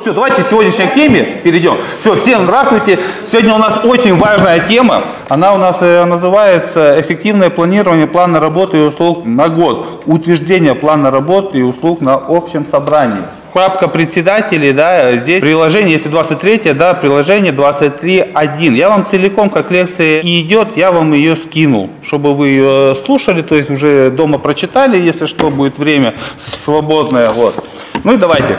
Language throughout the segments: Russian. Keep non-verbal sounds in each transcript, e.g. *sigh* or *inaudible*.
Все, давайте к сегодняшней теме перейдем. Все, всем здравствуйте. Сегодня у нас очень важная тема. Она у нас э, называется «Эффективное планирование плана работы и услуг на год. Утверждение плана работы и услуг на общем собрании». Папка председателей, да, здесь приложение, если 23, да, приложение 23.1. Я вам целиком, как лекция и идет, я вам ее скинул, чтобы вы ее слушали, то есть уже дома прочитали, если что, будет время свободное, вот. Ну и давайте.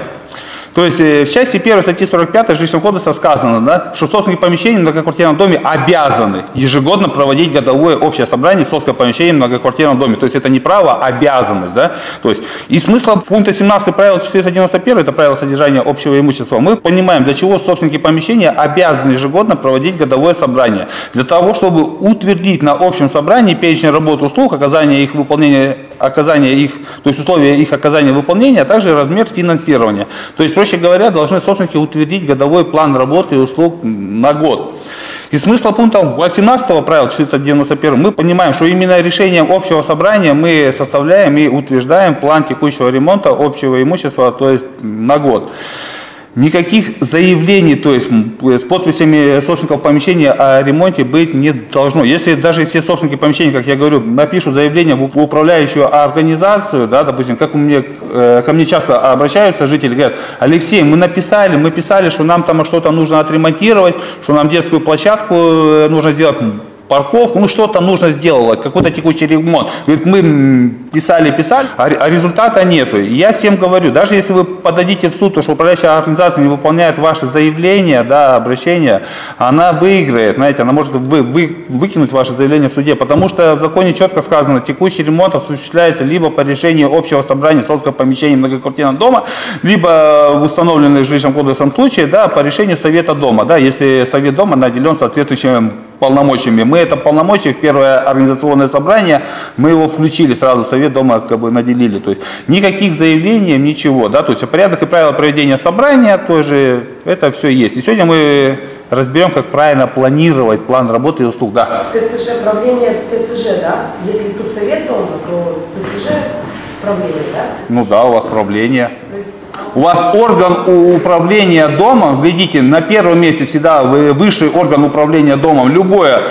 То есть э, в части 1 статьи 45 жилищного кодекса сказано, да, что собственники помещений в многоквартирном доме обязаны ежегодно проводить годовое общее собрание собственных помещений в многоквартирном доме. То есть это не право, а обязанность. Да? То есть, и смысл пункта 17 правила 491, это правило содержания общего имущества, мы понимаем, для чего собственники помещения обязаны ежегодно проводить годовое собрание. Для того, чтобы утвердить на общем собрании перечень работ услуг, оказания их выполнения, оказания их, то есть условия их оказания выполнения, а также размер финансирования. То есть, проще говоря, должны собственники утвердить годовой план работы и услуг на год. И смысл пункта 18 правила 491 мы понимаем, что именно решением общего собрания мы составляем и утверждаем план текущего ремонта общего имущества, то есть на год. Никаких заявлений, то есть с подписями собственников помещения о ремонте быть не должно. Если даже все собственники помещения, как я говорю, напишут заявление в управляющую организацию, да, допустим, как у меня, э, ко мне часто обращаются жители, говорят, Алексей, мы написали, мы писали, что нам там что-то нужно отремонтировать, что нам детскую площадку э, нужно сделать, парковку, ну что-то нужно сделать, какой-то текущий ремонт. Говорит, мы писали, писали, а, а результата нету. И я всем говорю, даже если вы подадите в суд, то что управляющая организация не выполняет ваше заявление, да, обращение, она выиграет, знаете, она может вы, вы, выкинуть ваше заявление в суде, потому что в законе четко сказано, текущий ремонт осуществляется либо по решению общего собрания собственного помещения многоквартирного дома, либо в установленных жилищным кодексом случае, да, по решению совета дома, да, если совет дома наделен соответствующим полномочиями. Мы это полномочие в первое организационное собрание, мы его включили сразу, совет дома как бы наделили. То есть никаких заявлений, ничего. Да? То есть порядок и правила проведения собрания тоже, это все есть. И сегодня мы разберем, как правильно планировать план работы и услуг. Да. ТСЖ, правление ТСЖ, да? Если тут совет дома, то ТСЖ правление, да? Ну да, у вас правление. У вас орган управления домом, глядите, на первом месте всегда высший орган управления домом, любое,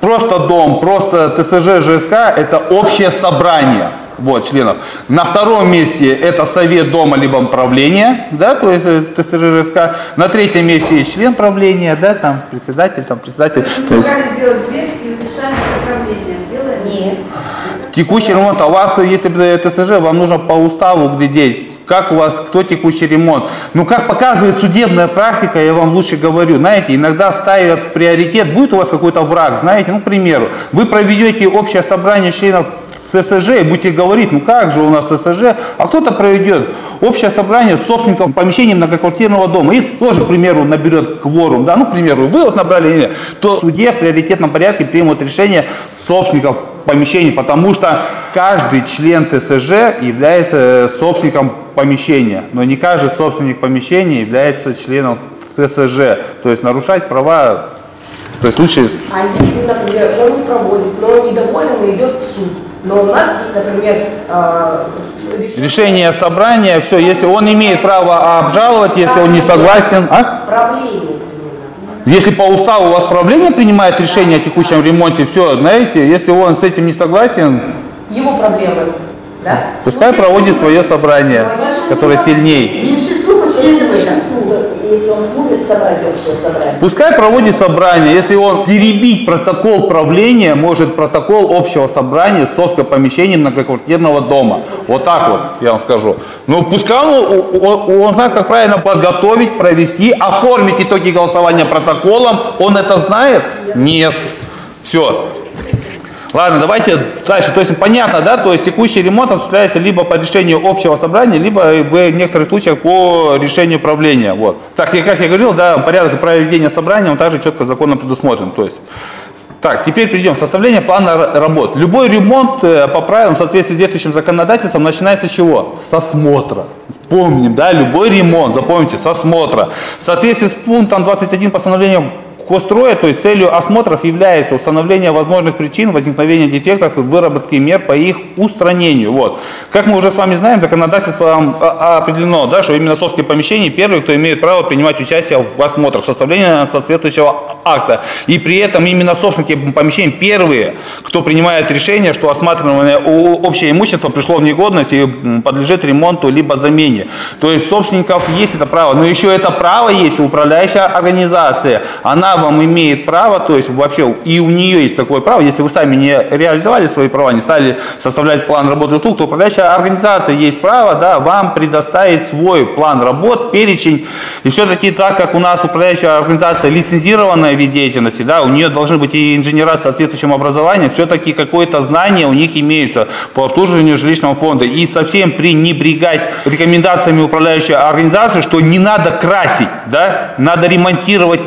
просто дом, просто ТСЖ, ЖСК, это общее собрание вот, членов. На втором месте это совет дома либо правление, да, то есть э, ТСЖ ЖСК. На третьем месте есть член правления, да, там председатель, там председатель. То есть... сделать дверь и уменьшаем управление. Делаем? Нет. Текущий ремонт, а у вас, если ТСЖ, вам нужно по уставу глядеть, как у вас, кто текущий ремонт. Ну, как показывает судебная практика, я вам лучше говорю, знаете, иногда ставят в приоритет, будет у вас какой-то враг, знаете, ну, к примеру, вы проведете общее собрание членов ТСЖ и будете говорить, ну как же у нас ТСЖ, а кто-то проведет общее собрание с собственником помещения многоквартирного дома и тоже, к примеру, наберет кворум, да, ну, к примеру, вы вот набрали, то суде в приоритетном порядке примут решение собственников помещений, потому что каждый член ТСЖ является э, собственником помещения, но не каждый собственник помещения является членом ТСЖ. То есть нарушать права, то есть лучше... А если, например, он не проводит, но он недоволен и идет в суд, но у нас есть, например, а, решение... решение собрания, все, если он имеет право обжаловать, если он не согласен... А? Правление. Если по уставу у вас правление принимает решение о текущем ремонте, все, знаете, если он с этим не согласен... Его проблемы, да? Пускай проводит свое собрание, которое сильнее собрание. Пускай проводит собрание. Если он теребить протокол правления, может протокол общего собрания собственного помещения многоквартирного дома. Вот так вот, я вам скажу. Ну, пускай он, он, он знает, как правильно подготовить, провести, оформить итоги голосования протоколом. Он это знает? Нет. Все. Ладно, давайте дальше. То есть понятно, да, то есть текущий ремонт осуществляется либо по решению общего собрания, либо в некоторых случаях по решению правления. Вот. Так, как я говорил, да, порядок проведения собрания, он также четко законно предусмотрен. То есть, так, теперь перейдем. Составление плана работ. Любой ремонт э, по правилам в соответствии с действующим законодательством начинается с чего? С осмотра. Помним, да, любой ремонт, запомните, с осмотра. В соответствии с пунктом 21 постановления Костроя, то есть целью осмотров является установление возможных причин возникновения дефектов и выработки мер по их устранению. Вот. Как мы уже с вами знаем, законодательством а, определено, да, что именно совские помещения первые, кто имеет право принимать участие в осмотрах, составление соответствующего акта. И при этом именно собственники помещений первые, кто принимает решение, что осматриваемое общее имущество пришло в негодность и подлежит ремонту либо замене. То есть собственников есть это право, но еще это право есть управляющая организация. Она вам имеет право, то есть вообще и у нее есть такое право, если вы сами не реализовали свои права, не стали составлять план работы услуг, то управляющая организация есть право да, вам предоставить свой план работ, перечень. И все-таки так как у нас управляющая организация лицензированная вид деятельности, да, у нее должны быть и инженера с соответствующим образованием, все-таки какое-то знание у них имеется по обслуживанию жилищного фонда. И совсем пренебрегать рекомендациями управляющей организации, что не надо красить, да, надо ремонтировать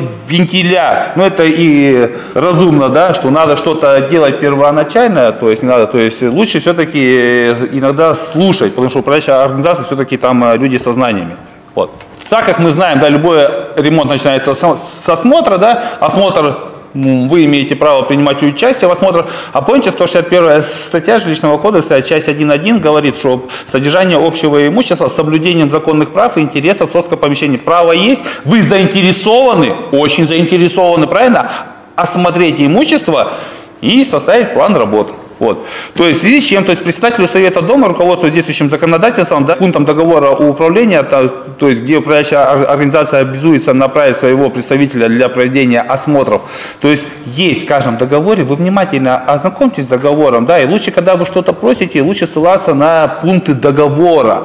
вентиля. Ну, это и разумно, да, что надо что-то делать первоначально, то есть не надо, то есть лучше все-таки иногда слушать, потому что управляющая организация все-таки там э, люди со знаниями. Вот. Так как мы знаем, да, любой ремонт начинается с осмотра, да, осмотр вы имеете право принимать участие в осмотрах. А помните, 161 статья жилищного кодекса, часть 1.1 говорит, что содержание общего имущества с соблюдением законных прав и интересов соцкого помещения. Право есть, вы заинтересованы, очень заинтересованы, правильно, осмотреть имущество и составить план работы. Вот. То есть в связи с чем, то есть председателю Совета Дома, руководствуясь действующим законодательством, да, пунктом договора о управлении, то, то есть где управляющая организация обязуется направить своего представителя для проведения осмотров, то есть есть в каждом договоре, вы внимательно ознакомьтесь с договором, да, и лучше, когда вы что-то просите, лучше ссылаться на пункты договора.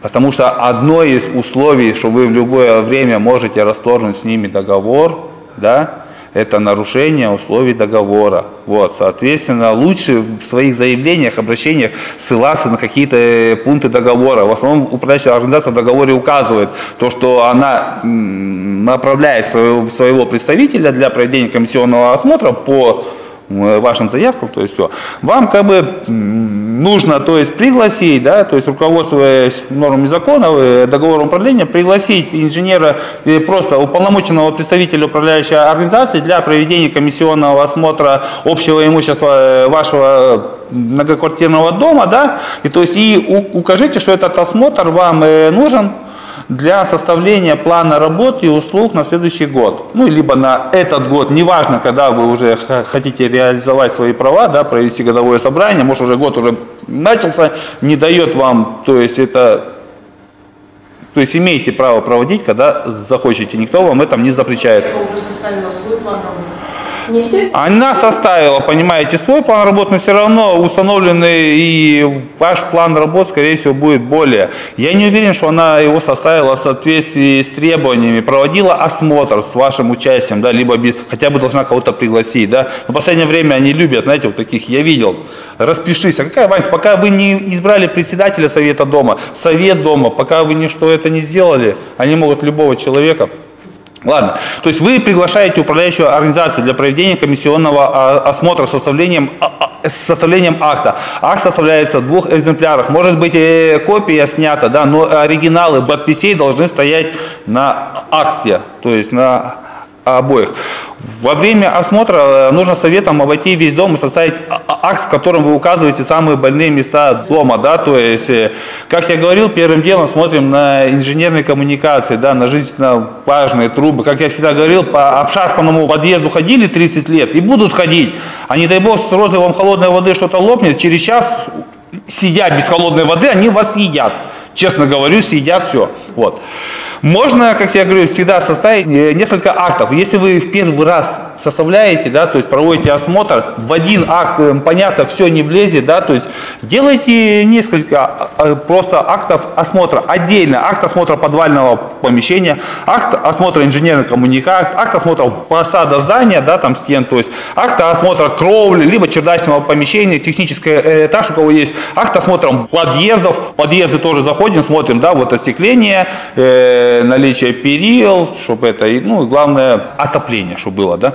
Потому что одно из условий, что вы в любое время можете расторгнуть с ними договор, да, это нарушение условий договора. Вот, соответственно, лучше в своих заявлениях, обращениях ссылаться на какие-то э, пункты договора. В основном управляющая организация в договоре указывает то, что она направляет своего, своего представителя для проведения комиссионного осмотра по вашим заявкам, то есть все, вам как бы нужно, то есть пригласить, да, то есть руководствуясь нормами закона, э, договором управления, пригласить инженера или просто уполномоченного представителя управляющей организации для проведения комиссионного осмотра общего имущества э, вашего многоквартирного дома, да, и то есть и укажите, что этот осмотр вам нужен, для составления плана работы и услуг на следующий год. Ну, либо на этот год, неважно, когда вы уже хотите реализовать свои права, да, провести годовое собрание, может уже год уже начался, не дает вам, то есть это то есть имеете право проводить, когда захочете. Никто вам этом не запрещает. Я уже составила свой план работы. Она составила, понимаете, свой план работы, но все равно установленный и ваш план работ, скорее всего, будет более. Я не уверен, что она его составила в соответствии с требованиями, проводила осмотр с вашим участием, да, либо хотя бы должна кого-то пригласить, да. В последнее время они любят, знаете, вот таких, я видел, распишись. А какая разница, пока вы не избрали председателя совета дома, совет дома, пока вы ничто это не сделали, они могут любого человека Ладно, то есть вы приглашаете управляющую организацию для проведения комиссионного а, осмотра с составлением, а, а, с составлением акта. Акт составляется в двух экземплярах. Может быть э, копия снята, да, но оригиналы подписей должны стоять на акте, то есть на обоих. Во время осмотра э, нужно советом обойти весь дом и составить а, а, акт, в котором вы указываете самые больные места дома. Да? То есть, э, как я говорил, первым делом смотрим на инженерные коммуникации, да, на жизненно важные трубы. Как я всегда говорил, по обшарпанному подъезду ходили 30 лет и будут ходить. А не дай бог с розливом холодной воды что-то лопнет, через час, сидя без холодной воды, они вас едят. Честно говорю, съедят все. Вот. Можно, как я говорю, всегда составить э, несколько актов. Если вы в первый раз составляете, да, то есть проводите осмотр, в один акт, э, понятно, все не влезет, да, то есть делайте несколько а, а, просто актов осмотра. Отдельно акт осмотра подвального помещения, акт осмотра инженерной коммуникации, акт осмотра фасада здания, да, там стен, то есть акт осмотра кровли, либо чердачного помещения, технический э, этаж у кого есть, акт осмотра подъездов, подъезды тоже заходим, смотрим, да, вот остекление, э, наличие перил, чтобы это, ну, главное, отопление, чтобы было, да.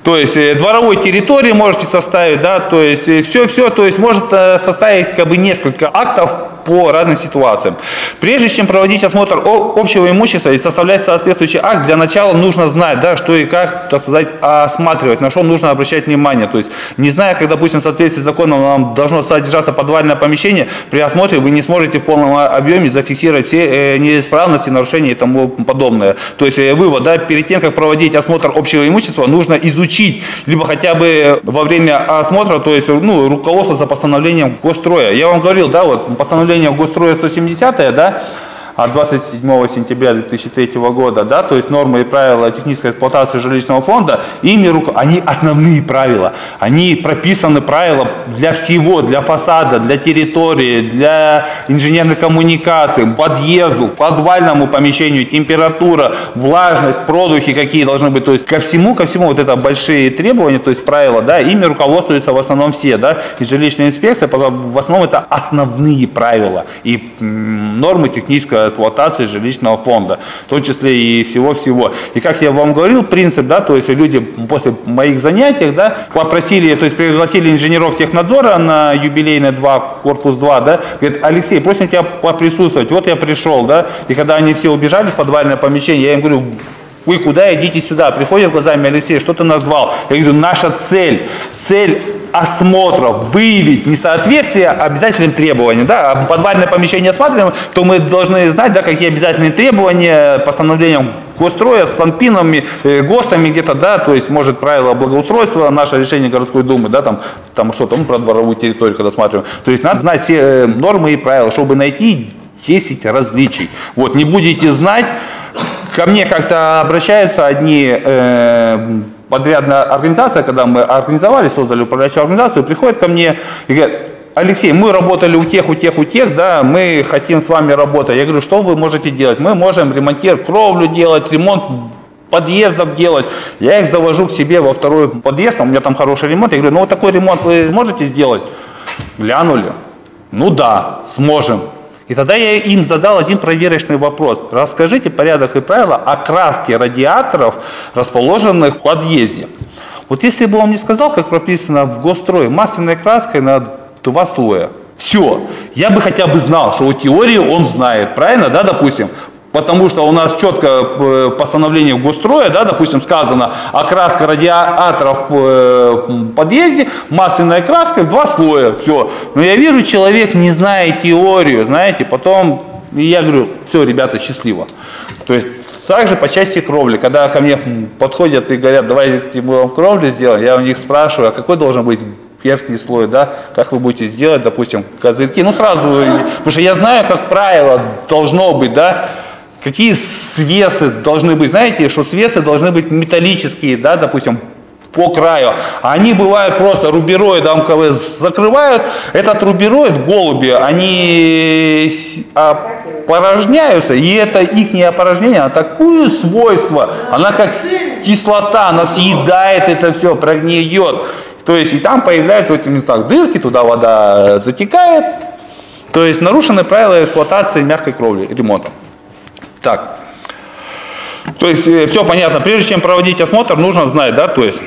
То есть э, дворовой территории можете составить, да, то есть все-все, то есть может э, составить как бы несколько актов по разным ситуациям. Прежде чем проводить осмотр общего имущества и составлять соответствующий акт, для начала нужно знать, да, что и как, так сказать, осматривать, на что нужно обращать внимание. То есть, не зная, как, допустим, в соответствии с законом вам должно содержаться подвальное помещение, при осмотре вы не сможете в полном объеме зафиксировать все э, неисправности, нарушения и тому подобное. То есть, э, вывод, да, перед тем, как проводить осмотр общего имущества, нужно изучить, либо хотя бы во время осмотра, то есть, ну, руководство за постановлением госстроя. Я вам говорил, да, вот постановление госстроя 170, да, от 27 сентября 2003 года, да, то есть нормы и правила технической эксплуатации жилищного фонда, ими руко... они основные правила, они прописаны правила для всего, для фасада, для территории, для инженерной коммуникации, подъезду, подвальному помещению, температура, влажность, продухи какие должны быть, то есть ко всему, ко всему вот это большие требования, то есть правила, да, ими руководствуются в основном все, да, и жилищная инспекция, в основном это основные правила. И нормы технической эксплуатации жилищного фонда, в том числе и всего-всего. И как я вам говорил, принцип, да, то есть люди после моих занятий, да, попросили, то есть пригласили инженеров технадзора на юбилейный 2, корпус 2, да, говорит, Алексей, просим тебя поприсутствовать, вот я пришел, да, и когда они все убежали в подвальное помещение, я им говорю, вы куда, идите сюда. Приходят глазами, Алексей, что ты назвал? Я говорю, наша цель, цель осмотров выявить несоответствие обязательным требованиям. Да, а подвальное помещение осматриваем, то мы должны знать, да, какие обязательные требования постановлением госстроя с санпинами, э, ГОСТами где-то, да, то есть, может, правила благоустройства, наше решение городской думы, да, там, там что-то, мы про дворовую территорию, когда смотрим. То есть, надо знать все э, нормы и правила, чтобы найти 10 различий. Вот, не будете знать, ко мне как-то обращаются одни э, подрядная организация, когда мы организовали, создали управляющую организацию, приходит ко мне и говорит, Алексей, мы работали у тех, у тех, у тех, да, мы хотим с вами работать. Я говорю, что вы можете делать? Мы можем ремонтировать кровлю делать, ремонт подъездов делать. Я их завожу к себе во второй подъезд, у меня там хороший ремонт. Я говорю, ну вот такой ремонт вы сможете сделать? Глянули. Ну да, сможем. И тогда я им задал один проверочный вопрос. Расскажите порядок и правила окраски радиаторов, расположенных в подъезде. Вот если бы он не сказал, как прописано в ГОСТРОе, масляной краской на два слоя. Все. Я бы хотя бы знал, что у теории он знает. Правильно, да, допустим? Потому что у нас четко э, постановление Госстроя, да, допустим, сказано, окраска радиаторов э, в подъезде, масляная краска два слоя, все. Но я вижу, человек не знает теорию, знаете, потом я говорю, все, ребята, счастливо. То есть также по части кровли, когда ко мне подходят и говорят, давайте мы вам кровлю сделаем, я у них спрашиваю, а какой должен быть верхний слой, да, как вы будете сделать, допустим, козырьки, ну сразу, потому что я знаю, как правило, должно быть, да, Какие свесы должны быть? Знаете, что свесы должны быть металлические, да, допустим, по краю. Они бывают просто рубероидом МКВ закрывают. Этот рубероид, голуби, они опорожняются, и это их опорожнение, а такое свойство, она как кислота, она съедает это все, прогниет. То есть и там появляются в этих местах дырки, туда вода затекает. То есть нарушены правила эксплуатации мягкой кровли, ремонта. Так. То есть э, все понятно. Прежде чем проводить осмотр, нужно знать, да, то есть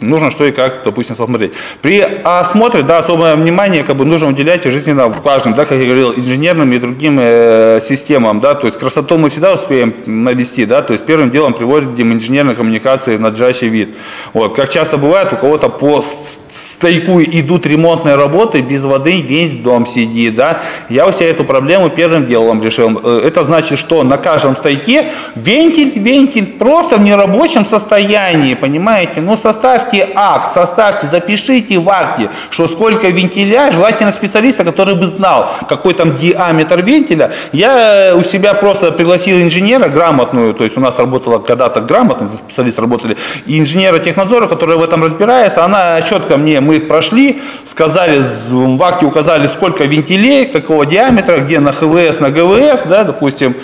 нужно что и как, допустим, смотреть. При осмотре, да, особое внимание как бы нужно уделять жизненно важным, да, как я говорил, инженерным и другим э, системам, да, то есть красоту мы всегда успеем навести, да, то есть первым делом приводим инженерной коммуникации в надлежащий вид. Вот, как часто бывает, у кого-то по стояку идут ремонтные работы, без воды весь дом сидит, да. Я у себя эту проблему первым делом решил. Э, это значит, что на каждом стойке вентиль, вентиль просто в нерабочем состоянии, понимаете? Ну, составьте акт, составьте, запишите в акте, что сколько вентиля, желательно специалиста, который бы знал, какой там диаметр вентиля. Я у себя просто пригласил инженера грамотную, то есть у нас работала когда-то грамотный специалист работали, и инженера технадзора, который в этом разбирается, она четко мне, мы прошли, сказали, в акте указали, сколько вентилей, какого диаметра, где на ХВС, на ГВС, да, допустим,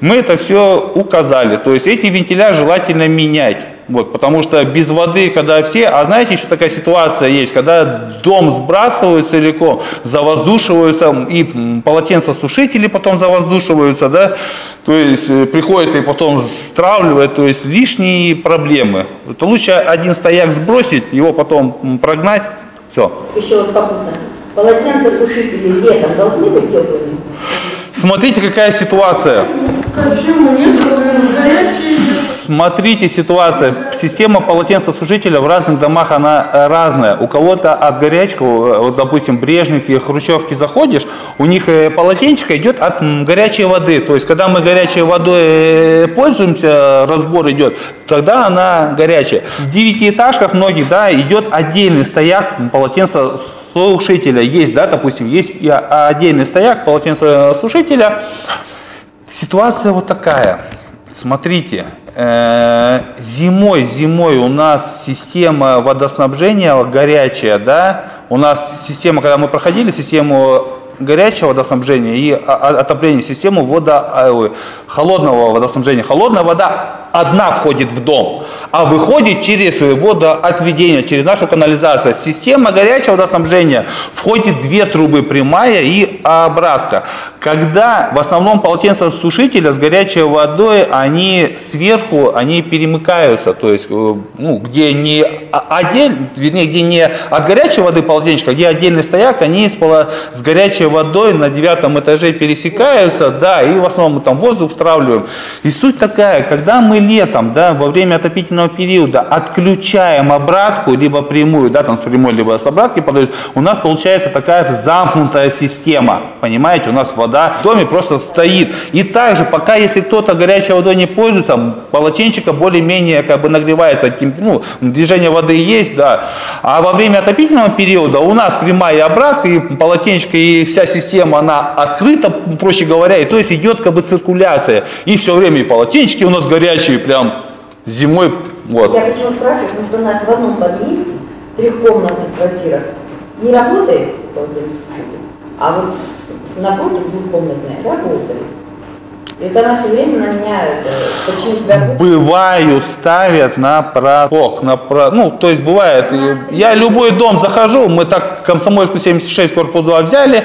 мы это все указали. То есть эти вентиля желательно менять. Вот, потому что без воды, когда все, а знаете, еще такая ситуация есть, когда дом сбрасывают целиком, завоздушиваются, и полотенцесушители потом завоздушиваются, да, то есть э, приходится и потом стравливать, то есть лишние проблемы. Это лучше один стояк сбросить, его потом прогнать, все. Еще вот попутно. Полотенцесушители летом должны быть теплыми? Смотрите, какая ситуация. Почему нет? Смотрите, ситуация. Система полотенцесушителя в разных домах, она э, разная. У кого-то от горячки, э, вот, допустим, Брежневки, Хрущевки заходишь, у них э, полотенчика идет от горячей воды. То есть, когда мы горячей водой пользуемся, разбор идет, тогда она горячая. В девятиэтажках многих, да, идет отдельный стояк полотенцесушителя. Есть, да, допустим, есть а- отдельный стояк полотенцесушителя. Ситуация вот такая. Смотрите, зимой, зимой у нас система водоснабжения горячая, да, у нас система, когда мы проходили систему горячего водоснабжения и отопления, систему вода, холодного водоснабжения. Холодная вода одна входит в дом, а выходит через водоотведение, через нашу канализацию. Система горячего водоснабжения входит две трубы, прямая и обратка. Когда в основном полотенцесушителя с горячей водой, они сверху, они перемыкаются, то есть, э, ну, где не отдельно, вернее, где не от горячей воды полотенчика, где отдельный стояк, они с, поло- с горячей водой на девятом этаже пересекаются, да, и в основном мы там воздух стравливаем. И суть такая, когда мы летом, да, во время отопительного периода отключаем обратку, либо прямую, да, там с прямой, либо с обратки подают, у нас получается такая замкнутая система, понимаете, у нас вода в доме просто стоит. И также, пока если кто-то горячей водой не пользуется, полотенчика более-менее как бы нагревается, ну, движение воды есть, да. А во время отопительного периода у нас прямая обратка, и полотенчика, и вся система, она открыта, проще говоря, и то есть идет как бы циркуляция. И все время и полотенчики у нас горячие, прям зимой, вот. Я почему спрашиваю, потому что у нас в одном подъезде, трехкомнатных квартирах, не работает полотенцесушитель, а вот с- с- напротив двухкомнатная работает. И вот она все время на меня, это, почему тебя Бывают, ставят на проток, на про... ну, то есть бывает, я любой дом захожу, мы так Комсомольскую 76, корпус 2 взяли,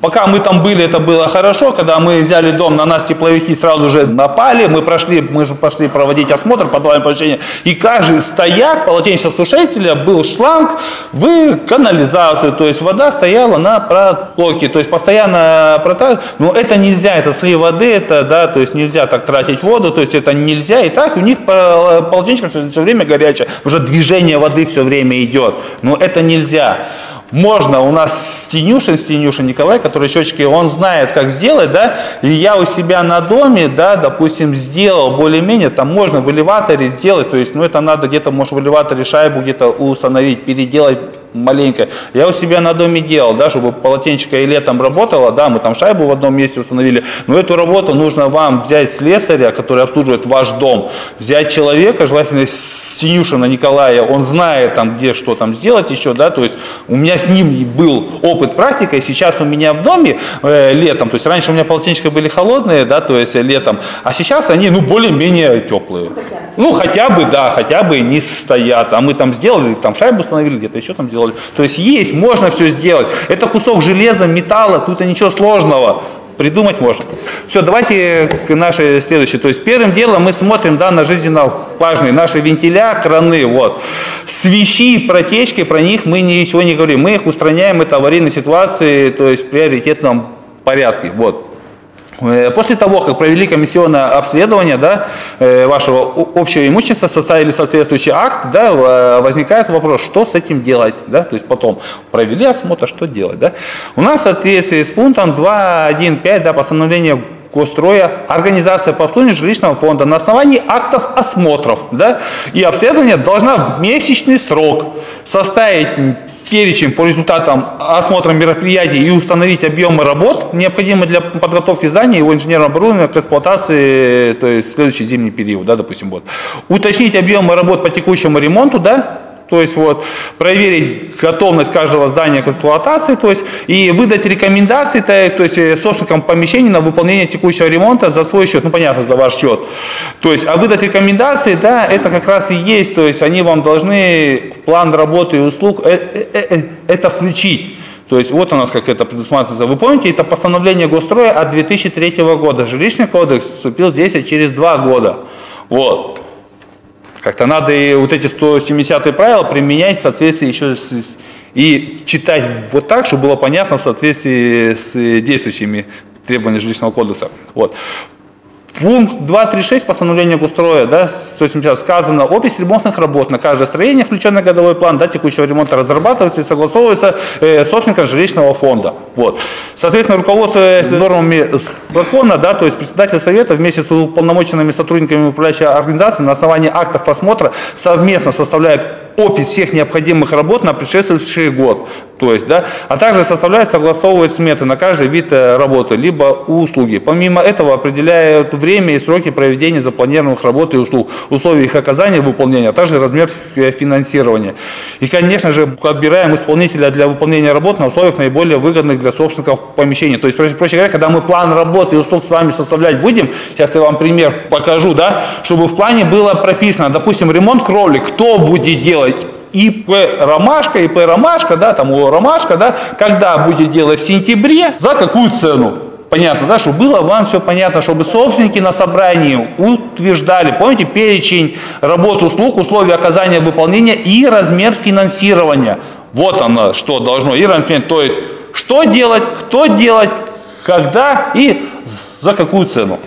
Пока мы там были, это было хорошо. Когда мы взяли дом, на нас тепловики сразу же напали. Мы прошли, мы же пошли проводить осмотр подвального помещения. И каждый стояк полотенцесушителя был шланг в канализацию. То есть вода стояла на протоке. То есть постоянно протак. Но это нельзя, это слив воды, это, да, то есть нельзя так тратить воду. То есть это нельзя. И так у них по- полотенчик все время горячее. Уже движение воды все время идет. Но это нельзя. Можно, у нас Стенюшин, Стенюшин Николай, который счетчики, он знает, как сделать, да, и я у себя на доме, да, допустим, сделал более-менее, там можно в элеваторе сделать, то есть, ну, это надо где-то, может, в элеваторе шайбу где-то установить, переделать маленько. Я у себя на доме делал, да, чтобы полотенчика и летом работало, да, мы там шайбу в одном месте установили, но эту работу нужно вам взять слесаря, который обслуживает ваш дом, взять человека, желательно Стенюшина Николая, он знает там, где что там сделать еще, да, то есть у меня с ним был опыт практика, и сейчас у меня в доме э, летом, то есть раньше у меня полотенчика были холодные, да, то есть летом, а сейчас они, ну, более-менее теплые. Ну, хотя бы, да, хотя бы не стоят, а мы там сделали, там шайбу установили, где-то еще там делали. То есть есть, можно все сделать. Это кусок железа, металла, тут и ничего сложного. Придумать можно. Все, давайте к нашей следующей. То есть первым делом мы смотрим да, на жизненно важные наши вентиля, краны. Вот. Свищи, протечки, про них мы ничего не говорим. Мы их устраняем, это аварийные ситуации, то есть в приоритетном порядке. Вот. Э, После того, как провели комиссионное обследование да, э, вашего общего имущества, составили соответствующий акт, да, э, возникает вопрос, что с этим делать. Да? То есть потом провели осмотр, что делать. Да? У нас в соответствии с пунктом 2.1.5 да, постановления Госстроя, организация по жилищного фонда на основании актов осмотров да, и обследования должна в месячный срок составить перечень по результатам осмотра мероприятий и установить объемы работ, необходимые для подготовки здания его инженерного оборудования к эксплуатации, то есть в следующий зимний период, да, допустим, вот. Уточнить объемы работ по текущему ремонту, да, то есть вот проверить готовность каждого здания к эксплуатации, то есть и выдать рекомендации, то, есть э, собственникам помещений на выполнение текущего ремонта за свой счет, ну понятно, за ваш счет. То есть, а выдать рекомендации, да, это как раз и есть, то есть они вам должны в план работы и услуг э, э, это включить. То есть вот у нас как это предусматривается. Вы помните, это постановление Госстроя от 2003 года. Жилищный кодекс вступил в действие через два года. Вот. Как-то надо и вот эти 170-е правила применять в соответствии еще с, и читать вот так, чтобы было понятно в соответствии с действующими требованиями жилищного кодекса. Вот. Пункт 2.3.6 постановления Густроя, да, 170, сказано, опись ремонтных работ на каждое строение, включенный годовой план да, текущего ремонта, разрабатывается и согласовывается э, собственником жилищного фонда. Вот. Соответственно, руководствуясь нормами закона, да, то есть председатель совета вместе с уполномоченными сотрудниками управляющей организации на основании актов осмотра совместно составляет опись всех необходимых работ на предшествующий год. То есть, да, а также составляют, согласовывают сметы на каждый вид э, работы, либо услуги. Помимо этого определяют время и сроки проведения запланированных работ и услуг, условия их оказания и выполнения, а также размер финансирования. И, конечно же, отбираем исполнителя для выполнения работ на условиях наиболее выгодных для собственников помещений. То есть, проще, проще говоря, когда мы план работы и услуг с вами составлять будем, сейчас я вам пример покажу, да, чтобы в плане было прописано, допустим, ремонт кровли, кто будет делать, ИП Ромашка, ИП Ромашка, да, там у Ромашка, да, когда будет делать в сентябре, за какую цену. Понятно, да, чтобы было вам все понятно, чтобы собственники на собрании утверждали, помните, перечень работ, услуг, условия оказания выполнения и размер финансирования. Вот оно, что должно, и размер, то есть, что делать, кто делать, когда и за какую цену.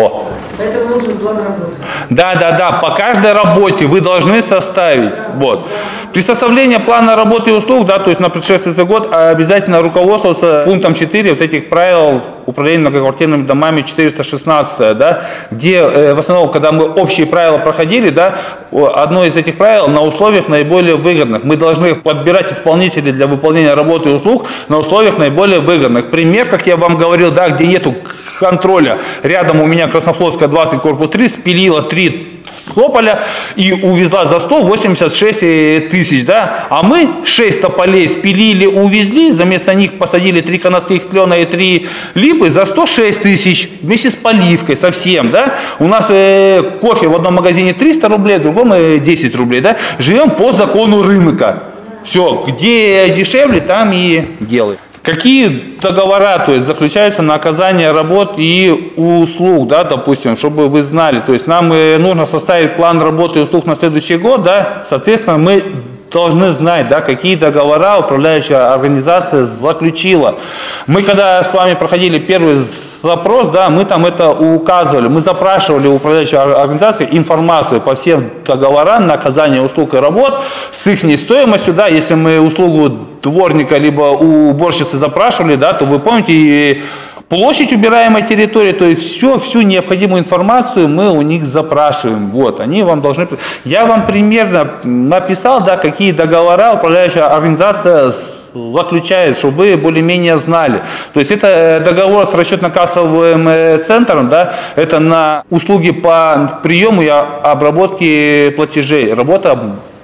О. Поэтому нужен план работы. Да, да, да. По каждой работе вы должны составить. Вот. При составлении плана работы и услуг, да, то есть на предшествующий год обязательно руководствоваться пунктом 4 вот этих правил управления многоквартирными домами 416, да, где э, в основном, когда мы общие правила проходили, да, одно из этих правил на условиях наиболее выгодных. Мы должны подбирать исполнителей для выполнения работы и услуг на условиях наиболее выгодных. Пример, как я вам говорил, да, где нету контроля. Рядом у меня Краснофлотская 20, корпус 3, спилила 3 хлополя и увезла за 186 тысяч, да, а мы 6 тополей спилили, увезли, за место них посадили 3 канадских клена и 3 липы за 106 тысяч вместе с поливкой совсем, да, у нас э, кофе в одном магазине 300 рублей, в другом э, 10 рублей, да, живем по закону рынка, все, где дешевле, там и делай. Какие договора то есть, заключаются на оказание работ и услуг, да, допустим, чтобы вы знали. То есть нам э, нужно составить план работы и услуг на следующий год, да, соответственно, мы должны знать, да, какие договора управляющая организация заключила. Мы когда с вами проходили первый запрос, да, мы там это указывали, мы запрашивали у управляющей организации информацию по всем договорам на оказание услуг и работ с их стоимостью, да, если мы услугу дворника либо уборщицы запрашивали, да, то вы помните, площадь убираемой территории, то есть все, всю необходимую информацию мы у них запрашиваем. Вот, они вам должны... Я вам примерно написал, да, какие договора управляющая организация заключает, чтобы вы более-менее знали. То есть это э, договор с расчетно-кассовым э, центром, да, это на услуги по приему и обработке платежей, работа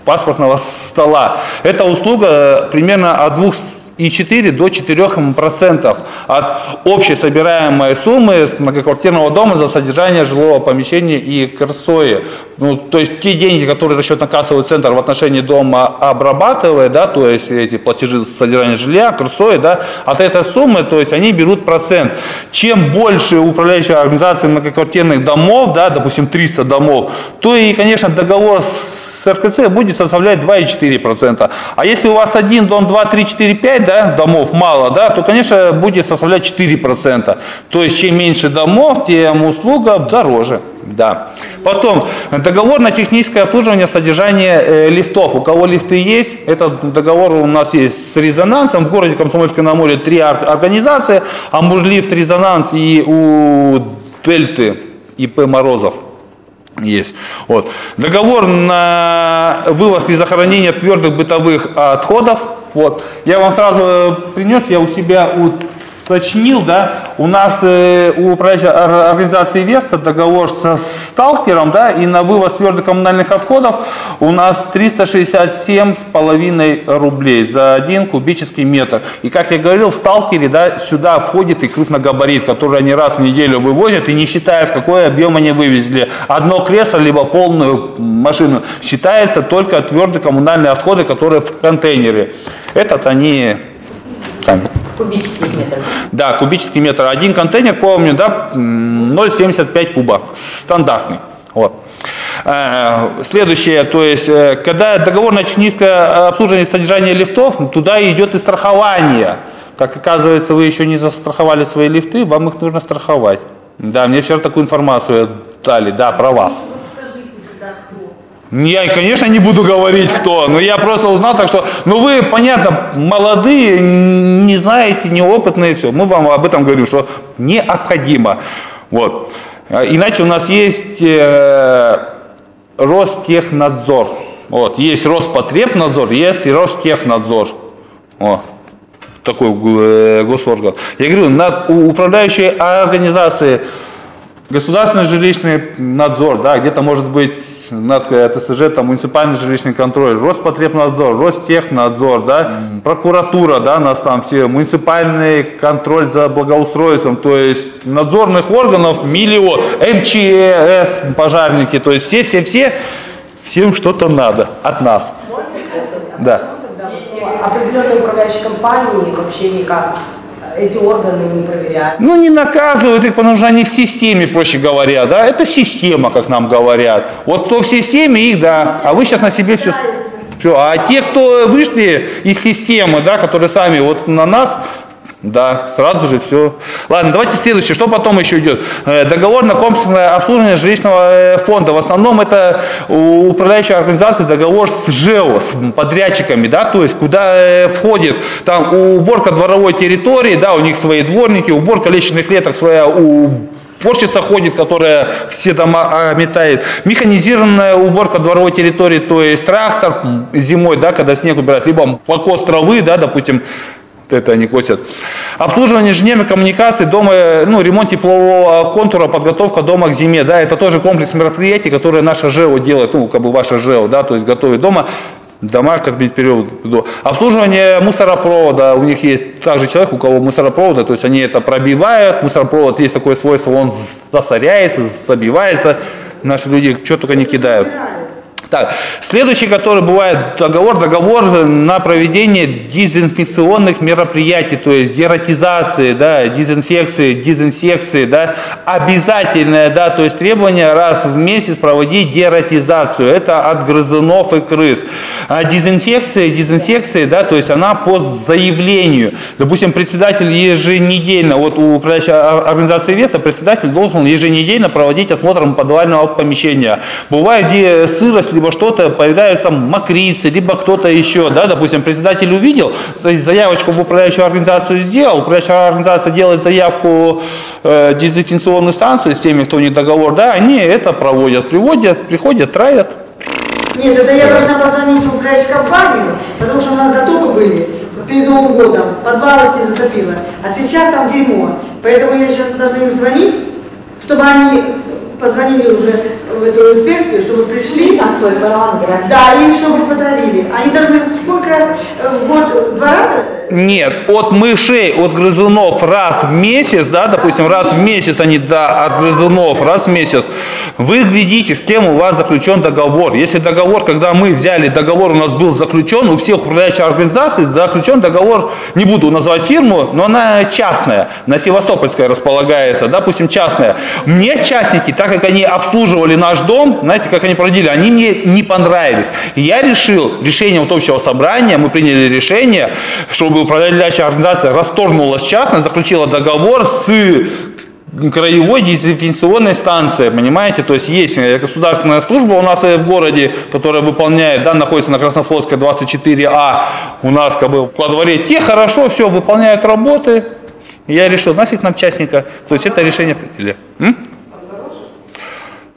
паспортного стола. Эта услуга э, примерно от двух и 4 до 4 процентов от общей собираемой суммы с многоквартирного дома за содержание жилого помещения и КРСОИ. Ну, то есть те деньги, которые расчетно-кассовый центр в отношении дома обрабатывает, да, то есть эти платежи за содержание жилья, КРСОИ, да, от этой суммы, то есть они берут процент. Чем больше управляющая организация многоквартирных домов, да, допустим, 300 домов, то и, конечно, договор с РКЦ будет составлять 2,4%. А если у вас один дом 2, 3, 4, 5 да, домов мало, да, то, конечно, будет составлять 4%. То есть, чем меньше домов, тем услуга дороже. Да. Потом, договор на техническое обслуживание содержания э, лифтов. У кого лифты есть, этот договор у нас есть с резонансом. В городе Комсомольское на море три организации. Амурлифт, резонанс и у Дельты ИП Морозов есть. Вот. Договор на вывоз и захоронение твердых бытовых отходов. Вот. Я вам сразу принес, я у себя вот уточнил, да, у нас э, у управляющей ор- организации Веста договор со сталкером, да, и на вывоз твердых коммунальных отходов у нас 367,5 рублей за один кубический метр. И как я говорил, в сталкере, да, сюда входит и крупногабарит, который они раз в неделю вывозят и не считая, в какой объем они вывезли. Одно кресло, либо полную машину. Считается только твердые коммунальные отходы, которые в контейнере. Этот они сами. Кубических метров. Да, кубический метр. Один контейнер, помню, да, м, 0,75 куба. Стандартный. Вот. Э, Следующее, то есть, э, когда договор на техническое обслуживание и содержание лифтов, туда идет и страхование. Как оказывается, вы еще не застраховали свои лифты, вам их нужно страховать. Да, мне вчера такую информацию дали, да, про вас. Я, конечно, не буду говорить, кто, но я просто узнал, так что, ну вы, понятно, молодые, не знаете, неопытные, все. Мы вам об этом говорим, что необходимо. Вот. А Иначе у нас есть э, Ростехнадзор. Вот. Есть Роспотребнадзор, есть и Ростехнадзор. О, такой э, госорган. Я говорю, над управляющей организации Государственный жилищный надзор, да, где-то может быть над э, ТСЖ, там, муниципальный жилищный контроль, Роспотребнадзор, Ростехнадзор, да, прокуратура, да, нас там все, муниципальный контроль за благоустройством, то есть надзорных органов миллион, МЧС, пожарники, то есть все-все-все, всем что-то надо от нас. Да. Определенной управляющей компании вообще никак эти органы не проверяют. Ну, не наказывают их, потому что они в системе, проще говоря, да, это система, как нам говорят. Вот кто в системе, их, да, а вы сейчас на себе все... все. А те, кто вышли из системы, да, которые сами вот на нас, да, сразу же все. Ладно, давайте следующее. Что потом еще идет? Э, Договор на комплексное обслуживание жилищного э, фонда. В основном это у управляющей организации договор с ЖЭО, с подрядчиками, да, то есть куда э, входит там уборка дворовой территории, да, у них свои дворники, уборка лестничных клеток своя у Порщица ходит, которая все дома а, метает. Механизированная уборка дворовой территории, то есть трактор зимой, да, когда снег убирать, либо покос травы, да, допустим, это они косят. Обслуживание инженерной коммуникации, дома, э, ну, ремонт теплового контура, подготовка дома к зиме, да, это тоже комплекс мероприятий, которые наша ЖЭО делает, ну, как бы ваша ЖЭО, да, то есть готовит дома дома кормить период. Обслуживание мусоропровода, у них есть также человек, у кого мусоропровода, то есть они это пробивают, мусоропровод есть такое свойство, он засоряется, забивается, наши люди что только не кидают. Так, следующий, который бывает договор, договор на проведение дезинфекционных мероприятий, то есть дератизации, да, дезинфекции, дезинсекции, да, обязательное, да, то есть требование раз в месяц проводить дератизацию, это от грызунов и крыс. А дезинфекция, дезинсекция, да, то есть она по заявлению. Допустим, председатель еженедельно, вот у организации Веста председатель должен еженедельно проводить осмотр подвального помещения. Бывает, где сырость, либо что-то, появляются мокрицы, либо кто-то еще, да, допустим, председатель увидел, за- заявочку в управляющую организацию сделал, управляющая организация делает заявку э, дезинфекционной станции с теми, кто не договор, да, они это проводят, приводят, приходят, травят. Нет, это я должна позвонить в управляющую компанию, потому что у нас затопы были перед Новым годом, подвалы все затопило, а сейчас там дерьмо. Поэтому я сейчас должна им звонить, чтобы они позвонили уже в эту инспекцию, чтобы пришли, Там свой график. да, и чтобы потравили. Они должны сколько раз в год, два раза? Нет, от мышей, от грызунов раз в месяц, да, допустим, раз в месяц они, да, от грызунов раз в месяц. Вы глядите, с кем у вас заключен договор. Если договор, когда мы взяли договор, у нас был заключен, у всех управляющих организаций заключен договор, не буду называть фирму, но она частная, на Севастопольской располагается, допустим, частная. Мне частники, так как они обслуживали наш дом, знаете, как они проводили, они мне не понравились. И я решил, решением вот общего собрания, мы приняли решение, чтобы управляющая организация расторгнула с частной, заключила договор с краевой дезинфекционной станции, понимаете, то есть есть э, государственная служба у нас э, в городе, которая выполняет, да, находится на Краснофлотской 24А, у нас как бы во дворе, те хорошо все выполняют работы, я решил, нафиг нам частника, то есть это решение приняли.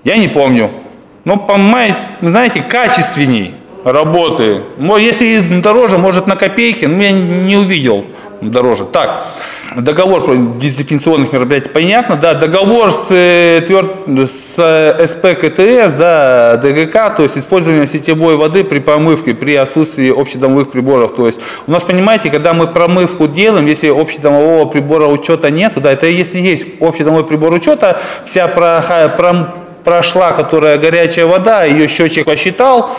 Я не помню. Но, знаете, качественней работы. Если дороже, может на копейки, но я не увидел дороже. Так, Договор про дезинфекционных мероприятий, понятно, да, договор с, э, с э, СП КТС, да, ДГК, то есть использование сетевой воды при промывке, при отсутствии общедомовых приборов, то есть у нас, понимаете, когда мы промывку делаем, если общедомового прибора учета нет, да, это если есть общедомовой прибор учета, вся проха- пром- прошла, которая горячая вода, ее счетчик посчитал,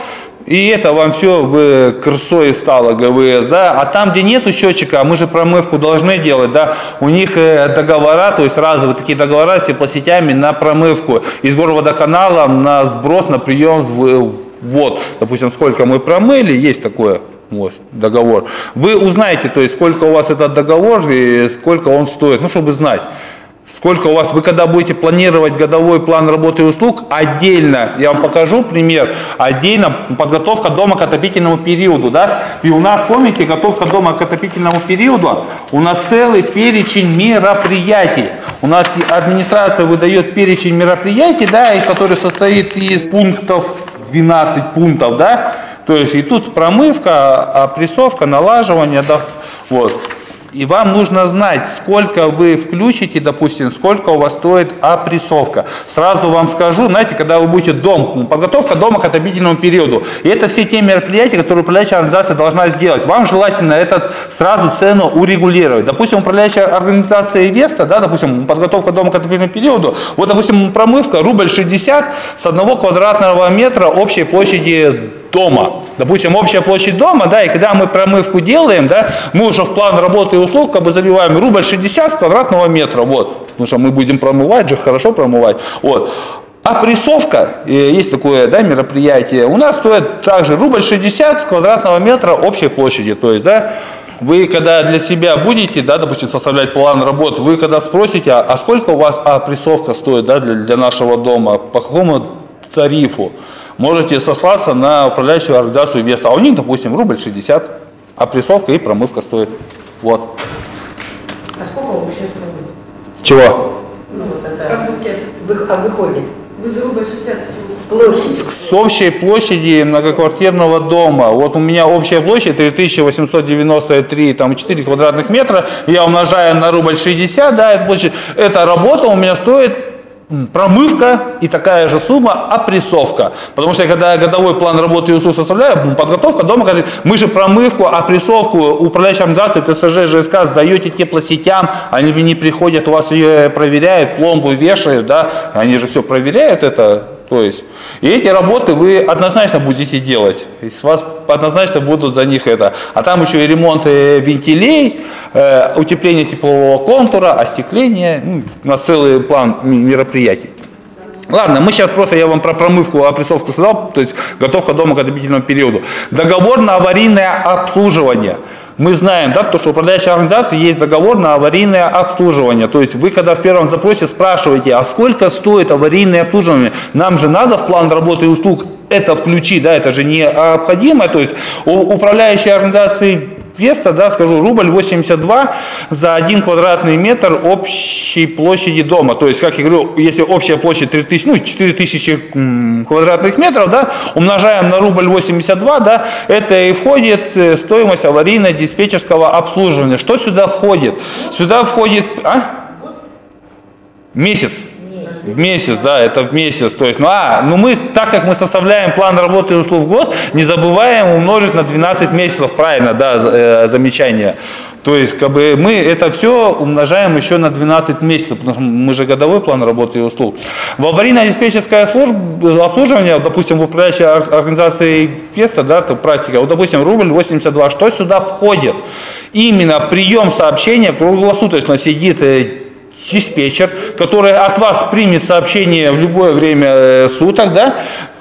и это вам все в крсой стало ГВС, да, а там, где нету счетчика, мы же промывку должны делать, да, у них э, договора, то есть разовые такие договора с теплосетями на промывку из горводоканала на сброс, на прием вот, допустим, сколько мы промыли, есть такое вот, договор. Вы узнаете, то есть, сколько у вас этот договор и сколько он стоит, ну, чтобы знать. Сколько у вас, вы когда будете планировать годовой план работы и услуг, отдельно, я вам покажу пример, отдельно подготовка дома к отопительному периоду, да, и у нас, помните, готовка дома к отопительному периоду, у нас целый перечень мероприятий. У нас администрация выдает перечень мероприятий, да, и который состоит из пунктов, 12 пунктов, да, то есть и тут промывка, опрессовка, налаживание, да, вот. И вам нужно знать, сколько вы включите, допустим, сколько у вас стоит опрессовка. Сразу вам скажу, знаете, когда вы будете дом, подготовка дома к отопительному периоду. И это все те мероприятия, которые управляющая организация должна сделать. Вам желательно этот сразу цену урегулировать. Допустим, управляющая организация Веста, да, допустим, подготовка дома к отопительному периоду, вот, допустим, промывка рубль 60 с одного квадратного метра общей площади дома. Допустим, общая площадь дома, да, и когда мы промывку делаем, да, мы уже в план работы и услуг как бы забиваем рубль 60 с квадратного метра, вот, потому что мы будем промывать же, хорошо промывать, вот. А прессовка, э, есть такое да, мероприятие, у нас стоит также рубль 60 с квадратного метра общей площади, то есть, да, вы когда для себя будете, да, допустим, составлять план работ, вы когда спросите, а, а сколько у вас а, прессовка стоит да, для, для нашего дома, по какому тарифу, можете сослаться на управляющую организацию веса. А у них, допустим, рубль 60, а прессовка и промывка стоит. Вот. А сколько вообще стоит? Чего? Ну, вот это. Как букет вы- а выходит? Вы же рубль 60 Площадь. С общей площади многоквартирного дома. Вот у меня общая площадь 3893, там 4 квадратных метра. Я умножаю на рубль 60, да, это площадь. Эта работа у меня стоит промывка и такая же сумма опрессовка. Потому что я когда годовой план работы и услуг составляю, подготовка дома, когда- мы же промывку, опрессовку управляющей организации ТСЖ, ЖСК сдаете теплосетям, они не приходят, у вас ее проверяют, пломбу вешают, да, они же все проверяют это, то есть, и эти работы вы однозначно будете делать. И с вас однозначно будут за них это. А там еще и ремонт э, вентилей, э, утепление теплового контура, остекление. Ну, у нас целый план мероприятий. Ладно, мы сейчас просто, я вам про промывку, опрессовку сказал, то есть готовка дома к отопительному периоду. Договор на аварийное обслуживание. Мы знаем, да, то, что у управляющей организации есть договор на аварийное обслуживание. То есть вы, когда в первом запросе спрашиваете, а сколько стоит аварийное обслуживание, нам же надо в план работы и услуг это включить, да, это же необходимо. То есть у управляющей организации Веста, да, скажу, рубль 82 за один квадратный метр общей площади дома. То есть, как я говорю, если общая площадь 3000, ну, 4000 м, квадратных метров, да, умножаем на рубль 82, да, это и входит э, стоимость аварийно-диспетчерского обслуживания. Что сюда входит? Сюда входит, а? Месяц. В месяц, да, это в месяц. То есть, ну, а, ну мы, так как мы составляем план работы и услуг в год, не забываем умножить на 12 месяцев, правильно, да, э, замечание. То есть, как бы мы это все умножаем еще на 12 месяцев, потому что мы же годовой план работы и услуг. В аварийно-диспетчерское обслуживание, допустим, в управляющей ор- организации Песта, да, это практика, вот, допустим, рубль 82, что сюда входит? Именно прием сообщения, круглосуточно сидит э, диспетчер, который от вас примет сообщение в любое время э, суток, да,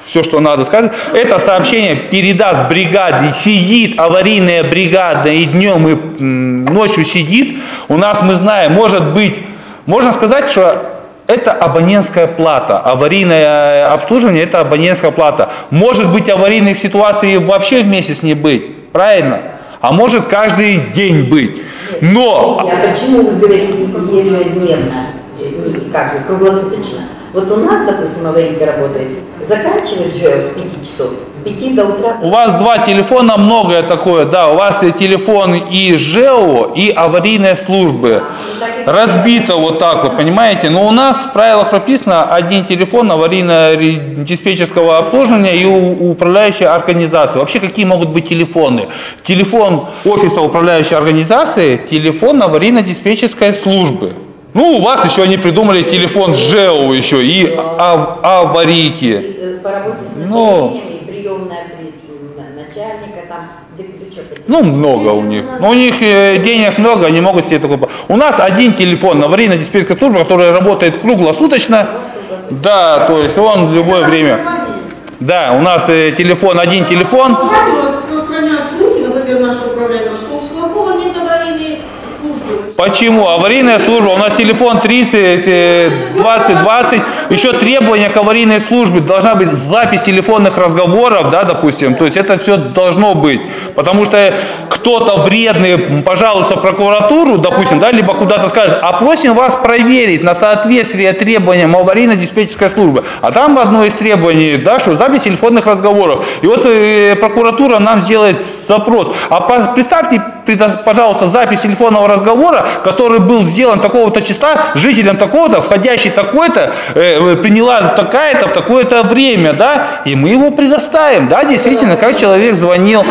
все, что надо сказать. Это сообщение передаст бригаде, сидит аварийная бригада и днем, и ночью сидит. У нас, мы знаем, может быть, можно сказать, что это абонентская плата. Аварийное обслуживание – это абонентская плата. Может быть, аварийных ситуаций вообще в месяц не быть, правильно? А может каждый день быть. Но! А почему вы говорите ежедневно, не как же, круглосуточно? Вот у нас, допустим, аварийка работает, заканчивает ЖЭО с 5 часов, 5 до утра. У вас два телефона, многое такое, да, у вас и телефон и ЖЭО, и аварийные службы. Разбито вот так вот, понимаете? Но у нас в правилах прописано один телефон аварийно-диспетчерского обслуживания и у- управляющей организации. Вообще какие могут быть телефоны? Телефон офиса управляющей организации, телефон аварийно-диспетчерской службы. Ну, у вас еще они придумали телефон ЖЭО еще и ав- аварийки. И, По работе с Ну. населением и приемная при- на- начальника там, Ну, много у них. Но у них э, денег много, они могут себе такой... У нас один телефон, аварийно-диспетчерская служба, который работает круглосуточно. Да, то есть он в любое время. Да, у нас э, телефон, один телефон. Бывает, у нас распространяют слухи, например, наше управление, что у Слабова нет аварийной службы. Почему? Аварийная служба, у нас телефон 30, э, 20, 20. Еще требования к аварийной службе. Должна быть запись телефонных разговоров, да, допустим. То есть это все должно быть. Потому что кто-то вредный пожалуйста в прокуратуру, допустим, да, либо куда-то скажет, а просим вас проверить на соответствие требованиям аварийно-диспетчерской службы. А там одно из требований, да, что запись телефонных разговоров. И вот э, прокуратура нам сделает запрос. А представьте, пожалуйста, запись телефонного разговора, который был сделан такого-то числа, жителям такого-то, входящий такой-то, э, приняла такая-то в такое-то время, да, и мы его предоставим, да, действительно, как человек звонил.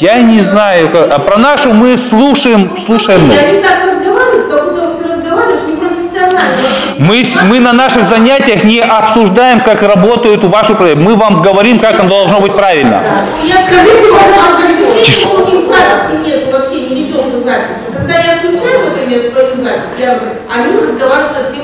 Я не знаю, а про нашу мы слушаем, слушаем. Так разговаривают, как будто ты разговариваешь непрофессионально. вообще. Мы, мы на наших занятиях не обсуждаем, как работают ваши проекты. Мы вам говорим, как оно должно быть правильно. Запись? Когда я включаю, например, свою запись, я говорю, они разговаривают совсем.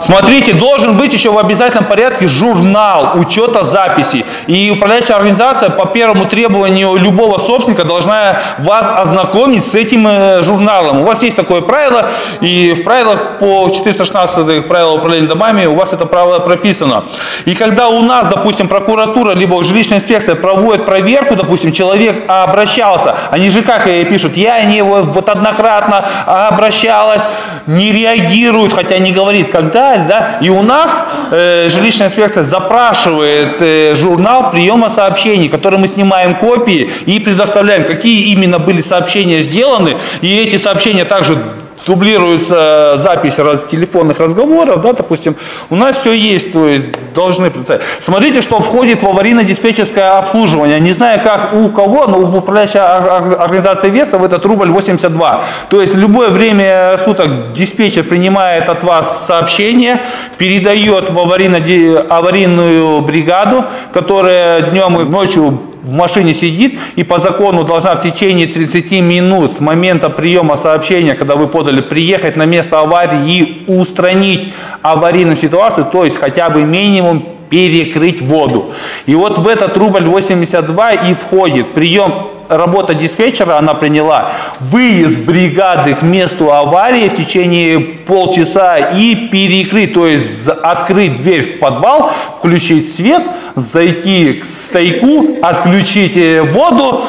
Смотрите, должен быть еще в обязательном порядке журнал учета записей. И управляющая организация по первому требованию любого собственника должна вас ознакомить с этим э, журналом. У вас есть такое правило, и в правилах по 416 правила управления домами у вас это правило прописано. И когда у нас, допустим, прокуратура, либо жилищная инспекция проводит проверку, допустим, человек обращался, они же как э, пишут, я не вот, однократно обращалась, не реагируют, хотя не говорит, когда, да, и у нас э, жилищная инспекция запрашивает э, журнал приема сообщений, который мы снимаем копии и предоставляем, какие именно были сообщения сделаны, и эти сообщения также дублируется запись раз- телефонных разговоров, да, допустим, у нас все есть, то есть должны представить. Смотрите, что входит в аварийно-диспетчерское обслуживание. Не знаю, как у кого, но в управляющей ор- ор- организации Вестов это рубль 82. То есть в любое время суток диспетчер принимает от вас сообщение, передает в аварийную бригаду, которая днем и ночью в машине сидит и по закону должна в течение 30 минут с момента приема сообщения, когда вы подали, приехать на место аварии и устранить аварийную ситуацию, то есть хотя бы минимум перекрыть воду. И вот в этот рубль 82 и входит прием работа диспетчера она приняла выезд бригады к месту аварии в течение полчаса и перекрыть, то есть открыть дверь в подвал, включить свет, зайти к стояку, отключить э, воду,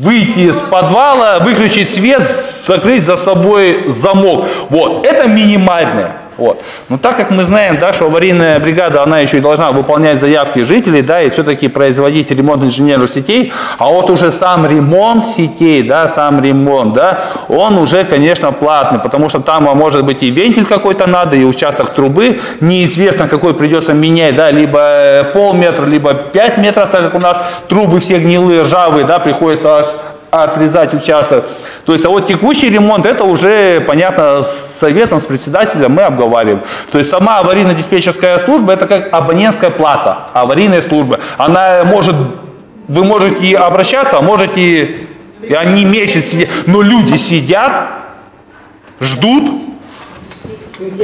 выйти из подвала, выключить свет, закрыть за собой замок. Вот, это минимальное. Вот. Но так как мы знаем, да, что аварийная бригада, она еще и должна выполнять заявки жителей, да, и все-таки производить ремонт инженерных сетей, а вот уже сам ремонт сетей, да, сам ремонт, да, он уже, конечно, платный, потому что там а, может быть и вентиль какой-то надо, и участок трубы, неизвестно какой придется менять, да, либо э, полметра, либо 5 метров, так как у нас трубы все гнилые, ржавые, да, приходится аж отрезать участок. То есть, а вот текущий ремонт, это уже, понятно, с советом, с председателем мы обговариваем. То есть, сама аварийно-диспетчерская служба, это как абонентская плата аварийной службы. Она может, вы можете обращаться, а можете, и они месяц сидят, но люди сидят, ждут,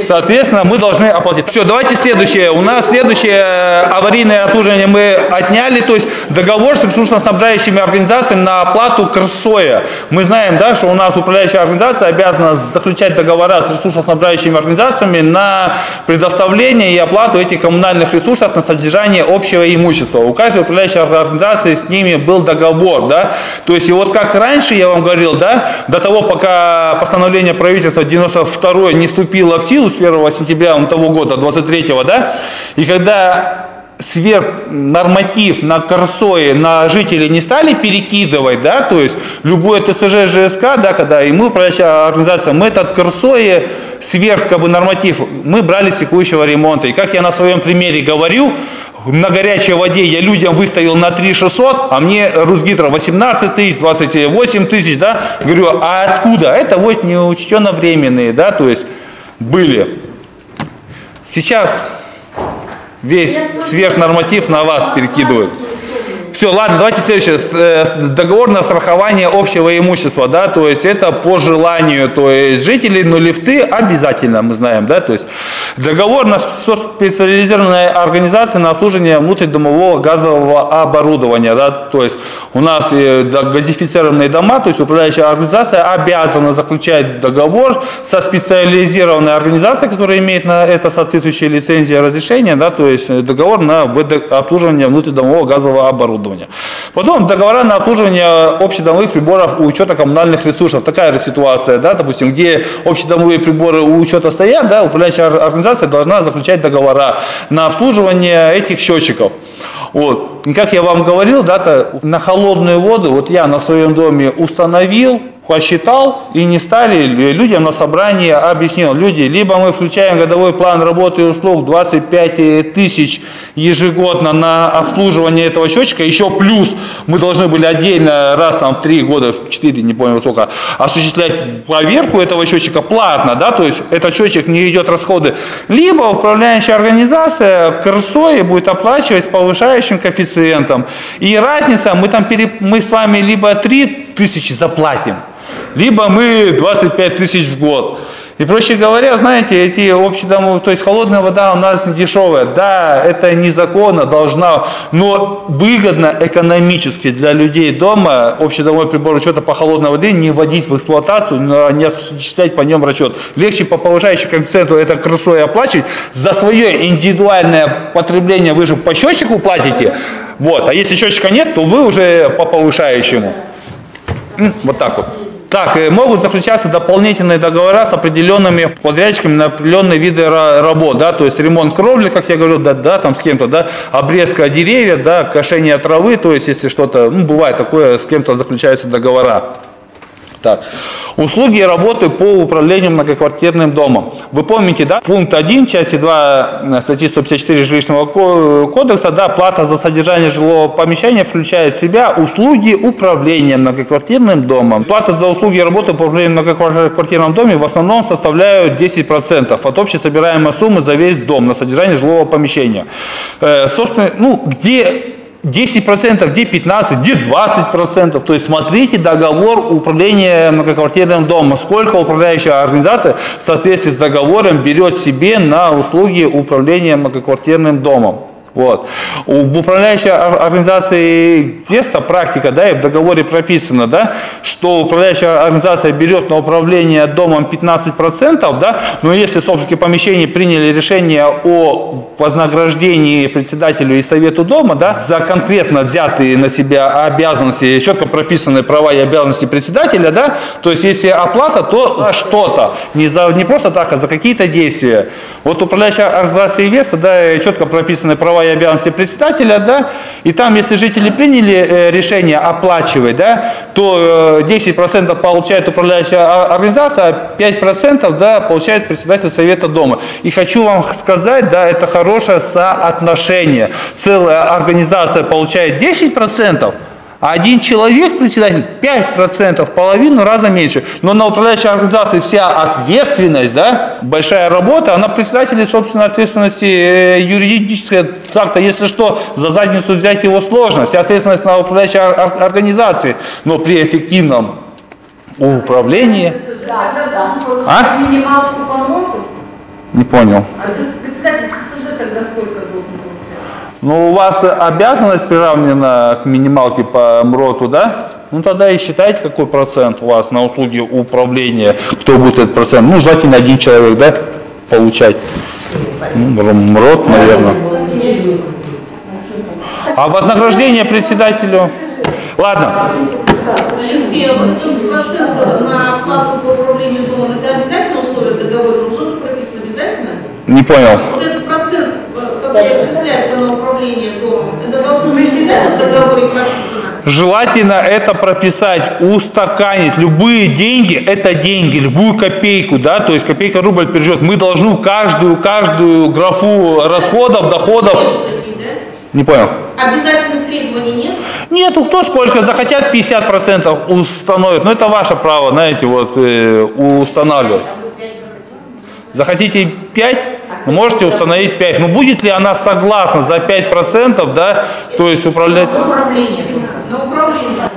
Соответственно, мы должны оплатить. Все, давайте следующее. У нас следующее э, аварийное обслуживание мы отняли, то есть договор с ресурсно-снабжающими организациями на оплату КРСОя. Мы знаем, да, что у нас управляющая организация обязана заключать договора с ресурсно-снабжающими организациями на предоставление и оплату этих коммунальных ресурсов на содержание общего имущества. У каждой управляющей организации с ними был договор, да. То есть и вот как раньше я вам говорил, да, до того, пока постановление правительства 92 не вступило в силу с 1 сентября ну, того года, 23 да, и когда сверхнорматив на Корсое на жителей не стали перекидывать, да, то есть любое ТСЖ, ЖСК, да, когда и мы, управляющая организация, мы этот Корсое сверх как бы, норматив мы брали с текущего ремонта. И как я на своем примере говорю, на горячей воде я людям выставил на 3 600, а мне Русгидро 18 тысяч, 28 тысяч, да, говорю, а откуда? Это вот неучтенно временные, да, то есть были. Сейчас весь сверхнорматив на вас перекидывают. Все, ладно, давайте следующее. Э, договор на страхование общего имущества, да, то есть это по желанию, то есть жителей, но лифты обязательно, мы знаем, да, то есть договор на специализированной организации на обслуживание внутридомового газового оборудования, да, то есть у нас газифицированные дома, то есть управляющая организация обязана заключать договор со специализированной организацией, которая имеет на это соответствующие лицензии и разрешения, да, то есть договор на обслуживание внутридомового газового оборудования оборудования. Потом договора на обслуживание общедомовых приборов у учета коммунальных ресурсов. Такая же ситуация, да, допустим, где общедомовые приборы у учета стоят, да, управляющая организация должна заключать договора на обслуживание этих счетчиков. Вот. И как я вам говорил, да, на холодную воду, вот я на своем доме установил, посчитал и не стали людям на собрании объяснил. Люди, либо мы включаем годовой план работы и услуг 25 тысяч ежегодно на обслуживание этого счетчика, еще плюс мы должны были отдельно раз там в 3 года, в 4, не помню сколько, осуществлять проверку этого счетчика платно, да, то есть этот счетчик не идет расходы. Либо управляющая организация КРСОИ будет оплачивать с повышающим коэффициентом. И разница, мы там пере, мы с вами либо 3 тысячи заплатим, либо мы 25 тысяч в год. И проще говоря, знаете, эти общедомовые, то есть холодная вода у нас не дешевая. Да, это незаконно, должна, но выгодно экономически для людей дома общедомовой прибор учета по холодной воде не вводить в эксплуатацию, не осуществлять по нем расчет. Легче по повышающему коэффициенту это красой оплачивать. За свое индивидуальное потребление вы же по счетчику платите. Вот. А если счетчика нет, то вы уже по повышающему. Вот так вот. Так, могут заключаться дополнительные договора с определенными подрядчиками на определенные виды работ, да, то есть ремонт кровли, как я говорил, да, да, там с кем-то, да, обрезка деревьев, да, кошение травы, то есть если что-то, ну, бывает такое, с кем-то заключаются договора. Так. Услуги и работы по управлению многоквартирным домом. Вы помните, да, пункт 1 части 2 э, статьи 154 жилищного кодекса, да, плата за содержание жилого помещения включает в себя услуги управления многоквартирным домом. Плата за услуги и работы по управлению многоквартирным домом в основном составляют 10% от общей собираемой суммы за весь дом на содержание жилого помещения. Э, собственно, ну, где 10%, где 15%, где 20%. То есть смотрите договор управления многоквартирным домом. Сколько управляющая организация в соответствии с договором берет себе на услуги управления многоквартирным домом. Вот. В управляющей организации Веста практика, да, и в договоре прописано, да, что управляющая организация берет на управление домом 15%, да, но если собственники помещений приняли решение о вознаграждении председателю и совету дома, да, за конкретно взятые на себя обязанности, четко прописанные права и обязанности председателя, да, то есть если оплата, то за что-то, не, за, не просто так, а за какие-то действия. Вот управляющая организация Веста, да, четко прописаны права и обязанности председателя, да, и там, если жители приняли э, решение оплачивать, да, то 10% э, получает управляющая организация, а 5% да, получает председатель совета дома. И хочу вам сказать, да, это хорошее соотношение. Целая организация получает 10%, а один человек, председатель, 5%, половину раза меньше. Но на управляющей организации вся ответственность, да, большая работа, а на председателе, собственно, ответственности э, юридическая, так-то, если что, за задницу взять его сложно. Вся ответственность на управляющей организации, но при эффективном управлении... А? Не понял. А председатель тогда сколько но у вас обязанность приравнена к минималке по МРОТу, да? Ну тогда и считайте, какой процент у вас на услуги управления, кто будет этот процент. Ну, желательно один человек, да, получать. Ну, МРОТ, наверное. А вознаграждение председателю? Ладно. Алексей, а вот процент на оплату по управлению домом, это обязательно условие договора должен быть прописано обязательно? Не понял. Вот этот процент, когда отчисляется на управление домом, это должно быть обязательно в договоре прописано? Желательно это прописать, устаканить. Любые деньги – это деньги, любую копейку, да, то есть копейка рубль перейдет. Мы должны каждую, каждую графу расходов, доходов. Не понял. Обязательных требований нет? Нету, кто сколько захотят 50% установят. Но это ваше право, знаете, вот э, устанавливать. Захотите 5, можете установить 5. Но будет ли она согласна за 5%, да, то есть управлять...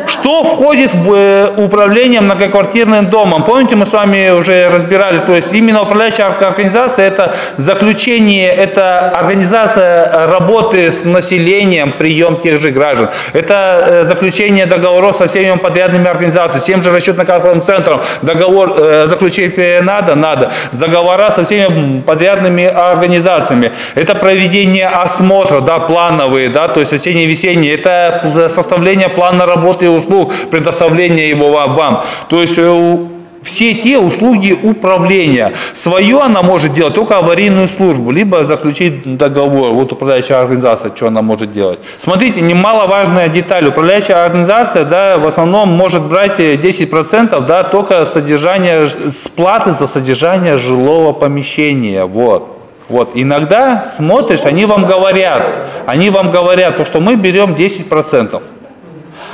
Что входит в э, управление многоквартирным домом? Помните, мы с вами уже разбирали, то есть именно управляющая ор- организация это заключение, это организация работы с населением, прием тех же граждан. Это э, заключение договоров со всеми подрядными организациями, с тем же расчетно-кассовым центром. Договор э, заключить э, надо, надо. Договора со всеми подрядными организациями. Это проведение осмотра, да, плановые, да, то есть осенние, весенние. Это составление плана работы и услуг, предоставление его вам. То есть э, все те услуги управления. Свое она может делать только аварийную службу, либо заключить договор. Вот управляющая организация, что она может делать. Смотрите, немаловажная деталь. Управляющая организация, да, в основном может брать э, 10%, да, только содержание, с платы за содержание жилого помещения. Вот. Вот, иногда смотришь, они вам говорят, они вам говорят, то, что мы берем 10%.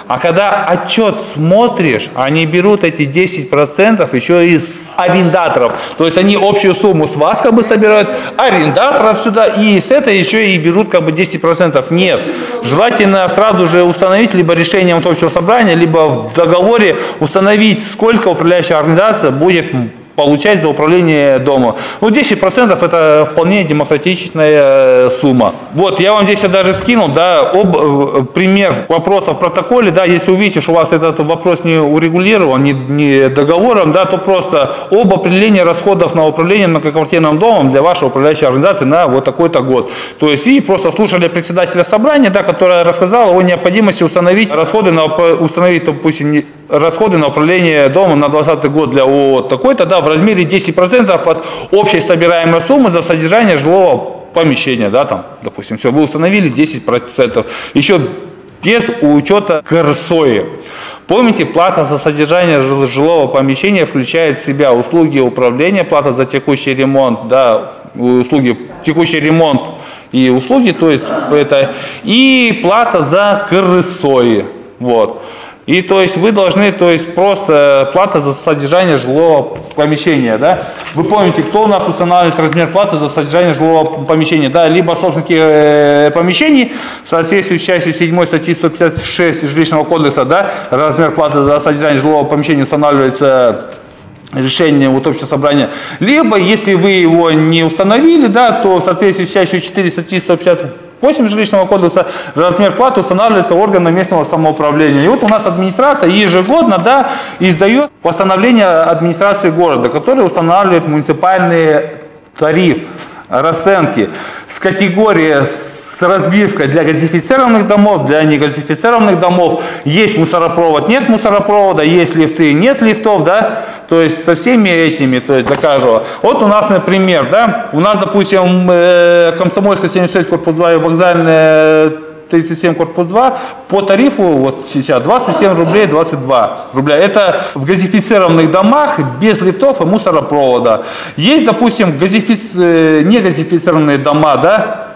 А когда отчет смотришь, они берут эти 10% еще из арендаторов. То есть они общую сумму с вас как бы собирают, арендаторов сюда, и с этой еще и берут как бы 10%. Нет. Желательно сразу же установить либо решением общего собрания, либо в договоре установить, сколько управляющая организация будет получать за управление дома. Ну, 10% это вполне демократичная э, сумма. Вот, я вам здесь даже скинул, да, об, э, пример вопроса в протоколе, да, если увидите, что у вас этот вопрос не урегулирован, не, не договором, да, то просто об определении расходов на управление многоквартирным домом для вашей управляющей организации на вот такой-то год. То есть, и просто слушали председателя собрания, да, которая рассказала о необходимости установить расходы на, установить, допустим, расходы на управление домом на 2020 год для ООО такой-то, да, в размере 10% от общей собираемой суммы за содержание жилого помещения, да, там, допустим, все, вы установили 10%, еще без учета КРСОИ. Помните, плата за содержание жил- жилого помещения включает в себя услуги управления, плата за текущий ремонт, да, услуги, текущий ремонт и услуги, то есть это, и плата за КРСОИ, вот. И то есть вы должны, то есть просто плата за содержание жилого помещения, да? Вы помните, кто у нас устанавливает размер платы за содержание жилого помещения, да? Либо собственники э, помещений, в соответствии с частью 7 статьи 156 жилищного кодекса, да? Размер платы за содержание жилого помещения устанавливается решение вот общего собрания. Либо, если вы его не установили, да, то в соответствии с частью 4 статьи 158 жилищного кодекса размер платы устанавливается органом местного самоуправления. И вот у нас администрация ежегодно да, издает постановление администрации города, которое устанавливает муниципальный тариф, расценки с категории с разбивкой для газифицированных домов, для негазифицированных домов. Есть мусоропровод, нет мусоропровода, есть лифты, нет лифтов, да, то есть со всеми этими, то есть для каждого. Вот у нас, например, да, у нас, допустим, э, Комсомольская 76, корпус 2 и вокзальная 37 корпус 2 по тарифу вот сейчас 27 рублей 22 рубля. Это в газифицированных домах без лифтов и мусоропровода. Есть, допустим, газифи- э, негазифицированные дома, да,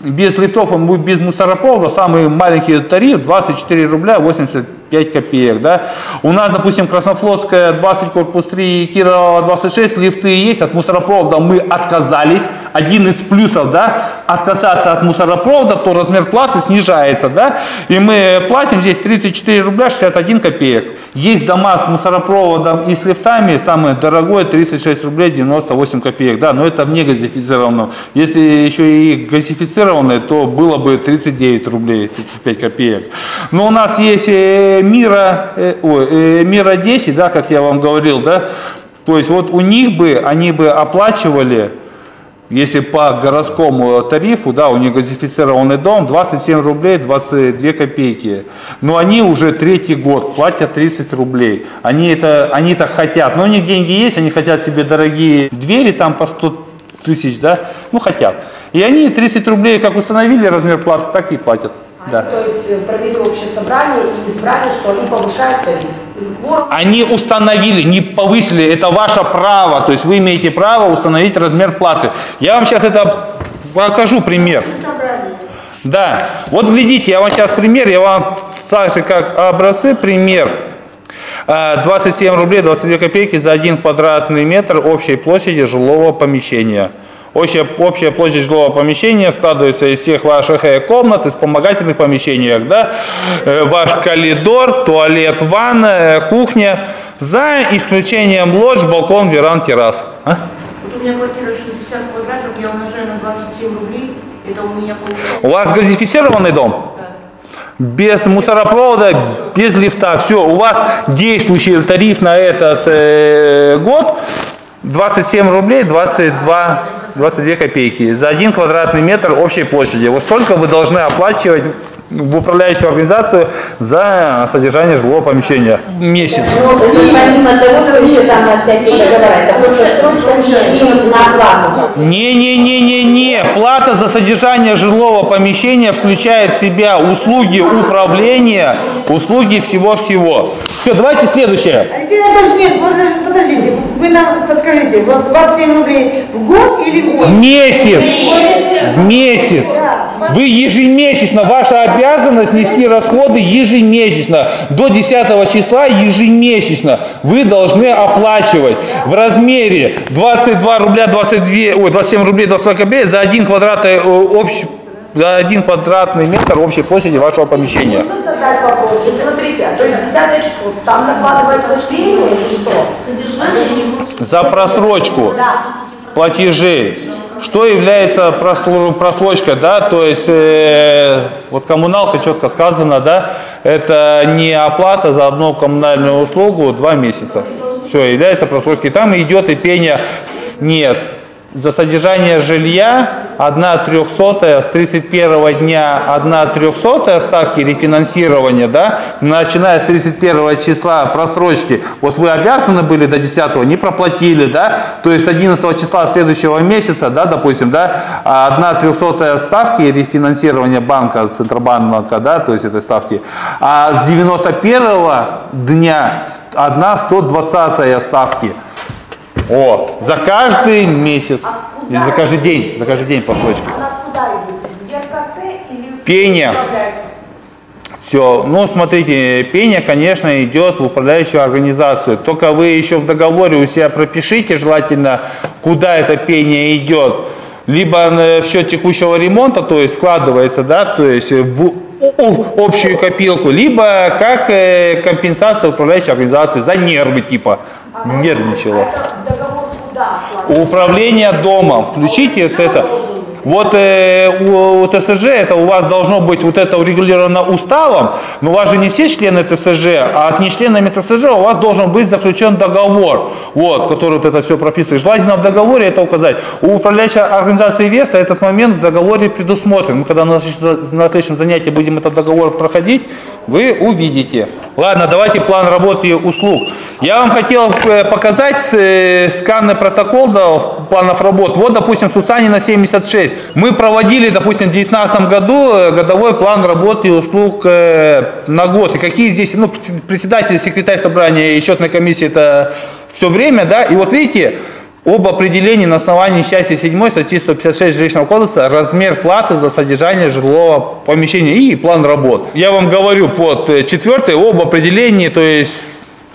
без лифтов, будет без мусоропровода, самый маленький тариф 24 рубля 85 копеек, да. У нас, допустим, Краснофлотская 20, корпус 3, Кирова 26, лифты есть, от мусоропровода мы отказались. Один из плюсов, да, отказаться от мусоропровода, то размер платы снижается, да, и мы платим здесь 34 рубля 61 копеек. Есть дома с мусоропроводом и с лифтами, самое дорогое 36 рублей 98 копеек, да, но это в негазифицированном. Если еще и газифицированное, то было бы 39 рублей 35 копеек. Но у нас есть э, Мира, э, ой, э, Мира 10, да, как я вам говорил, да, то есть вот у них бы, они бы оплачивали если по городскому тарифу, да, у них газифицированный дом 27 рублей 22 копейки. Но они уже третий год платят 30 рублей. Они это, они это хотят. Но у них деньги есть, они хотят себе дорогие двери там по 100 тысяч, да, ну хотят. И они 30 рублей как установили размер платы, так и платят. Да. То есть э, провели общее собрание и избрали, что они повышают тариф. Они установили, не повысили, это ваше право, то есть вы имеете право установить размер платы. Я вам сейчас это покажу пример. Да, вот глядите, я вам сейчас пример, я вам так же как образцы пример. Э, 27 рублей 22 копейки за 1 квадратный метр общей площади жилого помещения. Общая, общая площадь жилого помещения складывается из всех ваших э, комнат, из вспомогательных помещений, да? Э, ваш коридор, туалет, ванна, э, кухня, за исключением лодж, балкон, веран, террас. А? Вот у меня квартира 60 квадратов, я умножаю на 27 рублей, это у меня получается... У вас газифицированный дом? Без мусоропровода, без лифта. Все, у вас действующий тариф на этот э, год 27 рублей 22, 22 копейки за один квадратный метр общей площади. Вот столько вы должны оплачивать в управляющую организацию за содержание жилого помещения. Месяц. Ну, оплату. Не-не-не-не-не. Плата за содержание жилого помещения включает в себя услуги управления, услуги всего-всего. Все, давайте следующее. Алексей Анатольевич, нет, подожди- подождите, вы нам подскажите, вот 27 рублей в год или в год? Месяц. Месяц. Вы ежемесячно, ваша обязанность нести расходы ежемесячно. До 10 числа ежемесячно вы должны оплачивать в размере 22 рубля 22, ой, 27 рублей 22 копеек за один квадрат э, общ- за один квадратный метр общей площади вашего помещения. Можно задать вопрос? Вот Смотрите, то есть 10 число, там накладывается премия или что? Содержание не может За просрочку платежей. Что является просло- прослойкой, да, то есть э, вот коммуналка четко сказано, да, это не оплата за одну коммунальную услугу два месяца. Все, является прослойкой. Там идет и пение, нет, за содержание жилья 1 трехсотая с 31 дня 1 трехсотая ставки рефинансирования, да, начиная с 31 числа просрочки, вот вы обязаны были до 10 не проплатили, да, то есть 11 числа следующего месяца, да, допустим, да, 1 трехсотая ставки рефинансирования банка, Центробанка, да, то есть этой ставки, а с 91 дня 1 120 ставки. О, за каждый месяц. Или за каждый день, за каждый день или в Пение. Все, ну смотрите, пение, конечно, идет в управляющую организацию. Только вы еще в договоре у себя пропишите желательно, куда это пение идет. Либо э, в счет текущего ремонта, то есть складывается, да, то есть в общую копилку, либо как э, компенсация управляющей организации за нервы типа. Нервничала. Управление домом. Включите с это. Вот э, у, у ТСЖ это у вас должно быть вот это урегулировано уставом, но у вас же не все члены ТСЖ, а с нечленами ТСЖ у вас должен быть заключен договор, вот, который вот это все прописывает. Желательно в договоре это указать. У управляющей организации Веста этот момент в договоре предусмотрен. Мы когда на на следующем занятии будем этот договор проходить, вы увидите. Ладно, давайте план работы и услуг. Я вам хотел э, показать э, сканный протокол да, планов работ. Вот, допустим, Сусанина 76. Мы проводили, допустим, в 2019 году э, годовой план работы и услуг на год. И какие здесь, ну, председатель, секретарь собрания и счетной комиссии это все время, да, и вот видите, об определении на основании части 7 статьи 156 жилищного кодекса размер платы за содержание жилого помещения и план работ. Я вам говорю под э, четвертый об определении, то есть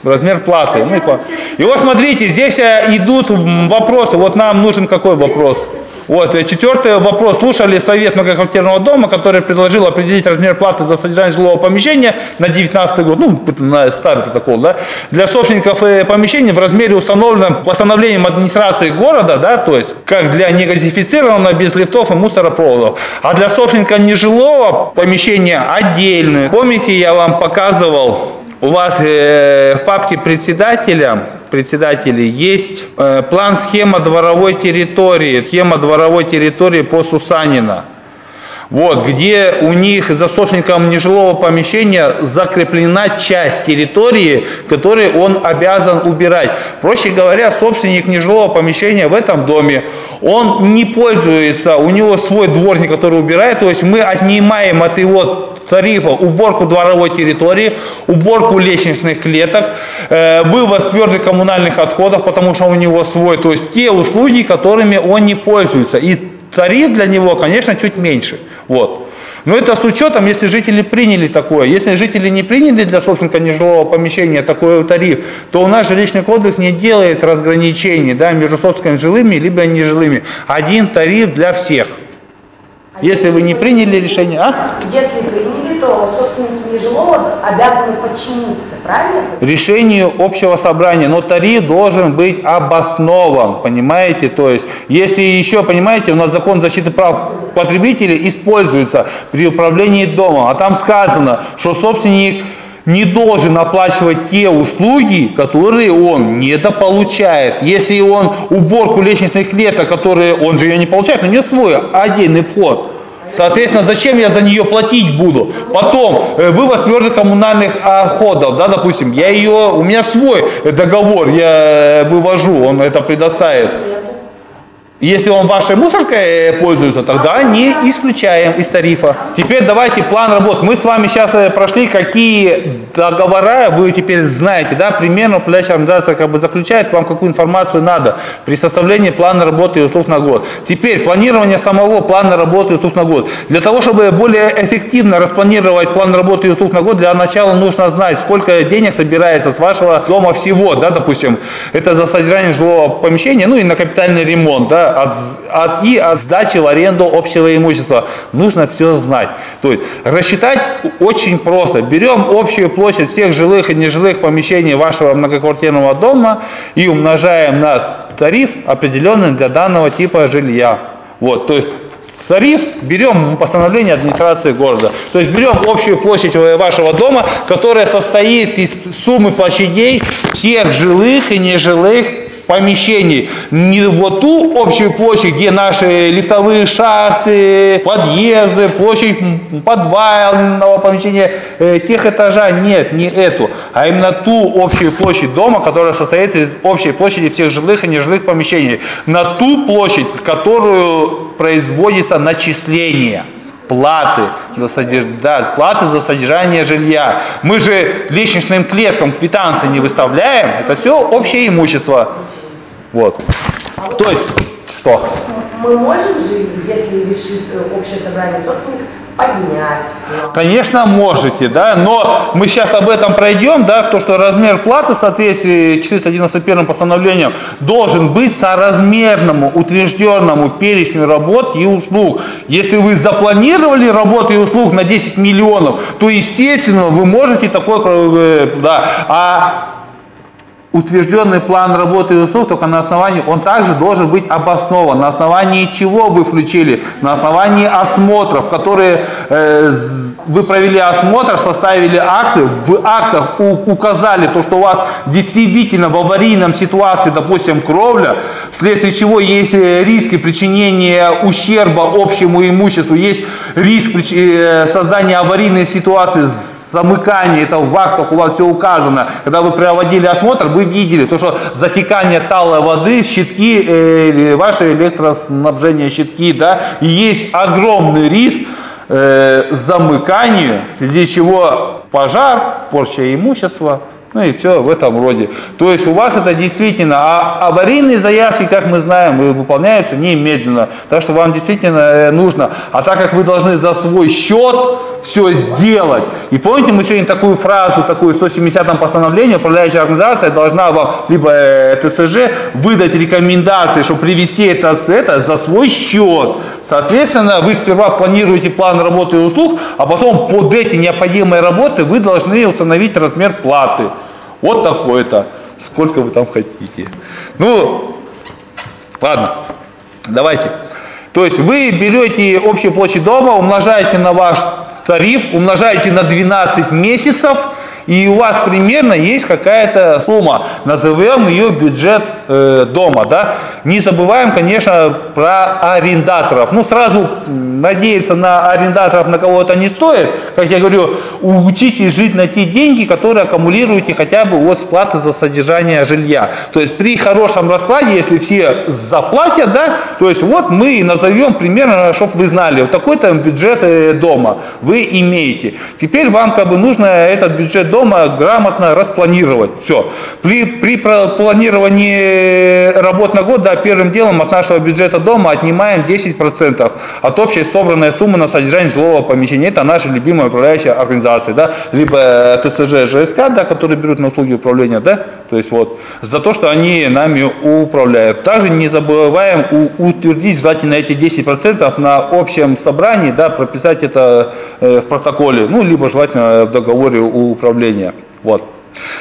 размер платы. Ну, и, вот смотрите, здесь э, идут вопросы. Вот нам нужен какой вопрос? Вот, четвертый вопрос. Слушали совет многоквартирного дома, который предложил определить размер платы за содержание жилого помещения на 19 год, ну, на старый протокол, да, для собственников э, помещений в размере установленном постановлением администрации города, да, то есть как для негазифицированного, без лифтов и мусоропроводов. А для собственника нежилого помещения отдельно. Помните, я вам показывал у вас э, в папке председателя, председателей есть э, план схема дворовой территории, схема дворовой территории по Сусанина. Вот, где у них за собственником нежилого помещения закреплена часть территории, которую он обязан убирать. Проще говоря, собственник нежилого помещения в этом доме, он не пользуется, у него свой дворник, который убирает, то есть мы отнимаем от его тарифа уборку дворовой территории, уборку лестничных клеток, э, вывоз твердых коммунальных отходов, потому что у него свой, то есть те услуги, которыми он не пользуется. И тариф для него, конечно, чуть меньше. Вот. Но это с учетом, если жители приняли такое. Если жители не приняли для собственника нежилого помещения такой тариф, то у нас жилищный кодекс не делает разграничений да, между собственниками жилыми либо нежилыми. Один тариф для всех. Если вы не приняли решение, а? Если приняли, то собственники нежилого обязаны подчиниться, правильно? решению общего собрания, но тариф должен быть обоснован, понимаете? То есть, если еще, понимаете, у нас закон защиты прав потребителей используется при управлении домом, а там сказано, что собственник не должен оплачивать те услуги, которые он недополучает. Если он уборку лестничных клеток, которые он же ее не получает, но не свой, отдельный вход. Соответственно, зачем я за нее платить буду? Потом, э, вывоз твердых коммунальных отходов, да, допустим, я ее, у меня свой договор, я э, вывожу, он это предоставит. Если он вашей мусоркой э, пользуется, тогда не исключаем из тарифа. Теперь давайте план работ. Мы с вами сейчас э, прошли, какие договора вы теперь знаете, да, примерно управляющая организация как бы заключает вам какую информацию надо при составлении плана работы и услуг на год. Теперь планирование самого плана работы и услуг на год. Для того, чтобы более эффективно распланировать план работы и услуг на год, для начала нужно знать, сколько денег собирается с вашего дома всего, да, допустим, это за содержание жилого помещения, ну и на капитальный ремонт, да, от, от, и от сдачи в аренду общего имущества. Нужно все знать. То есть рассчитать очень просто. Берем общую площадь всех жилых и нежилых помещений вашего многоквартирного дома и умножаем на тариф, определенный для данного типа жилья. Вот, то есть Тариф берем постановление администрации города. То есть берем общую площадь вашего дома, которая состоит из суммы площадей всех жилых и нежилых помещений. Не вот ту общую площадь, где наши лифтовые шахты, подъезды, площадь подвального помещения, э, тех этажа нет, не эту, а именно ту общую площадь дома, которая состоит из общей площади всех жилых и нежилых помещений. На ту площадь, которую производится начисление платы за, содерж... да, платы за содержание жилья. Мы же лестничным клеткам квитанции не выставляем, это все общее имущество. Вот. То есть, что? Мы можем же, если решит э, общее собрание собственников, поднять. Конечно, можете, да, но мы сейчас об этом пройдем, да, то, что размер платы в соответствии с 491 постановлением должен быть соразмерному утвержденному перечню работ и услуг. Если вы запланировали работы и услуг на 10 миллионов, то, естественно, вы можете такой, э, да, а утвержденный план работы и услуг только на основании, он также должен быть обоснован. На основании чего вы включили? На основании осмотров, которые э, вы провели осмотр, составили акты, в актах у, указали то, что у вас действительно в аварийном ситуации, допустим, кровля, вследствие чего есть э, риски причинения ущерба общему имуществу, есть риск э, создания аварийной ситуации замыкание, это в актах у вас все указано. Когда вы проводили осмотр, вы видели то, что затекание талой воды, щитки, э, ваше электроснабжение щитки, да, и есть огромный риск э, замыканию, в связи с чего пожар, порча имущества, ну и все в этом роде. То есть у вас это действительно, а аварийные заявки, как мы знаем, выполняются немедленно. Так что вам действительно э, нужно. А так как вы должны за свой счет все сделать. И помните, мы сегодня такую фразу, такую в 170-м постановлении, управляющая организация должна вам, либо э, ТСЖ, выдать рекомендации, чтобы привести это, это за свой счет. Соответственно, вы сперва планируете план работы и услуг, а потом под эти необходимые работы вы должны установить размер платы. Вот такой-то. Сколько вы там хотите. Ну, ладно, давайте. То есть вы берете общую площадь дома, умножаете на ваш тариф, умножаете на 12 месяцев и у вас примерно есть какая-то сумма, назовем ее бюджет э, дома, да. Не забываем, конечно, про арендаторов. Ну, сразу надеяться на арендаторов на кого-то не стоит. Как я говорю, учитесь жить на те деньги, которые аккумулируете хотя бы от сплаты за содержание жилья. То есть при хорошем раскладе, если все заплатят, да, то есть вот мы назовем примерно, чтобы вы знали, вот такой-то бюджет э, дома вы имеете. Теперь вам как бы нужно этот бюджет дома грамотно распланировать. Все. При, при планировании работ на год, да, первым делом от нашего бюджета дома отнимаем 10% от общей собранной суммы на содержание жилого помещения. Это наши любимые управляющие организации, да, либо э, ТСЖ, ЖСК, да, которые берут на услуги управления, да, то есть вот, за то, что они нами управляют. Также не забываем утвердить желательно эти 10% на общем собрании, да, прописать это э, в протоколе, ну, либо желательно в договоре управления. Вот.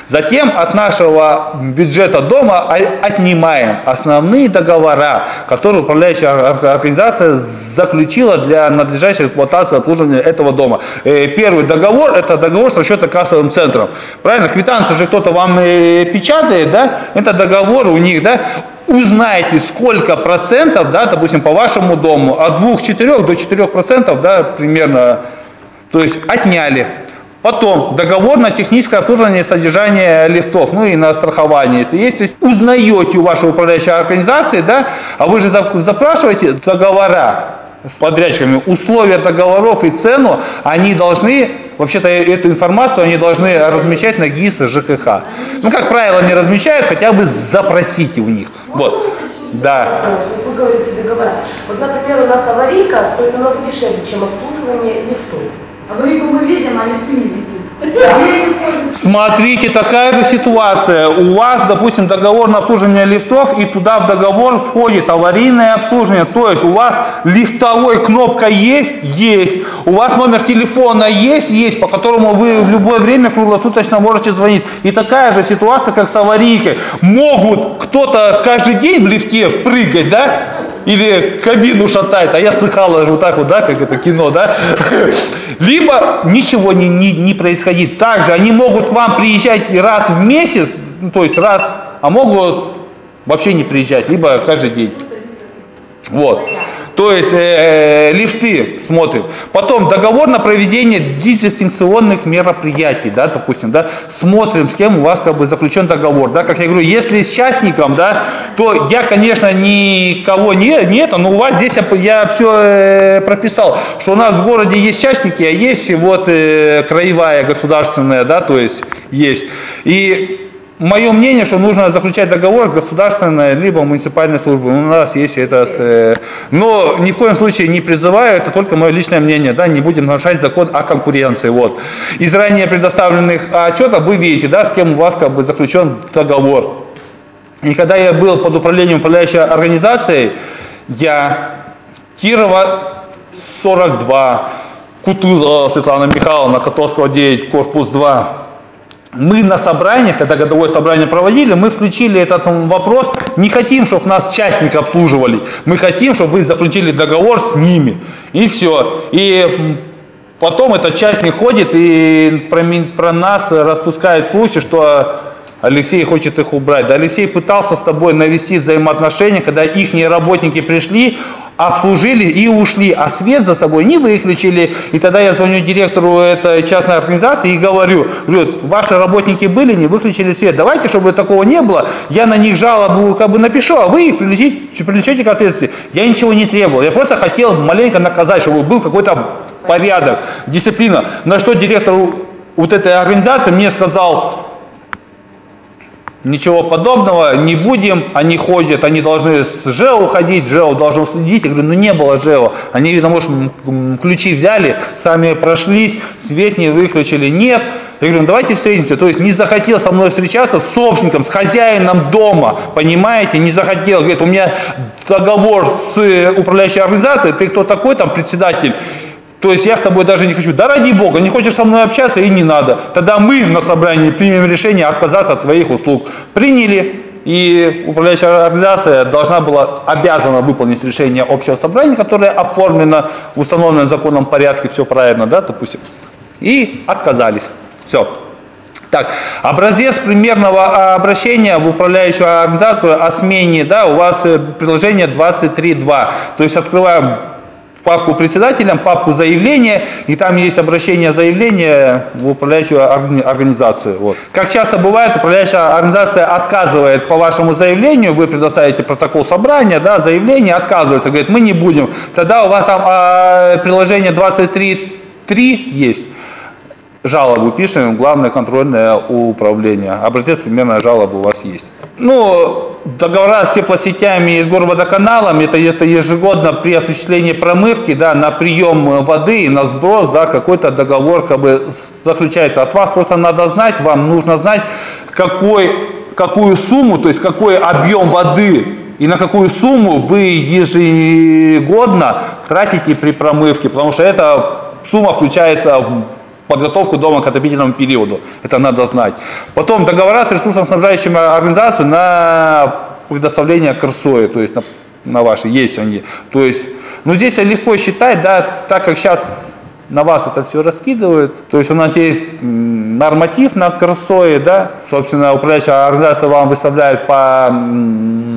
Затем от нашего бюджета дома отнимаем основные договора, которые управляющая организация заключила для надлежащей эксплуатации обслуживания этого дома. Э, первый договор – это договор с расчетно-кассовым центром. Правильно? Квитанцию же кто-то вам э, печатает, да? Это договор у них, да? Узнаете, сколько процентов, да, допустим, по вашему дому, от 2-4 до 4 процентов, да, примерно, то есть отняли. Потом договор на техническое обслуживание и содержание лифтов, ну и на страхование, если есть. То есть узнаете у вашей управляющей организации, да, а вы же запрашиваете договора с подрядчиками, условия договоров и цену, они должны, вообще-то эту информацию они должны размещать на ГИС и ЖКХ. Ну, как правило, не размещают, хотя бы запросите у них. Вот. Да. Вы говорите договора. Вот, например, у нас аварийка стоит намного дешевле, чем обслуживание лифтов. А а. Смотрите, такая же ситуация. У вас, допустим, договор на обслуживание лифтов, и туда в договор входит аварийное обслуживание. То есть у вас лифтовой кнопка есть? Есть. У вас номер телефона есть? Есть, по которому вы в любое время круглосуточно можете звонить. И такая же ситуация, как с аварийкой. Могут кто-то каждый день в лифте прыгать, да? Или кабину шатает, а я слыхала вот так вот, да, как это кино, да, *laughs* либо ничего не, не, не происходит. Также они могут к вам приезжать раз в месяц, ну, то есть раз, а могут вообще не приезжать, либо каждый день. Вот. То есть э, э, лифты смотрим. Потом договор на проведение дезинфекционных мероприятий, да, допустим, да, смотрим, с кем у вас как бы заключен договор, да, как я говорю, если с частником, да, то я, конечно, никого не, не это, но у вас здесь я, я все э, прописал, что у нас в городе есть частники, а есть вот э, краевая государственная, да, то есть есть. И Мое мнение, что нужно заключать договор с государственной либо муниципальной службой. У нас есть этот... Э, но ни в коем случае не призываю, это только мое личное мнение, да, не будем нарушать закон о конкуренции. Вот. Из ранее предоставленных отчетов вы видите, да, с кем у вас как бы заключен договор. И когда я был под управлением управляющей организацией, я Кирова 42, Кутузова Светлана Михайловна, Котовского 9, корпус 2, мы на собраниях, когда годовое собрание проводили, мы включили этот вопрос. Не хотим, чтобы нас частники обслуживали. Мы хотим, чтобы вы заключили договор с ними. И все. И потом этот частник ходит и про, про нас распускает слухи, что Алексей хочет их убрать. Да Алексей пытался с тобой навести взаимоотношения, когда их работники пришли, обслужили и ушли, а свет за собой не выключили. И тогда я звоню директору этой частной организации и говорю, говорю, ваши работники были, не выключили свет. Давайте, чтобы такого не было, я на них жалобу как бы напишу, а вы их привлечете, привлечете к ответственности. Я ничего не требовал, я просто хотел маленько наказать, чтобы был какой-то порядок, дисциплина. На что директор вот этой организации мне сказал, Ничего подобного, не будем, они ходят, они должны с ЖЭО уходить, ЖЭО должен следить. Я говорю, ну не было ЖЭО. Они, видно, может, ключи взяли, сами прошлись, свет не выключили. Нет. Я говорю, ну давайте встретимся. То есть не захотел со мной встречаться с собственником, с хозяином дома, понимаете, не захотел. Говорит, у меня договор с управляющей организацией, ты кто такой, там, председатель. То есть я с тобой даже не хочу. Да ради Бога, не хочешь со мной общаться и не надо. Тогда мы на собрании примем решение отказаться от твоих услуг. Приняли, и управляющая организация должна была, обязана выполнить решение общего собрания, которое оформлено в установленном законном порядке, все правильно, да, допустим. И отказались. Все. Так, образец примерного обращения в управляющую организацию о смене, да, у вас э, приложение 23.2. То есть открываем папку председателям, папку заявления, и там есть обращение заявления в управляющую орг- организацию. Вот. Как часто бывает, управляющая организация отказывает по вашему заявлению, вы предоставите протокол собрания, да, заявление, отказывается, говорит, мы не будем. Тогда у вас там а, приложение 23.3 есть жалобу пишем, главное контрольное управление. Образец примерно жалобы у вас есть. Ну, договора с теплосетями и с горводоканалом, это, это ежегодно при осуществлении промывки, да, на прием воды и на сброс, да, какой-то договор как бы заключается. От вас просто надо знать, вам нужно знать, какой, какую сумму, то есть какой объем воды и на какую сумму вы ежегодно тратите при промывке, потому что эта сумма включается в подготовку дома к отопительному периоду. Это надо знать. Потом договора с ресурсоснабжающими организациями на предоставление КРСОИ, то есть на, на ваши, есть они. То есть, ну здесь легко считать, да, так как сейчас на вас это все раскидывают. То есть у нас есть норматив на КРСОИ, да, собственно, управляющая организация вам выставляет по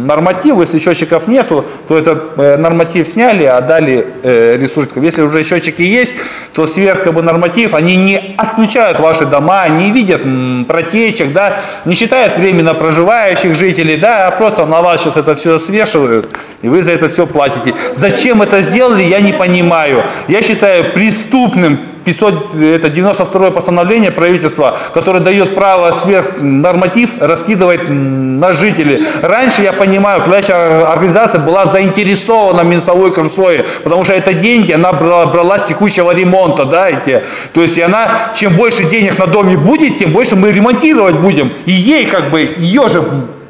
м, нормативу, если счетчиков нету, то этот э, норматив сняли, а дали э, ресурсиков. Если уже счетчики есть, то сверх как бы, норматив, они не отключают ваши дома, не видят протечек, да, не считают временно проживающих жителей, да, а просто на вас сейчас это все свешивают, и вы за это все платите. Зачем это сделали, я не понимаю. Я считаю преступным 500, это 92 постановление правительства, которое дает право сверх норматив раскидывать на жителей. Раньше, я понимаю, управляющая организация была заинтересована в Минцовой Крсое, потому что это деньги она брала, брала с текущего ремонта, да, эти. То есть и она, чем больше денег на доме будет, тем больше мы ремонтировать будем. И ей как бы, ее же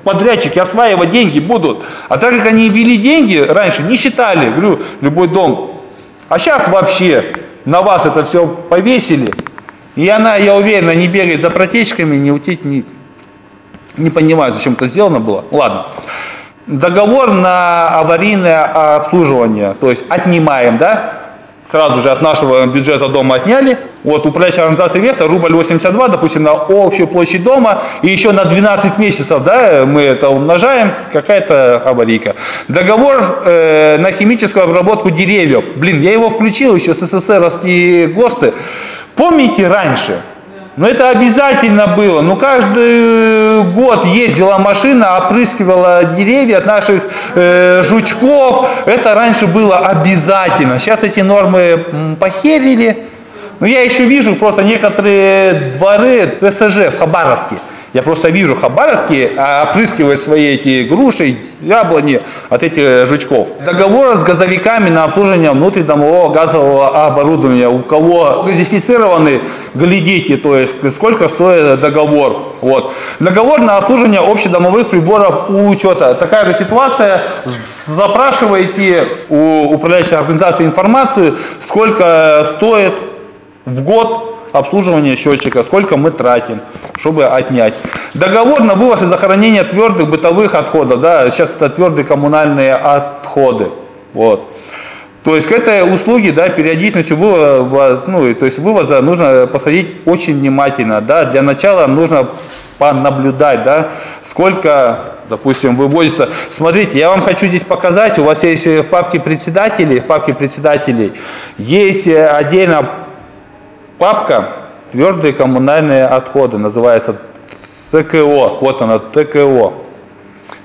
подрядчики осваивать деньги будут. А так как они ввели деньги раньше, не считали, говорю, любой дом. А сейчас вообще на вас это все повесили. И она, я уверен, не бегает за протечками, не утить, не, не понимаю, зачем это сделано было. Ладно. Договор на аварийное обслуживание, то есть отнимаем, да, сразу же от нашего бюджета дома отняли. Вот управляющая организация Веста, рубль 82, допустим, на общую площадь дома, и еще на 12 месяцев, да, мы это умножаем, какая-то аварийка. Договор э, на химическую обработку деревьев. Блин, я его включил еще с СССРовские ГОСТы. Помните раньше? Но это обязательно было. Ну, каждый год ездила машина, опрыскивала деревья от наших э, жучков. Это раньше было обязательно. Сейчас эти нормы похерили. Но я еще вижу просто некоторые дворы СЖ в Хабаровске. Я просто вижу Хабаровские а, опрыскивают свои эти груши, яблони от этих жучков. Договор с газовиками на обслуживание внутридомового газового оборудования. У кого газифицированы, глядите, то есть сколько стоит договор. Вот. Договор на обслуживание общедомовых приборов учета. Такая же ситуация. Запрашиваете у управляющей организации информацию, сколько стоит в год обслуживание счетчика, сколько мы тратим, чтобы отнять. Договор на вывоз и захоронение твердых бытовых отходов, да, сейчас это твердые коммунальные отходы, вот. То есть к этой услуге, да, периодичностью вывоза, ну, то есть вывоза нужно подходить очень внимательно, да, для начала нужно понаблюдать, да, сколько, допустим, вывозится. Смотрите, я вам хочу здесь показать, у вас есть в папке председателей, в папке председателей есть отдельно папка «Твердые коммунальные отходы», называется ТКО. Вот она, ТКО.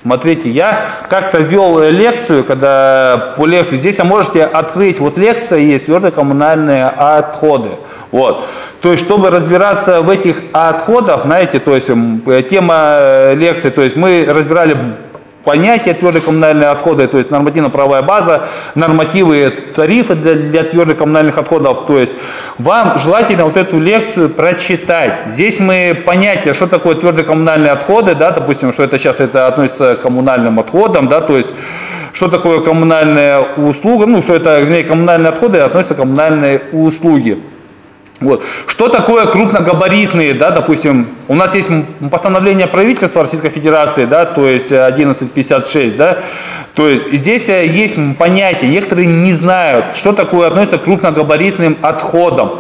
Смотрите, я как-то вел лекцию, когда по лекции, здесь можете открыть, вот лекция есть, твердые коммунальные отходы. Вот. То есть, чтобы разбираться в этих отходах, знаете, то есть тема лекции, то есть мы разбирали понятие твердые коммунальные отходы, то есть нормативно-правовая база, нормативы, тарифы для, для твердых коммунальных отходов. То есть вам желательно вот эту лекцию прочитать. Здесь мы понятие, что такое твердые коммунальные отходы, да, допустим, что это сейчас это относится к коммунальным отходам, да, то есть что такое коммунальная услуга, ну, что это, вернее, коммунальные отходы относятся к коммунальные услуги. Вот. Что такое крупногабаритные, да, допустим, у нас есть постановление правительства Российской Федерации, да, то есть 1156, да, то есть здесь есть понятие, некоторые не знают, что такое относится к крупногабаритным отходам.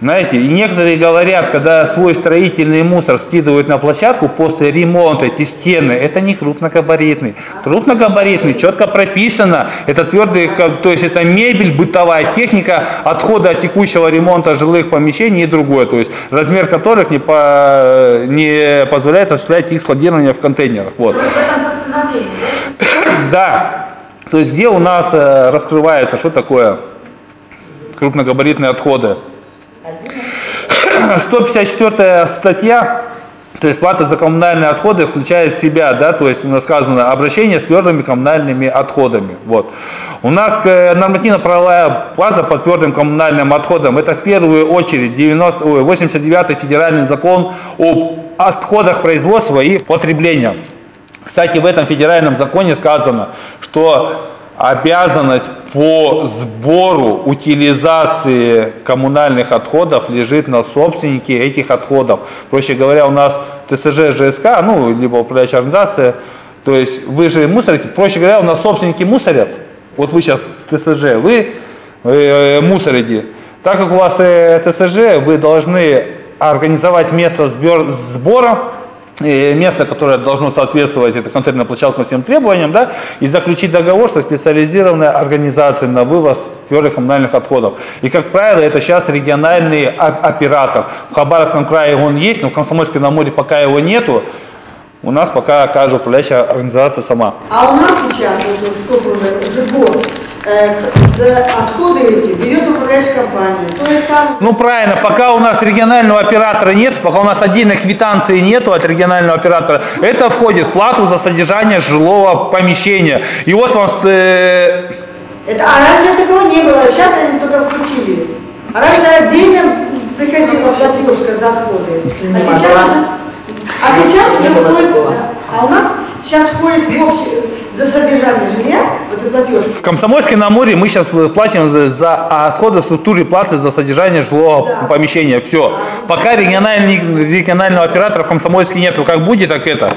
Знаете, и некоторые говорят, когда свой строительный мусор скидывают на площадку после ремонта, эти стены, это не крупногабаритный. Крупногабаритный, четко прописано, это твердый, как- то есть это мебель, бытовая техника, отходы от текущего ремонта жилых помещений и другое, то есть размер которых не, по- не позволяет осуществлять их складирование в контейнерах. Вот. *coughs* Да, то есть где у нас э, раскрывается, что такое крупногабаритные отходы. *clears throat* 154 статья, то есть плата за коммунальные отходы включает в себя, да, то есть у нас сказано обращение с твердыми коммунальными отходами. Вот. У нас э, нормативно-правовая база по твердым коммунальным отходам, это в первую очередь 90, ой, 89 федеральный закон об отходах производства и потребления. Кстати, в этом федеральном законе сказано, что обязанность по сбору, утилизации коммунальных отходов лежит на собственнике этих отходов. Проще говоря, у нас ТСЖ, ЖСК, ну, либо управляющая организация, то есть вы же мусорите, проще говоря, у нас собственники мусорят, вот вы сейчас ТСЖ, вы э, мусорите. Так как у вас э, ТСЖ, вы должны организовать место сбор- сбора, э, место, которое должно соответствовать этой контейнерной площадке всем требованиям, да, и заключить договор со специализированной организацией на вывоз твердых коммунальных отходов. И, как правило, это сейчас региональный оператор. В Хабаровском крае он есть, но в Комсомольской на море пока его нету. У нас пока каждая управляющая организация сама. А у нас сейчас, сколько уже, уже год, э, отходы эти берет управляющая компания. То есть там Ну правильно, пока у нас регионального оператора нет, пока у нас отдельной квитанции нету от регионального оператора, это входит в плату за содержание жилого помещения. И вот вам э, Это, а раньше такого не было, сейчас они только включили. А раньше отдельно приходила платежка за отходы. А сейчас, а сейчас Не уже было входит, такого. а у нас сейчас входит в общий, за содержание жилья, вот эта платежка. в Комсомольске на море мы сейчас платим за, за отходы в структуре платы за содержание жилого Да. помещения. Все. Пока региональный, регионального оператора в Комсомольске нету, как будет, так это.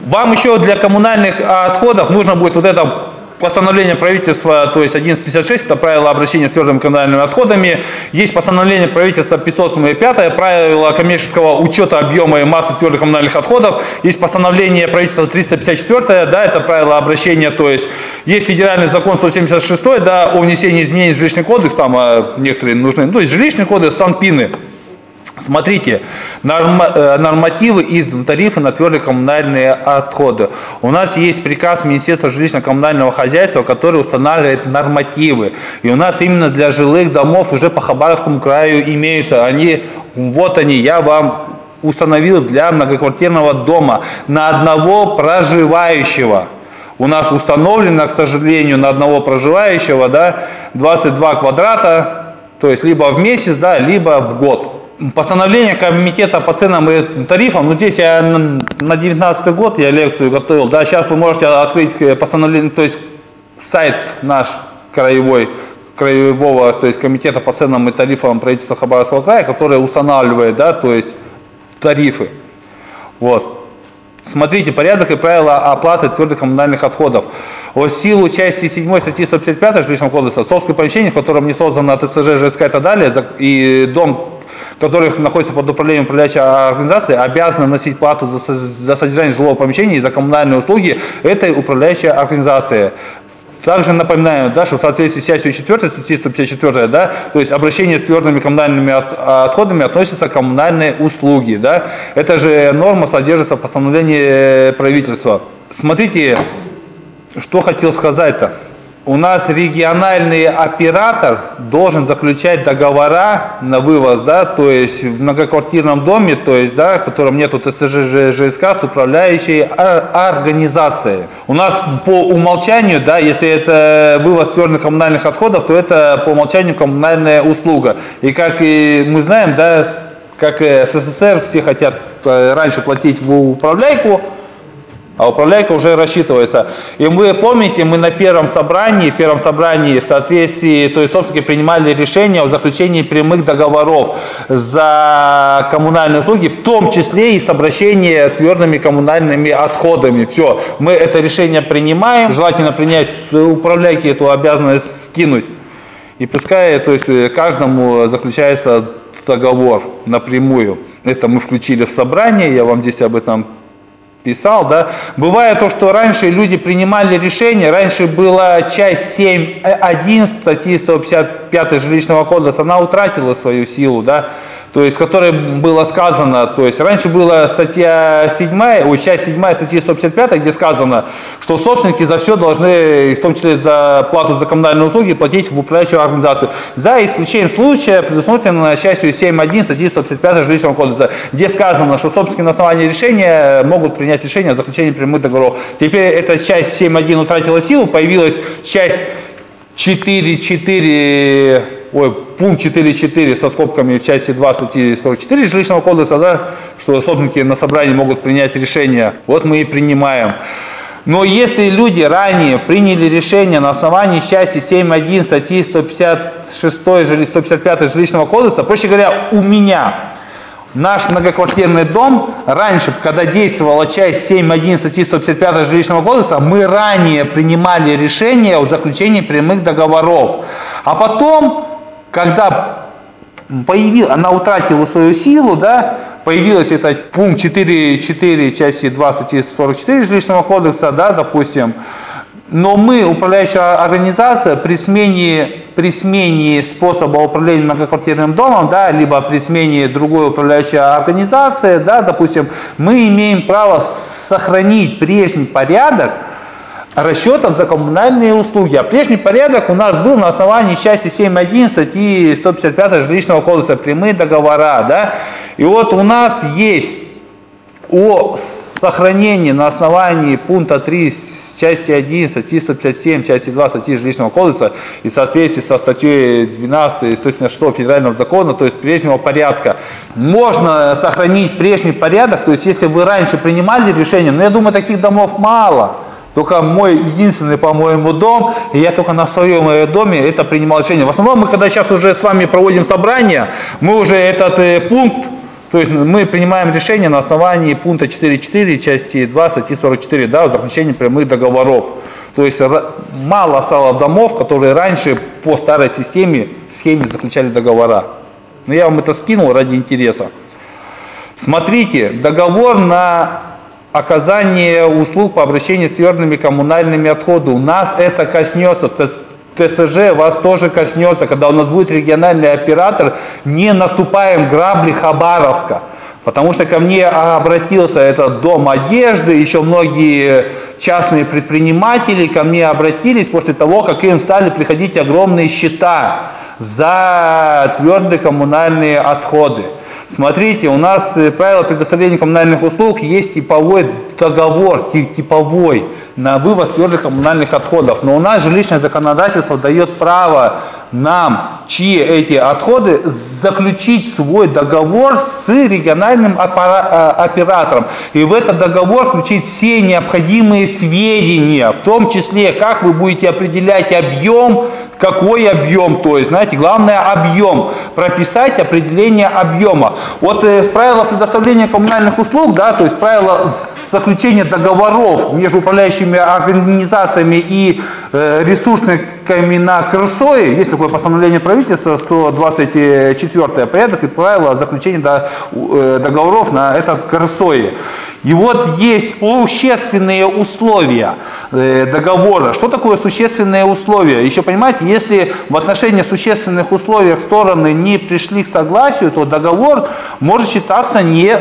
Вам еще для коммунальных отходов нужно будет вот это постановление правительства, то есть 1156, это правило обращения с твердыми коммунальными отходами. Есть постановление правительства 505, правило коммерческого учета объема и массы твердых коммунальных отходов. Есть постановление правительства 354, да, это правило обращения, то есть есть федеральный закон 176, да, о внесении изменений в жилищный кодекс, там а, некоторые нужны, ну, то есть жилищный кодекс, санпины. Смотрите, э, нормативы и тарифы на твердые коммунальные отходы. У нас есть приказ Министерства жилищно-коммунального хозяйства, который устанавливает нормативы. И у нас именно для жилых домов уже по Хабаровскому краю имеются. Они, вот они, я вам установил для многоквартирного дома на одного проживающего. У нас установлено, к сожалению, на одного проживающего да, 22 квадрата, то есть либо в месяц, да, либо в год. Постановление комитета по ценам и тарифам, ну здесь я на на 19 год я лекцию готовил, да, сейчас вы можете открыть э, постановление, то есть сайт наш краевой, краевого, то есть комитета по ценам и тарифам правительства Хабаровского края, который устанавливает, да, то есть тарифы. Вот. Смотрите, порядок и правила оплаты твердых коммунальных отходов. В силу части 7 статьи 155 жилищного кодекса, собственное помещение, в котором не создано ТСЖ, ЖСК и так далее, и дом, который находится под управлением управляющей организации, обязаны носить плату за, за содержание жилого помещения и за коммунальные услуги этой управляющей организации. Также напоминаю, да, что в соответствии с частью 4 статьи 154, да, то есть обращение с твердыми коммунальными от- отходами относятся к коммунальные услуги. Да. Эта же норма содержится в постановлении э, правительства. Смотрите, что хотел сказать-то. У нас региональный оператор должен заключать договора на вывоз, да, то есть в многоквартирном доме, то есть, да, в котором нету ТСЖ, ЖСК с управляющей организацией. У нас по умолчанию, да, если это вывоз твердых коммунальных отходов, то это по умолчанию коммунальная услуга. И как и мы знаем, да, как СССР все хотят э, раньше платить в управляйку, а управляйка уже рассчитывается. И вы помните, мы на первом собрании, первом собрании в соответствии, то есть собственники принимали решение о заключении прямых договоров за коммунальные услуги, в том числе и с обращением твердыми коммунальными отходами. Все, мы это решение принимаем, желательно принять управляйки эту обязанность скинуть. И пускай, то есть каждому заключается договор напрямую. Это мы включили в собрание, я вам здесь об этом писал, да. Бывает то, что раньше люди принимали решения, раньше была часть 7.1 статьи 155 жилищного кодекса, она утратила свою силу, да то есть, которой было сказано, то есть, раньше была статья 7, ой, часть 7 статьи 155, где сказано, что собственники за все должны, в том числе за плату за коммунальные услуги, платить в управляющую организацию. За исключением случая, предусмотрено частью 7.1 статьи 155 жилищного кодекса, где сказано, что собственники на основании решения могут принять решение о заключении прямых договоров. Теперь эта часть 7.1 утратила силу, появилась часть 4.4 ой, пункт 4.4 со скобками в части 2 статьи 44 жилищного кодекса, да, что собственники на собрании могут принять решение, вот мы и принимаем. Но если люди ранее приняли решение на основании части 7.1 статьи 156 155 жилищного кодекса, проще говоря, у меня Наш многоквартирный дом, раньше, когда действовала часть 7.1 статьи 155 жилищного кодекса, мы ранее принимали решение о заключении прямых договоров. А потом когда появил, она утратила свою силу, да, появилась этот пункт 4.4 части 2 статьи 44 жилищного кодекса, да, допустим, но мы, управляющая организация, при смене, при смене способа управления многоквартирным домом, да, либо при смене другой управляющей организации, да, допустим, мы имеем право сохранить прежний порядок, расчетов за коммунальные услуги. А прежний порядок у нас был на основании части 7.1 статьи 155 жилищного кодекса прямые договора. Да? И вот у нас есть о сохранении на основании пункта 3 части 1 статьи 157, части 2 статьи жилищного кодекса и в соответствии со статьей 12 176 федерального закона, то есть прежнего порядка. Можно сохранить прежний порядок, то есть если вы раньше принимали решение, но я думаю, таких домов мало, только мой единственный, по-моему, дом, и я только на своем э, доме это принимал решение. В основном мы, когда сейчас уже с вами проводим собрание, мы уже этот э, пункт, то есть мы принимаем решение на основании пункта 4.4 части 2 статьи 44, да, о заключении прямых договоров. То есть мало стало домов, которые раньше по старой системе, схеме заключали договора. Но я вам это скинул ради интереса. Смотрите, договор на оказание услуг по обращению с твердыми коммунальными отходами. У нас это коснется, ТСЖ вас тоже коснется, когда у нас будет региональный оператор, не наступаем грабли Хабаровска. Потому что ко мне обратился этот дом одежды, еще многие частные предприниматели ко мне обратились после того, как им стали приходить огромные счета за твердые коммунальные отходы. Смотрите, у нас э, правило предоставления коммунальных услуг есть типовой договор, типовой на вывоз твердых коммунальных отходов. Но у нас жилищное законодательство дает право нам, чьи эти отходы, заключить свой договор с региональным э, оператором. И в этот договор включить все необходимые сведения, в том числе, как вы будете определять объем какой объем, то есть, знаете, главное объем, прописать определение объема. Вот э, в правилах предоставления коммунальных услуг, да, то есть правила заключения договоров между управляющими организациями и э, ресурсниками на Крысое, есть такое постановление правительства 124 порядок и правила заключения э, договоров на этот Крысое. И вот есть существенные условия э, договора. Что такое существенные условия? Еще понимаете, если в отношении существенных условий стороны не пришли к согласию, то договор может считаться не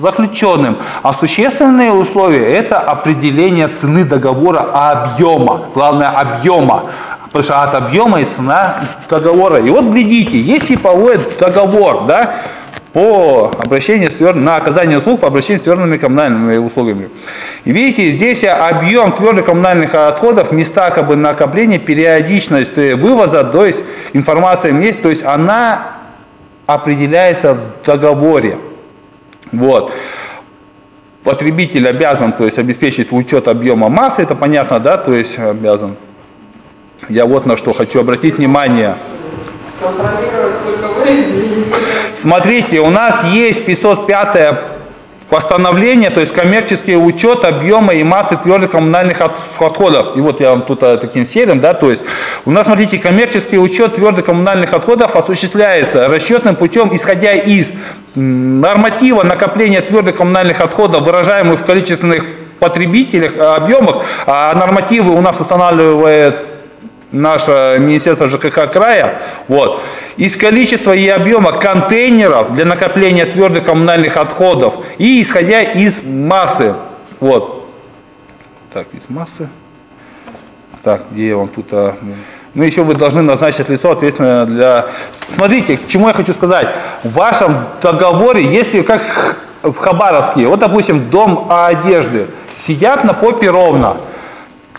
заключенным. А существенные условия – это определение цены договора объема. Главное, объема. Потому что от объема и цена договора. И вот глядите, есть типовой договор, да, по обращению с на оказание услуг по обращению с твердыми коммунальными услугами. И видите, здесь объем твердых коммунальных отходов, места как бы накопления, периодичность вывоза, то есть информация есть, то есть она определяется в договоре. Вот. Потребитель обязан, то есть обеспечить учет объема массы, это понятно, да, то есть обязан. Я вот на что хочу обратить внимание. Смотрите, у нас есть 505 постановление, то есть коммерческий учет объема и массы твердых коммунальных от- отходов. И вот я вам тут э, таким серием, да, то есть у нас, смотрите, коммерческий учет твердых коммунальных отходов осуществляется расчетным путем, исходя из норматива накопления твердых коммунальных отходов, выражаемых в количественных потребителях, э, объемах, а нормативы у нас устанавливает наше Министерство ЖКХ края, вот, из количества и объема контейнеров для накопления твердых коммунальных отходов и исходя из массы, вот, так, из массы, так, где я вам тут, а, ну еще вы должны назначить лицо ответственное для, смотрите, к чему я хочу сказать, в вашем договоре, если как в Хабаровске, вот, допустим, дом одежды, сидят на попе ровно,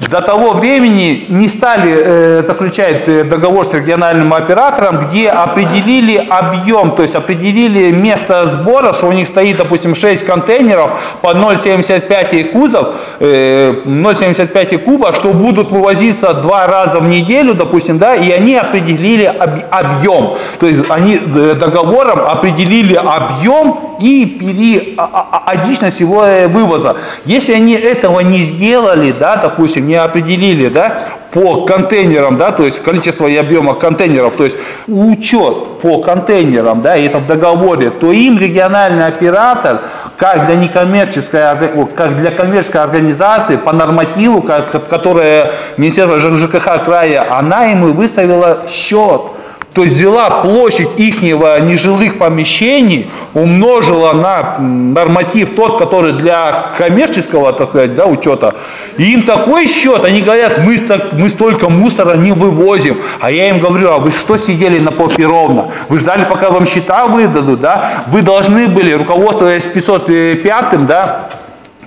до того времени не стали э, заключать э, договор с региональным оператором, где определили объем, то есть определили место сбора, что у них стоит, допустим, 6 контейнеров по 0,75 и кузов, э, 0,75 и куба, что будут вывозиться два раза в неделю, допустим, да, и они определили об- объем. То есть они э, договором определили объем и периодичность его э, вывоза. Если они этого не сделали, да, допустим, не определили, да, по контейнерам, да, то есть количество и объема контейнеров, то есть учет по контейнерам, да, и это в договоре, то им региональный оператор, как для некоммерческой, как для коммерческой организации, по нормативу, как- ко- которое Министерство ЖКХ края, она ему выставила счет. То взяла площадь ихнего нежилых помещений, умножила на норматив тот, который для коммерческого, так сказать, да, учета. И им такой счет, они говорят, мы, ста- мы столько мусора не вывозим. А я им говорю, а вы что сидели на попе ровно? Вы ждали, пока вам счета выдадут, да? Вы должны были, руководствуясь 505, да,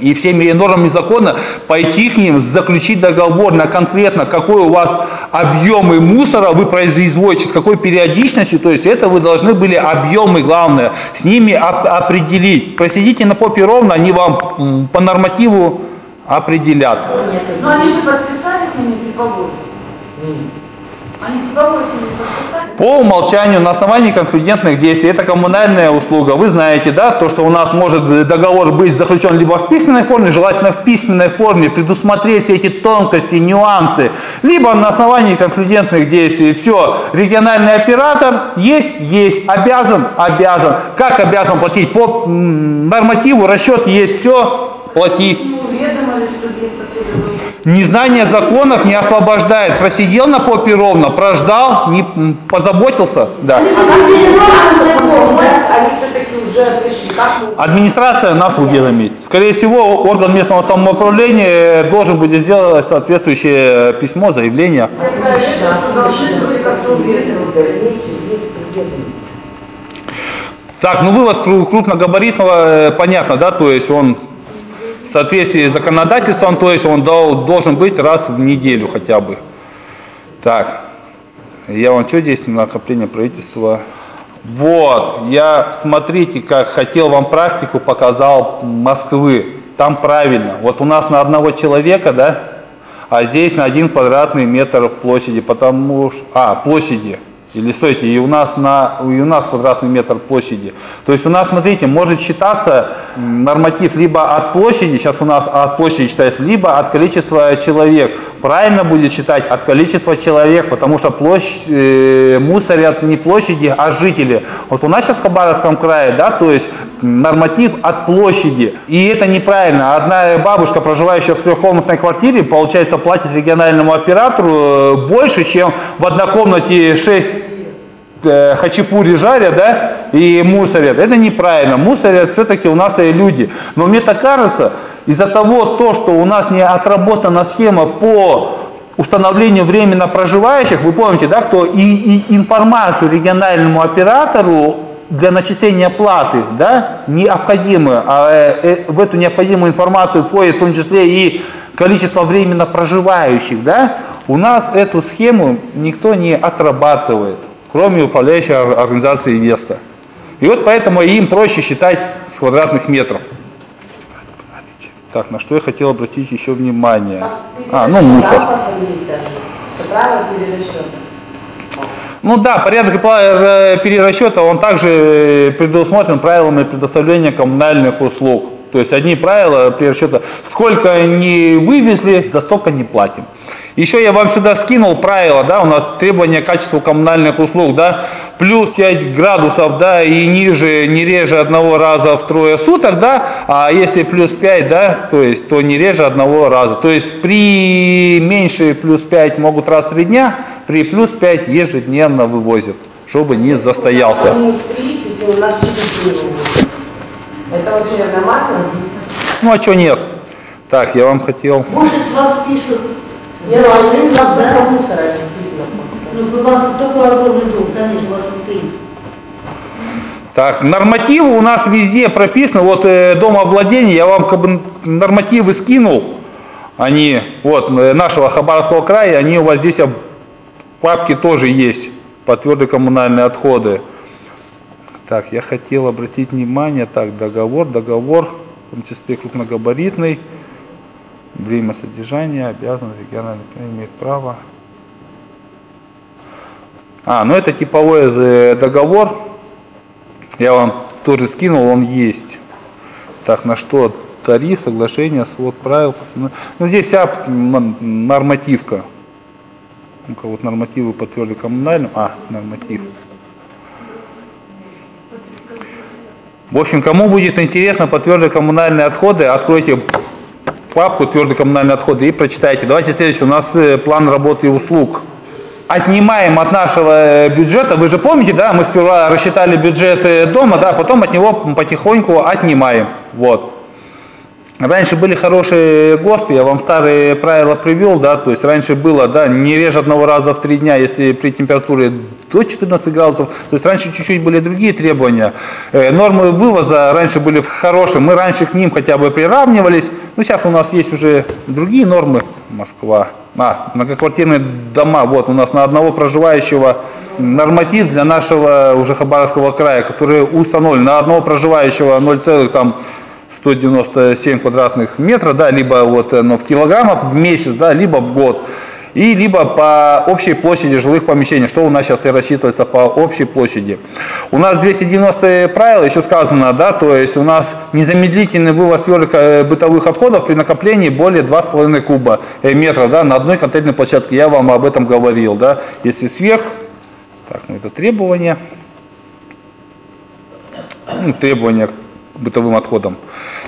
и всеми нормами закона пойти к ним, заключить договор на конкретно, какой у вас объемы мусора вы производите, с какой периодичностью, то есть это вы должны были объемы, главное, с ними оп- определить. Просидите на попе ровно, они вам по нормативу определят. Но они же подписали с ними типовой. По умолчанию, на основании конфидентных действий, это коммунальная услуга. Вы знаете, да, то, что у нас может договор быть заключен либо в письменной форме, желательно в письменной форме, предусмотреть все эти тонкости, нюансы, либо на основании конфидентных действий. Все, региональный оператор есть, есть, обязан, обязан. Как обязан платить? По нормативу расчет есть, все, плати. Ну, ведомо что есть. Незнание законов не освобождает. Просидел на попе ровно, прождал, не позаботился. Да. Мы Администрация нас уведомит. Скорее всего, орган местного самоуправления должен будет сделать соответствующее письмо, заявление. Так, ну вывоз кру- крупногабаритного, э, понятно, да, то есть он в соответствии с законодательством, то есть он дол- должен быть раз в неделю хотя бы. Так, я вам что здесь накопление правительства? Вот, я, смотрите, как хотел вам практику, показал Москвы. Там правильно. Вот у нас на одного человека, да, а здесь на один квадратный метр площади, потому что... А, площади. Или стойте, и у нас на и у нас квадратный метр площади. То есть у нас, смотрите, может считаться норматив либо от площади, сейчас у нас от площади считается, либо от количества человек. Правильно будет считать от количества человек, потому что площадь, э, мусорят не площади, а жители. Вот у нас сейчас в Хабаровском крае, да, то есть норматив от площади. И это неправильно. Одна бабушка, проживающая в трехкомнатной квартире, получается, платит региональному оператору э, больше, чем в однокомнате 6 э, хачапури жарят, да, и мусорят. Это неправильно. Мусорят все-таки у нас и люди. Но мне так кажется, из-за того, то, что у нас не отработана схема по установлению временно проживающих, вы помните, да, кто и, и информацию региональному оператору для начисления платы, да, необходимую, а э, э, в эту необходимую информацию входит в том числе и количество временно проживающих, да, у нас эту схему никто не отрабатывает, кроме управляющей ор- организации Веста. И вот поэтому им проще считать с квадратных метров. Так, на что я хотел обратить еще внимание? А, ну мусор. Ну да, порядок э, перерасчета, он также э, предусмотрен правилами предоставления коммунальных услуг. То есть одни правила перерасчета, сколько не вывезли, за столько не платим. Еще я вам сюда скинул правила, да, у нас требования к качеству коммунальных услуг, да, плюс 5 градусов, да, и ниже, не реже одного раза в трое суток, да, а если плюс 5, да, то есть, то не реже одного раза. То есть при меньше плюс 5 могут раз в три дня, при плюс 5 ежедневно вывозят, чтобы не застоялся. Минус 30, и у нас 4 минуты. Это вообще нормально? Ну а что нет? Так, я вам хотел... Больше с вас пишут. Я жизнь, вас мусора действительно. Ну, у вас такой огромный дом, конечно, у вас. Так, нормативы у нас везде прописаны. Вот э, домовладение, я вам как бы нормативы скинул. Они, вот, э, нашего Хабаровского края, они у вас здесь в папке тоже есть по твердые коммунальные отходы. Так, я хотел обратить внимание, так, договор, договор, в том числе крупногабаритный, время содержания, обязан региональный имеет право. А, ну это типовой э, договор, я вам тоже скинул, он есть. Так, на что тариф, соглашение, свод правил. Ну, ну, здесь вся нормативка. Ну-ка, вот нормативы по твердым коммунальным. А, норматив. В общем, кому будет интересно по твердые коммунальные отходы, откройте папку твердые коммунальные отходы и прочитайте. Давайте следующее. У нас э, план работы и услуг. Отнимаем от нашего э, бюджета, вы же помните, да, мы сперва рассчитали бюджет дома, да, потом от него потихоньку отнимаем. Вот. Раньше были хорошие ГОСТы, я вам старые правила привел, да, то есть раньше было, да, не реже одного раза в три дня, если при температуре до 14 градусов, то есть раньше чуть-чуть были другие требования. Э, нормы вывоза раньше были хорошие, мы раньше к ним хотя бы приравнивались, но сейчас у нас есть уже другие нормы, Москва, а, многоквартирные дома, вот у нас на одного проживающего норматив для нашего уже Хабаровского края, который установлен. На одного проживающего 0, там 197 квадратных метров, да, либо вот оно в килограммах в месяц, да, либо в год. И либо по общей площади жилых помещений, что у нас сейчас и рассчитывается по общей площади. У нас 290 правила, еще сказано, да, то есть у нас незамедлительный вывоз твердых э, бытовых отходов при накоплении более 2,5 куба э, метра да, на одной контейнерной площадке. Я вам об этом говорил. Да. Если сверх, так, ну это требования, ну, требования бытовым отходам.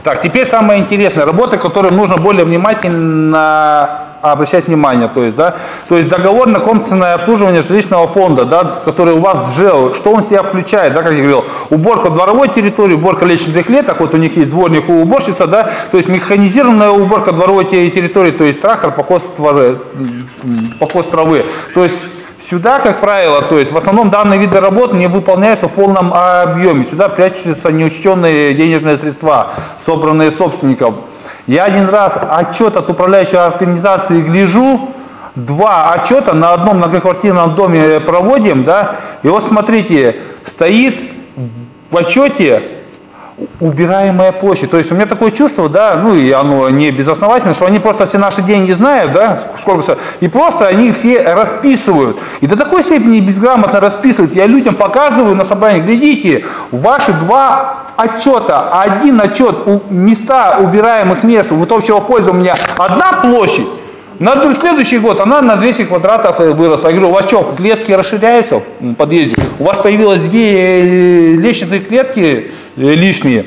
Так, теперь самое интересное, работа, которой нужно более внимательно обращать внимание, то есть, да, то есть договор на комплексное обслуживание жилищного фонда, да, который у вас ЖЭО, что он себя включает, да, как я говорил, уборка дворовой территории, уборка личных клеток, вот у них есть дворник уборщица, да, то есть механизированная уборка дворовой те- территории, то есть трактор, покос, творы, покос травы, то есть Сюда, как правило, то есть в основном данные виды работ не выполняются в полном объеме. Сюда прячутся неучтенные денежные средства, собранные собственником. Я один раз отчет от управляющей организации гляжу, два отчета на одном многоквартирном доме проводим, да, и вот смотрите, стоит в отчете убираемая площадь. То есть у меня такое чувство, да, ну и оно не безосновательно, что они просто все наши деньги знают, да, сколько и просто они все расписывают. И до такой степени безграмотно расписывают. Я людям показываю на собрании, глядите, ваши два отчета, один отчет, у места убираемых мест, вот общего меня одна площадь, на следующий год она на 200 квадратов э, выросла. Я говорю, у вас что, клетки расширяются в подъезде? У вас появилось две э, лестничные клетки лишние.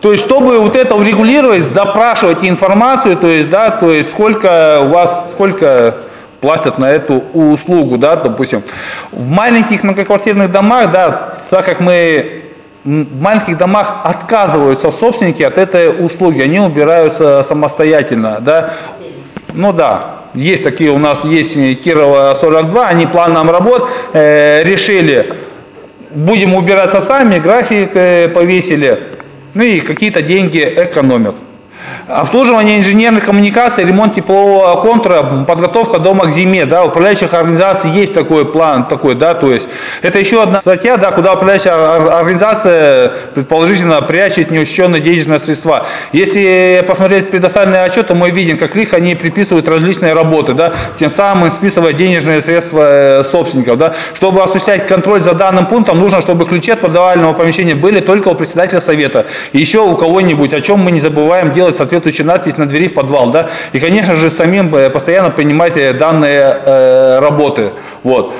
То есть, чтобы вот это урегулировать, запрашивать информацию, то есть, да, то есть, сколько у вас, сколько платят на эту услугу, да, допустим. В маленьких многоквартирных домах, да, так как мы в маленьких домах отказываются собственники от этой услуги, они убираются самостоятельно, да. Ну да, есть такие у нас, есть э, Кирова 42, они планом работ э, решили, будем убираться сами, график э, повесили, ну и какие-то деньги экономят. Обслуживание инженерных коммуникаций, ремонт теплового контура, подготовка дома к зиме, да, управляющих организаций есть такой план, такой, да, то есть это еще одна статья, да, куда управляющая организация предположительно прячет неучтенные денежные средства. Если посмотреть предоставленный отчет, то мы видим, как лихо они приписывают различные работы, да, тем самым списывая денежные средства э, собственников, да. Чтобы осуществлять контроль за данным пунктом, нужно, чтобы ключи от продавального помещения были только у председателя совета и еще у кого-нибудь, о чем мы не забываем делать соответственно соответствующую надпись на двери в подвал, да, и, конечно же, самим э, постоянно принимать э, данные э, работы, вот.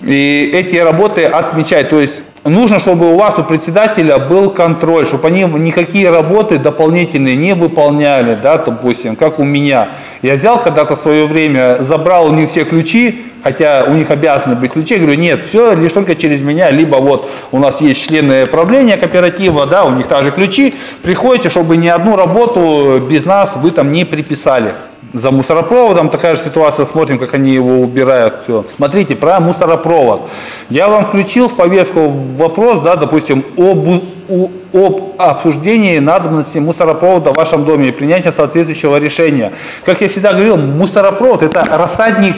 И эти работы отмечать, то есть нужно, чтобы у вас, у председателя был контроль, чтобы они никакие работы дополнительные не выполняли, да, допустим, как у меня. Я взял когда-то свое время, забрал у них все ключи, хотя у них обязаны быть ключи, я говорю, нет, все лишь только через меня, либо вот у нас есть члены правления кооператива, да, у них также ключи, приходите, чтобы ни одну работу без нас вы там не приписали за мусоропроводом такая же ситуация, смотрим, как они его убирают. Все. Смотрите, про мусоропровод. Я вам включил в повестку вопрос, да, допустим, об, об обсуждении надобности мусоропровода в вашем доме и принятия соответствующего решения. Как я всегда говорил, мусоропровод это рассадник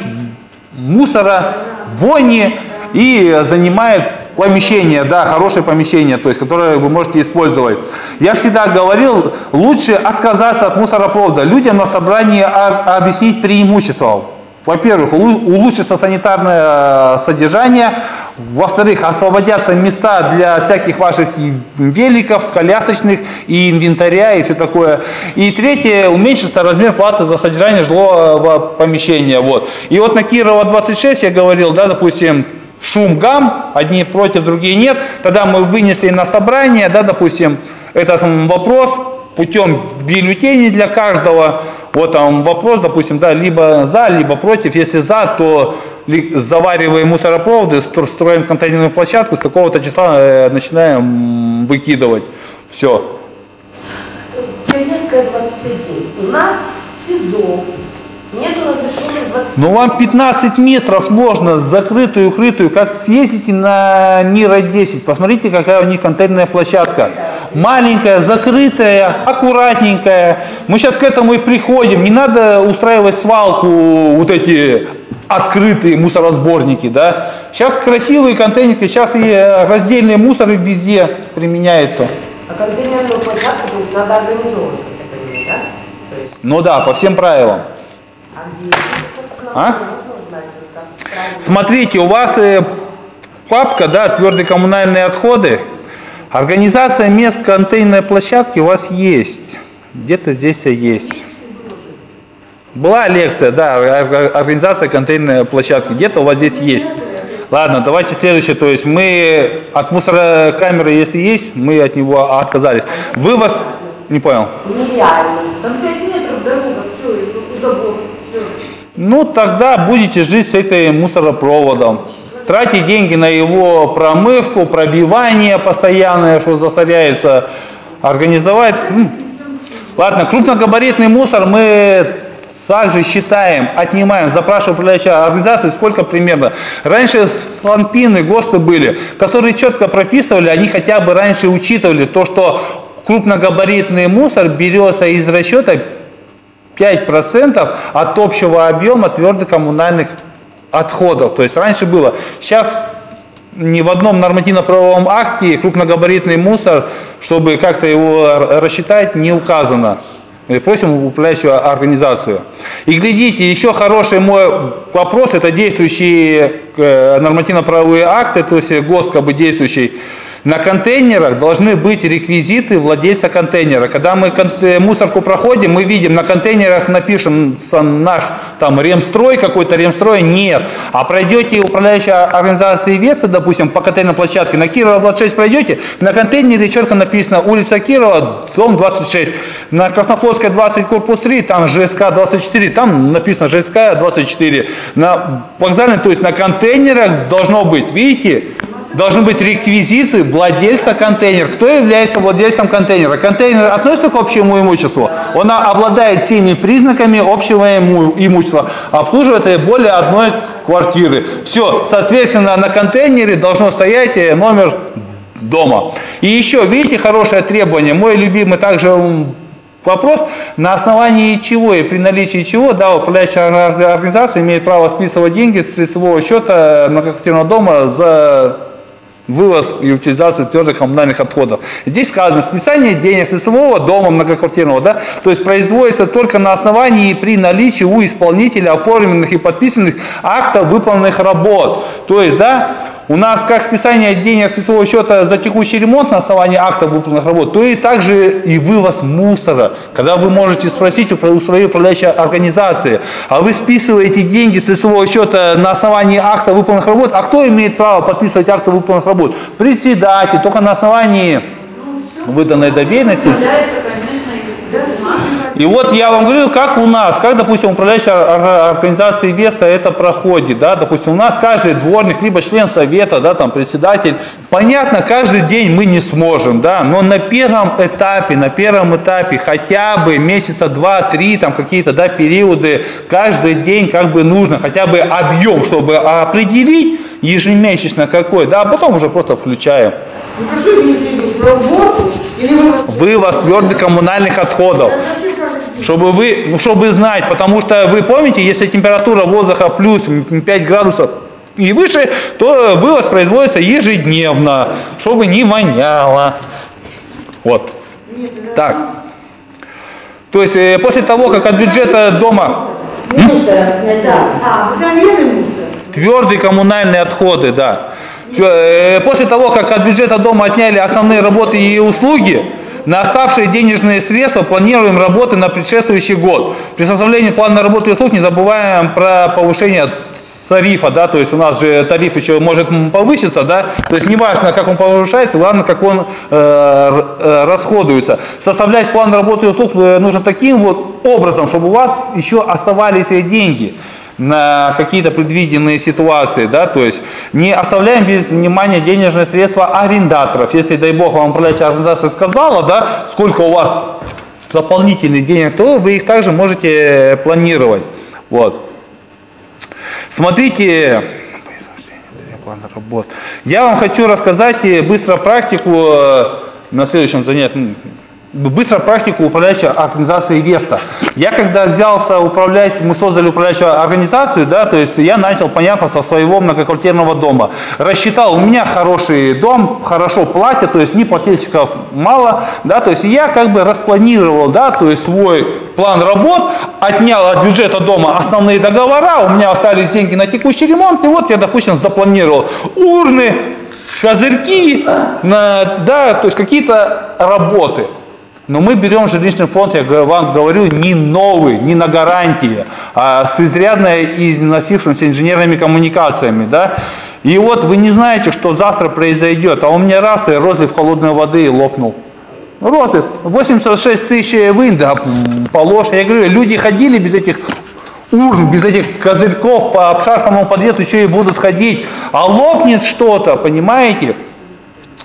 мусора, вони и занимает помещение, да, хорошее помещение, то есть, которое вы можете использовать. Я всегда говорил, лучше отказаться от мусоропровода, людям на собрании объяснить преимущества. Во-первых, улучшится санитарное э, содержание, во-вторых, освободятся места для всяких ваших великов, колясочных и инвентаря и все такое. И третье, уменьшится размер платы за содержание жилого помещения. Вот. И вот на Кирова 26 я говорил, да, допустим, шум, гам, одни против, другие нет, тогда мы вынесли на собрание, да, допустим, этот вопрос путем бюллетеней для каждого, вот там вопрос, допустим, да, либо за, либо против, если за, то завариваем мусоропроводы, строим контейнерную площадку, с такого-то числа э, начинаем выкидывать. Все. Пионерская 21. У нас СИЗО Нету разрешенных 20 Ну вам 15 метров можно, закрытую, укрытую, как съездите на Мира 10, посмотрите, какая у них контейнерная площадка. Маленькая, закрытая, аккуратненькая. Мы сейчас к этому и приходим. Не надо устраивать свалку, вот эти открытые мусоросборники, да. Сейчас красивые контейнеры, сейчас и раздельные мусоры везде применяются. А контейнерную площадку надо организовывать, да? Ну да, по всем правилам. А? Смотрите, у вас э, папка, да, твердые коммунальные отходы. Организация мест контейнерной площадки у вас есть. Где-то здесь есть. Была лекция, да, организация контейнерной площадки. Где-то у вас здесь есть. Ладно, давайте следующее. То есть мы от мусорокамеры, если есть, мы от него отказались. Вывоз... Не понял. Нереально. Там 5 метров дорога, все, и забор. Ну, тогда будете жить с этой мусоропроводом. Тратить деньги на его промывку, пробивание постоянное, что засоряется, организовать. Ладно, крупногабаритный мусор мы также считаем, отнимаем, запрашиваем управляющая организация, сколько примерно. Раньше фанпины, ГОСТы были, которые четко прописывали, они хотя бы раньше учитывали то, что крупногабаритный мусор берется из расчета 5% от общего объема твердых коммунальных отходов. То есть раньше было. Сейчас ни в одном нормативно-правовом акте крупногабаритный мусор, чтобы как-то его рассчитать, не указано. Просим управляющую организацию. И глядите, еще хороший мой вопрос, это действующие э, нормативно-правовые акты, то есть ГОС как бы действующий, на контейнерах должны быть реквизиты владельца контейнера. Когда мы э, мусорку проходим, мы видим, на контейнерах напишем наш там ремстрой, какой-то ремстрой, нет. А пройдете управляющая организации Веста, допустим, по контейнерной площадке, на Кирова 26 пройдете, на контейнере четко написано улица Кирова, дом 26. На Краснофлотской 20, корпус 3, там ЖСК 24, там написано ЖСК 24. На вокзальной, то есть на контейнерах должно быть, видите, должны быть реквизиты владельца контейнера. Кто является владельцем контейнера? Контейнер относится к общему имуществу. Он обладает всеми признаками общего имущества. Обслуживает более одной квартиры. Все, соответственно, на контейнере должно стоять э, номер дома. И еще, видите, хорошее требование. Мой любимый также Вопрос, на основании чего и при наличии чего, да, управляющая организация имеет право списывать деньги с лицевого счета многоквартирного дома за вывоз и утилизацию твердых коммунальных отходов. Здесь сказано, списание денег с лицевого дома многоквартирного, да, то есть производится только на основании и при наличии у исполнителя оформленных и подписанных актов выполненных работ. То есть, да, у нас как списание денег с лицевого счета за текущий ремонт на основании акта выполненных работ, то и также и вывоз мусора. Когда вы можете спросить у своей управляющей организации, а вы списываете деньги с лицевого счета на основании акта выполненных работ, а кто имеет право подписывать акты выполненных работ? Председатель, только на основании выданной доверенности. И вот я вам говорю, как у нас, как, допустим, управляющая организация Веста это проходит, да, допустим, у нас каждый дворник, либо член совета, да, там, председатель, понятно, каждый день мы не сможем, да, но на первом этапе, на первом этапе хотя бы месяца два-три, там, какие-то, да, периоды, каждый день как бы нужно, хотя бы объем, чтобы определить ежемесячно какой, да, а потом уже просто включаем. Вывоз твердых коммунальных отходов чтобы вы, ну, чтобы знать, потому что вы помните, если температура воздуха плюс 5 градусов и выше, то вывоз производится ежедневно, чтобы не воняло. Вот. Так. То есть э, после того, как от бюджета дома... Мусор, Да. А, мусор. Твердые коммунальные отходы, да. Э, после того, как от бюджета дома отняли основные работы и услуги, на оставшие денежные средства планируем работы на предшествующий год. При составлении плана работы и услуг не забываем про повышение тарифа, да, то есть у нас же тариф еще может повыситься, да, то есть неважно, как он повышается, главное, как он э, э, расходуется. Составлять план работы и услуг э, нужно таким вот образом, чтобы у вас еще оставались деньги на какие-то предвиденные ситуации, да, то есть не оставляем без внимания денежные средства арендаторов. Если, дай бог, вам управляющая организация сказала, да, сколько у вас дополнительных денег, то вы их также можете планировать. Вот. Смотрите, я вам хочу рассказать быстро практику э, на следующем занятии, быстро практику управляющей организации Веста. Я когда взялся управлять, мы создали управляющую организацию, да, то есть я начал, понятно, со своего многоквартирного дома. Рассчитал, у меня хороший дом, хорошо платят, то есть ни плательщиков мало, да, то есть я как бы распланировал, да, то есть свой план работ, отнял от бюджета дома основные договора, у меня остались деньги на текущий ремонт, и вот я, допустим, запланировал урны, козырьки, на, да, то есть какие-то работы. Но мы берем жилищный фонд, я вам говорю, не новый, не на гарантии, а с изрядно износившимся инженерными коммуникациями. Да? И вот вы не знаете, что завтра произойдет, а у меня раз и розлив холодной воды лопнул. Розлив, 86 тысяч вин, да, положь. Я говорю, люди ходили без этих урн, без этих козырьков по обшарпанному подъезду еще и будут ходить. А лопнет что-то, понимаете?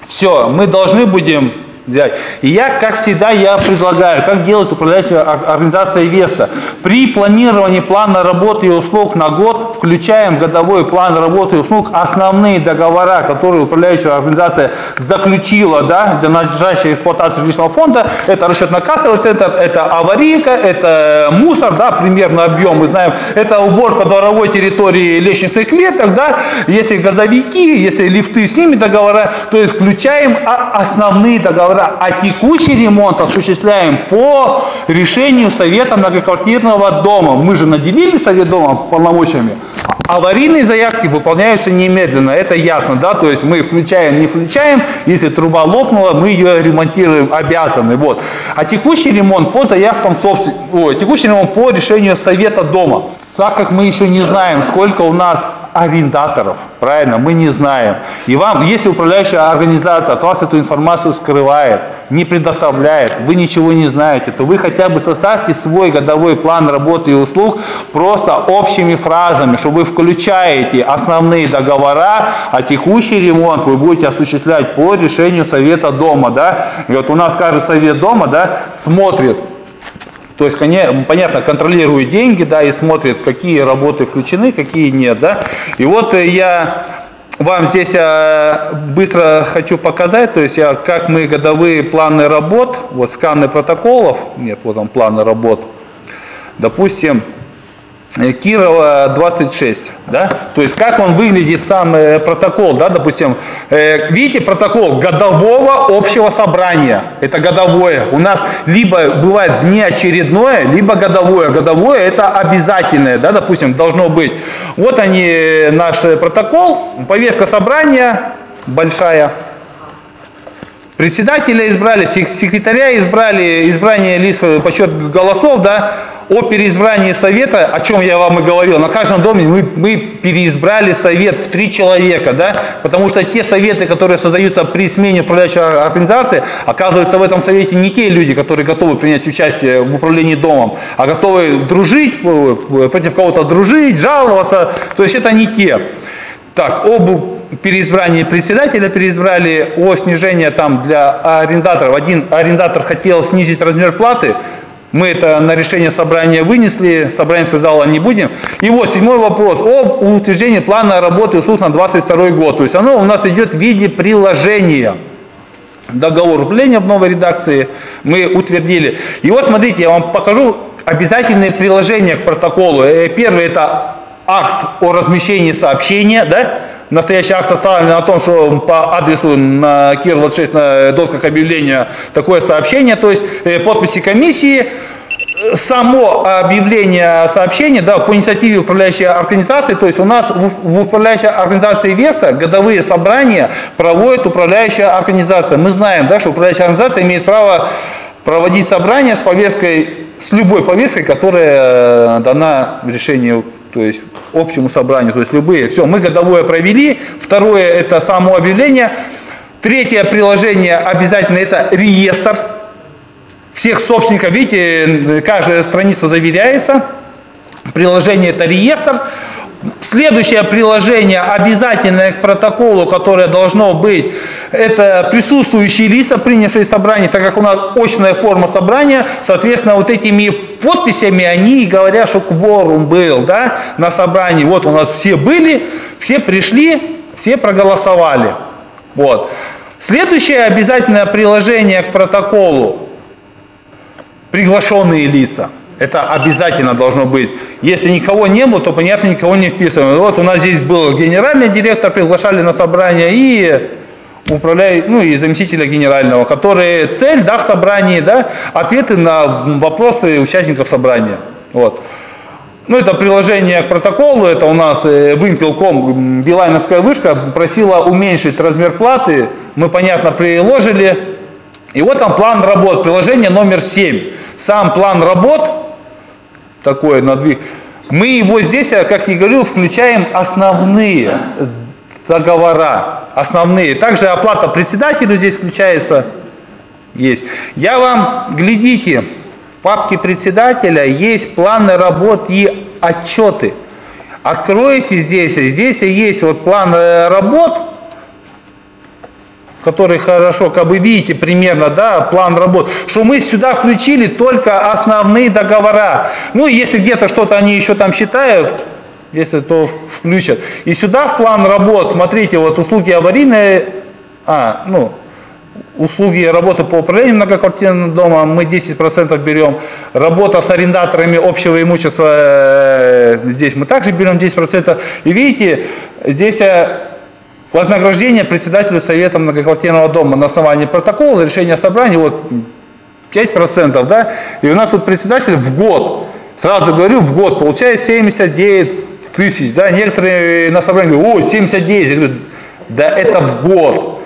Все, мы должны будем взять. И я, как всегда, я предлагаю, как делает управляющая организация Веста. При планировании плана работы и услуг на год включаем годовой план работы и услуг, основные договора, которые управляющая организация заключила да, для надлежащей эксплуатации жилищного фонда. Это расчетно-кассовый центр, это аварийка, это мусор, да, примерно объем, мы знаем, это уборка дворовой территории лестничных клеток, да, если газовики, если лифты, с ними договора, то есть включаем основные договора договора, а текущий ремонт осуществляем по решению Совета многоквартирного дома. Мы же наделили Совет дома полномочиями. Аварийные заявки выполняются немедленно, это ясно, да, то есть мы включаем, не включаем, если труба лопнула, мы ее ремонтируем, обязаны, вот. А текущий ремонт по заявкам собственника, ой, текущий ремонт по решению Совета дома. Так как мы еще не знаем, сколько у нас арендаторов, правильно, мы не знаем. И вам, если управляющая организация от вас эту информацию скрывает, не предоставляет, вы ничего не знаете, то вы хотя бы составьте свой годовой план работы и услуг просто общими фразами, что вы включаете основные договора, а текущий ремонт вы будете осуществлять по решению совета дома, да. И вот у нас каждый совет дома, да, смотрит, то есть, понятно, контролирует деньги, да, и смотрит, какие работы включены, какие нет, да. И вот э, я вам здесь э, быстро хочу показать, то есть я, как мы годовые планы работ, вот сканы протоколов, нет, вот там планы работ, допустим, Кирова 26, да, то есть как он выглядит сам э, протокол, да, допустим, э, видите протокол годового общего собрания, это годовое, у нас либо бывает внеочередное, либо годовое, годовое это обязательное, да, допустим, должно быть, вот они, э, наш э, протокол, повестка собрания большая, Председателя избрали, сек- секретаря избрали, избрание лист, подсчет голосов, да, о переизбрании совета, о чем я вам и говорил, на каждом доме мы, мы переизбрали совет в три человека, да, потому что те советы, которые создаются при смене управляющей организации, оказывается в этом совете не те люди, которые готовы принять участие в управлении домом, а готовы дружить, э, против кого-то дружить, жаловаться, то есть это не те. Так, об переизбрании председателя переизбрали, о снижении там для арендаторов. Один арендатор хотел снизить размер платы, мы это на решение собрания вынесли, собрание сказало не будем. И вот седьмой вопрос об утверждении плана работы услуг на 22 год. То есть оно у нас идет в виде приложения. Договор управления в новой редакции мы утвердили. И вот смотрите, я вам покажу обязательные приложения к протоколу. Э, Первый это акт о размещении сообщения, да? Настоящий акт составлен о том, что по адресу на Кирова 6 на досках объявления такое сообщение, то есть э, подписи комиссии, само объявление сообщения да, по инициативе управляющей организации, то есть у нас в, в управляющей организации Веста годовые собрания проводит управляющая организация. Мы знаем, да, что управляющая организация имеет право проводить собрания с повесткой, с любой повесткой, которая э, дана решению то есть общему собранию, то есть любые. Все, мы годовое провели. Второе это само объявление. Третье приложение обязательно это реестр всех собственников. Видите, каждая страница заверяется. Приложение это реестр. Следующее приложение, обязательное к протоколу, которое должно быть, это присутствующие лица, принявшие собрание, так как у нас очная форма собрания, соответственно, вот этими подписями они и говорят, что кворум был да, на собрании. Вот у нас все были, все пришли, все проголосовали. Вот. Следующее обязательное приложение к протоколу – приглашенные лица. Это обязательно должно быть. Если никого не было, то, понятно, никого не вписываем. Вот у нас здесь был генеральный директор, приглашали на собрание и управляет, ну и заместителя генерального, которые цель, да, в собрании, да, ответы на вопросы участников собрания. Вот. Ну, это приложение к протоколу, это у нас э, вымпелком, Билайновская вышка просила уменьшить размер платы, мы, понятно, приложили. И вот там план работ, приложение номер 7. Сам план работ, такой надвиг, мы его здесь, как я говорил, включаем основные договора, основные. Также оплата председателю здесь включается, есть. Я вам, глядите, в папке председателя есть планы работ и отчеты. Откройте здесь, здесь есть вот план э, работ, который хорошо, как бы видите примерно, да, план работ, что мы сюда включили только основные договора. Ну, если где-то что-то они еще там считают, если то включат. И сюда в план работ, смотрите, вот услуги аварийные, а, ну, услуги работы по управлению многоквартирным домом мы 10% берем. Работа с арендаторами общего имущества, э, здесь мы также берем 10%. И видите, здесь э, Вознаграждение председателю Совета многоквартирного дома на основании протокола, решения собрания, вот 5%, да, и у нас тут председатель в год, сразу говорю, в год получает 79 тысяч, да, некоторые на собрании говорят, о, 79, я говорю, да это в год.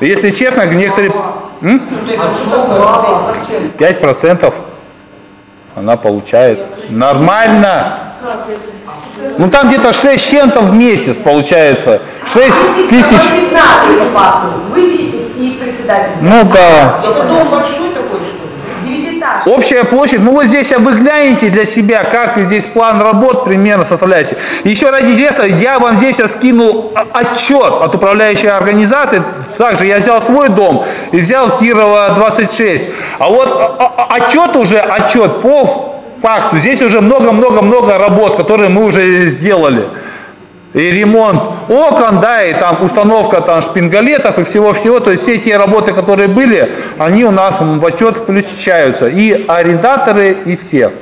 Если честно, некоторые... М? 5% она получает. Нормально. Ну там где-то 6 чем-то в месяц получается. 6 тысяч. 15 по факту. Вы 10 и председатель. Ну да. Это дом большой такой, что ли? Девятиэтажный. Общая площадь, ну вот здесь вы глянете для себя, как здесь план работ примерно составляете. Еще ради интереса, я вам здесь скинул о- отчет от управляющей организации. Также я взял свой дом и взял Кирова 26. А вот отчет уже, отчет по факту. Здесь уже много-много-много работ, которые мы уже сделали. И ремонт окон, да, и там установка там шпингалетов и всего-всего. То есть все те работы, которые были, они у нас в отчет включаются. И арендаторы, и все.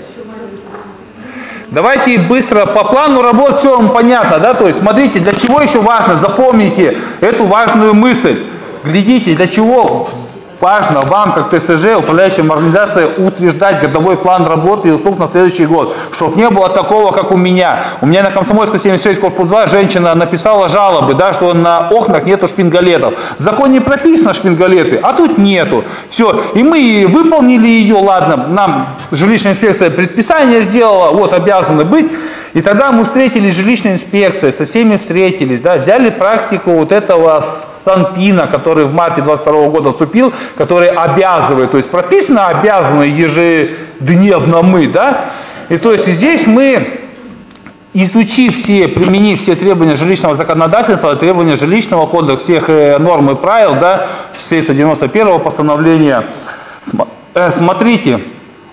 Давайте быстро по плану работ все вам понятно, да? То есть смотрите, для чего еще важно, запомните эту важную мысль. Глядите, для чего важно вам, как ТСЖ, управляющим организацией, утверждать годовой план работы и услуг на следующий год, чтобы не было такого, как у меня. У меня на Комсомольской 76, корпус 2, женщина написала жалобы, да, что на окнах нету шпингалетов. В законе прописано шпингалеты, а тут нету. Все, и мы выполнили ее, ладно, нам жилищная инспекция предписание сделала, вот, обязаны быть. И тогда мы встретились с жилищной инспекцией, со всеми встретились, да, взяли практику вот этого Танпина, который в марте 22 года вступил, который обязывает, то есть прописано обязаны ежедневно мы, да, и то есть здесь мы изучив все, применив все требования жилищного законодательства, требования жилищного кодекса, всех э, норм и правил, да, 491 постановления, э, смотрите,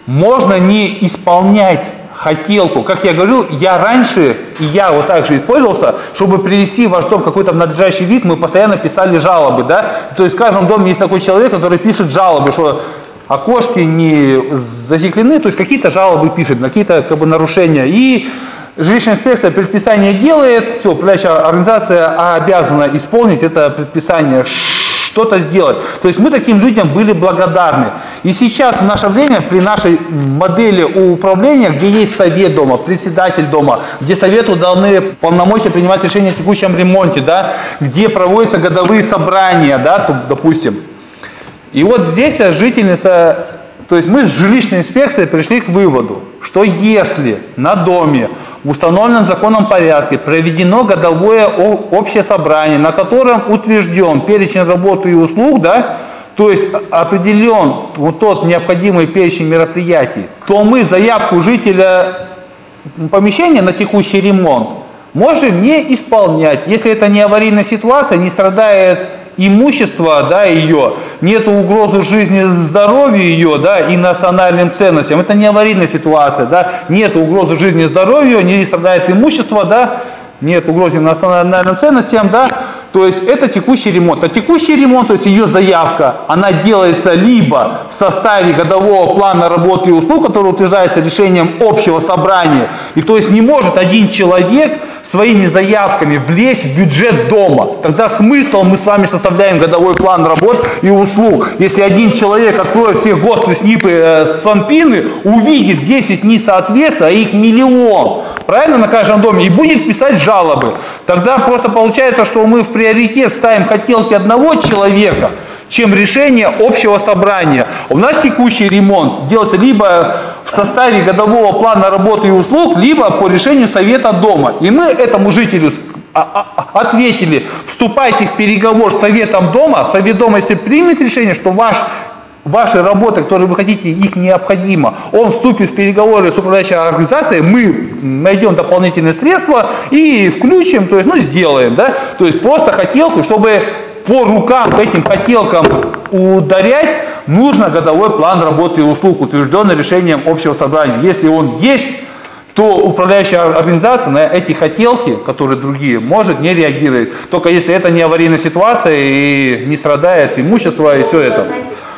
можно не исполнять хотелку. Как я говорю, я раньше, и я вот так же использовался, чтобы привести ваш дом в какой-то надлежащий вид, мы постоянно писали жалобы, да. То есть в каждом доме есть такой человек, который пишет жалобы, что окошки не засеклены, то есть какие-то жалобы пишет, какие-то как бы нарушения. И жилищная инспекция предписание делает, все, управляющая организация обязана исполнить это предписание что-то сделать. То есть мы таким людям были благодарны. И сейчас в наше время при нашей модели управления, где есть совет дома, председатель дома, где совету даны полномочия принимать решения о текущем ремонте, да, где проводятся годовые собрания, да, допустим. И вот здесь жительница, то есть мы с жилищной инспекцией пришли к выводу, что если на доме в установленном законом порядке проведено годовое общее собрание, на котором утвержден перечень работы и услуг, да, то есть определен вот тот необходимый перечень мероприятий, то мы заявку жителя помещения на текущий ремонт можем не исполнять, если это не аварийная ситуация, не страдает имущество да, ее, нет угрозы жизни, здоровью ее да, и национальным ценностям. Это не аварийная ситуация. Да, нет угрозы жизни, здоровью, не страдает имущество, да, нет угрозы национальным ценностям, да, то есть это текущий ремонт. А текущий ремонт, то есть ее заявка, она делается либо в составе годового плана работы и услуг, который утверждается решением общего собрания, и то есть не может один человек своими заявками влезть в бюджет дома. Тогда смысл мы с вами составляем годовой план работ и услуг. Если один человек откроет все ГОСТы, СНИПы, э, СФАМПИНы, увидит 10 несоответствий, а их миллион, правильно, на каждом доме, и будет писать жалобы. Тогда просто получается, что мы в приоритет ставим хотелки одного человека, чем решение общего собрания. У нас текущий ремонт делается либо в составе годового плана работы и услуг, либо по решению совета дома. И мы этому жителю а, а, ответили, вступайте в переговор с советом дома, совет дома, если примет решение, что ваш ваши работы, которые вы хотите, их необходимо, он вступит в переговоры с управляющей организацией, мы найдем дополнительные средства и включим, то есть, ну, сделаем, да, то есть просто хотелку, чтобы по рукам этим хотелкам ударять, нужно годовой план работы и услуг, утвержденный решением общего собрания. Если он есть, то управляющая организация на эти хотелки, которые другие, может не реагировать. Только если это не аварийная ситуация и не страдает имущество и все это.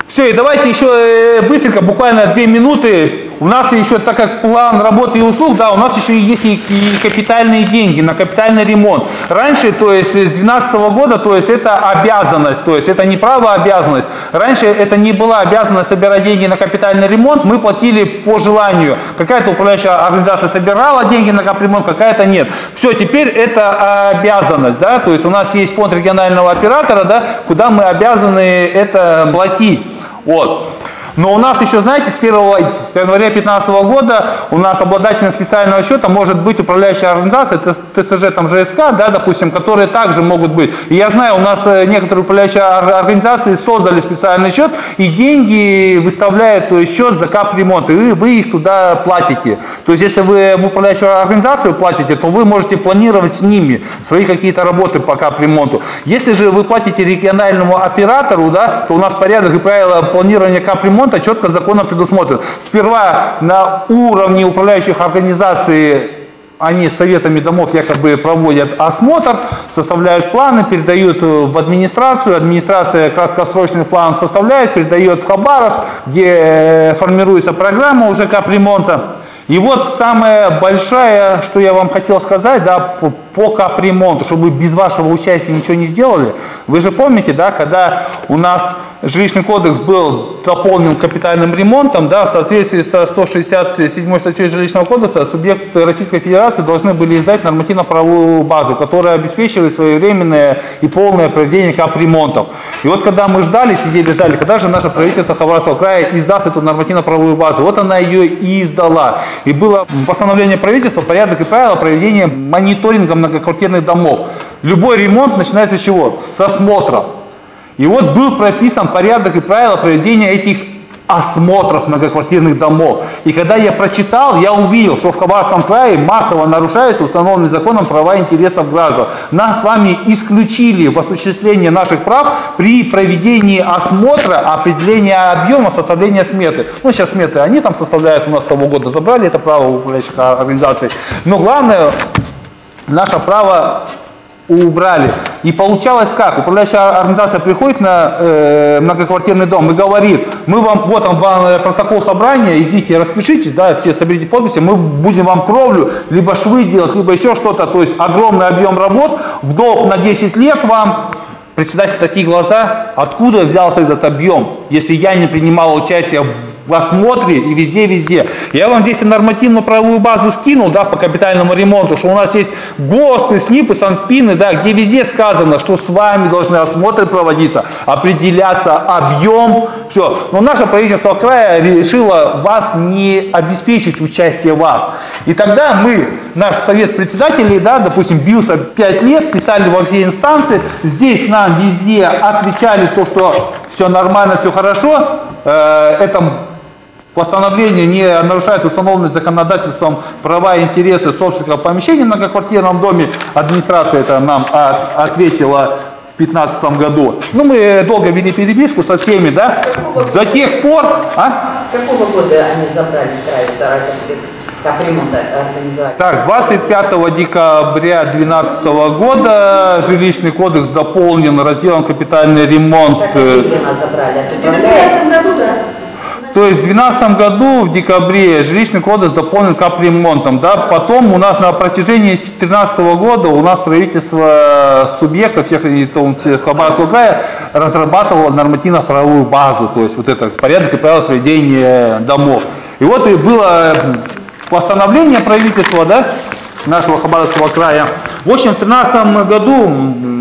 Все, и давайте еще э, быстренько, буквально две минуты. У нас еще, так как план работы и услуг, да, у нас еще есть и, капитальные деньги на капитальный ремонт. Раньше, то есть с 2012 года, то есть это обязанность, то есть это не право, а обязанность. Раньше это не была обязанность собирать деньги на капитальный ремонт, мы платили по желанию. Какая-то управляющая организация собирала деньги на капремонт, какая-то нет. Все, теперь это обязанность, да, то есть у нас есть фонд регионального оператора, да, куда мы обязаны это платить. Вот. Но у нас еще, знаете, с 1 января 2015 года у нас обладателем специального счета может быть управляющая организация, ТСЖ, там ЖСК, да, допустим, которые также могут быть. И я знаю, у нас э, некоторые управляющие организации создали специальный счет, и деньги выставляют есть, счет за капремонт, и вы, вы их туда платите. То есть, если вы в управляющую организацию платите, то вы можете планировать с ними свои какие-то работы по капремонту. Если же вы платите региональному оператору, да, то у нас порядок и правила планирования капремонта ремонта четко законом предусмотрен. Сперва на уровне управляющих организаций они советами домов якобы проводят осмотр, составляют планы, передают в администрацию, администрация краткосрочный план составляет, передает в Хабаровск, где э, формируется программа уже капремонта. И вот самое большое, что я вам хотел сказать, да, по капремонту, чтобы без вашего участия ничего не сделали. Вы же помните, да, когда у нас жилищный кодекс был дополнен капитальным ремонтом, да, в соответствии со 167 статьей жилищного кодекса субъекты Российской Федерации должны были издать нормативно-правовую базу, которая обеспечивает своевременное и полное проведение капремонтов. И вот когда мы ждали, сидели, ждали, когда же наше правительство Хабаровского края издаст эту нормативно-правовую базу, вот она ее и издала. И было постановление правительства «Порядок и правила проведения мониторинга многоквартирных домов». Любой ремонт начинается с чего? С осмотра. И вот был прописан порядок и правила проведения этих осмотров многоквартирных домов. И когда я прочитал, я увидел, что в Хабаровском крае массово нарушаются установленные законом права интересов граждан. Нас с вами исключили в осуществлении наших прав при проведении осмотра, определения объема, составления сметы. Ну, сейчас сметы они там составляют у нас того года, забрали это право у управляющих организаций. Но главное, наше право убрали. И получалось как? Управляющая организация приходит на э, многоквартирный дом и говорит, мы вам, вот он вам э, протокол собрания, идите распишитесь, да, все соберите подписи, мы будем вам кровлю, либо швы делать, либо еще что-то, то есть огромный объем работ, в долг на 10 лет вам, председатель такие глаза, откуда взялся этот объем, если я не принимал участие в осмотре и везде-везде. Я вам здесь нормативно-правовую базу скинул, да, по капитальному ремонту, что у нас есть ГОСТы, СНИПы, СанПины, да, где везде сказано, что с вами должны осмотры проводиться, определяться объем, все. Но наше правительство края решило вас не обеспечить участие вас. И тогда мы, наш совет председателей, да, допустим, бился 5 лет, писали во все инстанции, здесь нам везде отвечали то, что все нормально, все хорошо, э, это Постановление не нарушает установленные законодательством права и интересы собственников помещений в многоквартирном доме. Администрация это нам ответила в 2015 году. Ну, мы долго вели переписку со всеми, да? До тех пор... А? С какого года они забрали край капремонт организовать? Так, 25 декабря 2012 года жилищный кодекс дополнен разделом капитальный ремонт. Как они забрали? Это в 2015 году, да? То есть в 2012 году, в декабре, жилищный кодекс дополнен капремонтом. Да? Потом у нас на протяжении 2014 года у нас правительство субъектов всех, всех Хабаровского края разрабатывало нормативно-правовую базу, то есть вот это порядок и правила проведения домов. И вот и было постановление правительства, да, нашего Хабаровского края. В общем, в 2013 году,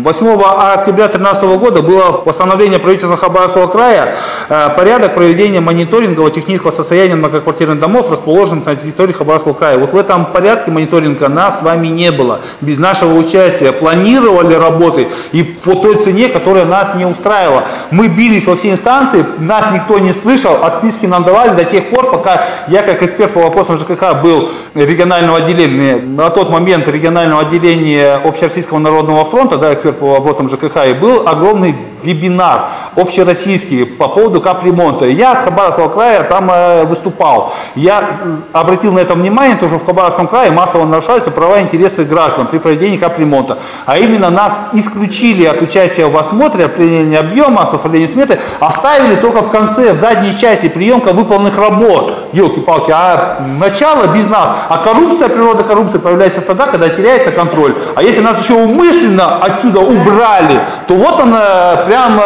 8 октября 2013 года, было постановление правительства Хабаровского края э, порядок проведения мониторингового технического состояния многоквартирных домов, расположенных на территории Хабаровского края. Вот в этом порядке мониторинга нас с вами не было. Без нашего участия планировали работы и по той цене, которая нас не устраивала. Мы бились во все инстанции, нас никто не слышал, отписки нам давали до тех пор, пока я как эксперт по вопросам ЖКХ был регионального отделения, на тот момент регионального отделения Общероссийского народного фронта, да, эксперт по вопросам ЖКХ, и был огромный вебинар общероссийский по поводу капремонта. Я от Хабаровского края там э, выступал. Я обратил на это внимание, то, что в Хабаровском крае массово нарушаются права и интересы граждан при проведении капремонта. А именно нас исключили от участия в осмотре, определения объема, составления сметы, оставили только в конце, в задней части приемка выполненных работ. Елки-палки, а начало без нас. А коррупция, природа коррупции появляется тогда, когда теряется контроль. А если нас еще умышленно отсюда убрали, то вот она прямо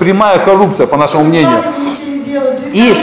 прямая коррупция, по нашему мнению. И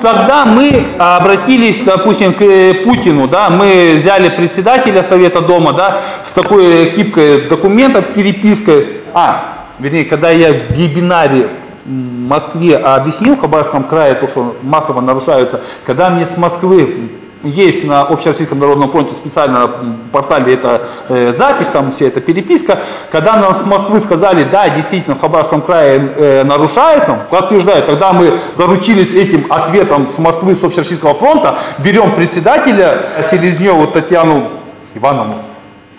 тогда мы обратились, допустим, к Путину, да, мы взяли председателя Совета Дома, да, с такой кипкой документов, перепиской, а, вернее, когда я в вебинаре в Москве объяснил в Хабаровском крае то, что массово нарушаются, когда мне с Москвы есть на Общероссийском народном фронте специально на портале эта э, запись, там вся эта переписка. Когда нам с Москвы сказали, да, действительно в Хабаровском крае э, нарушается, подтверждаю, тогда мы заручились этим ответом с Москвы, с Общероссийского фронта, берем председателя Селезневу Татьяну Ивановну,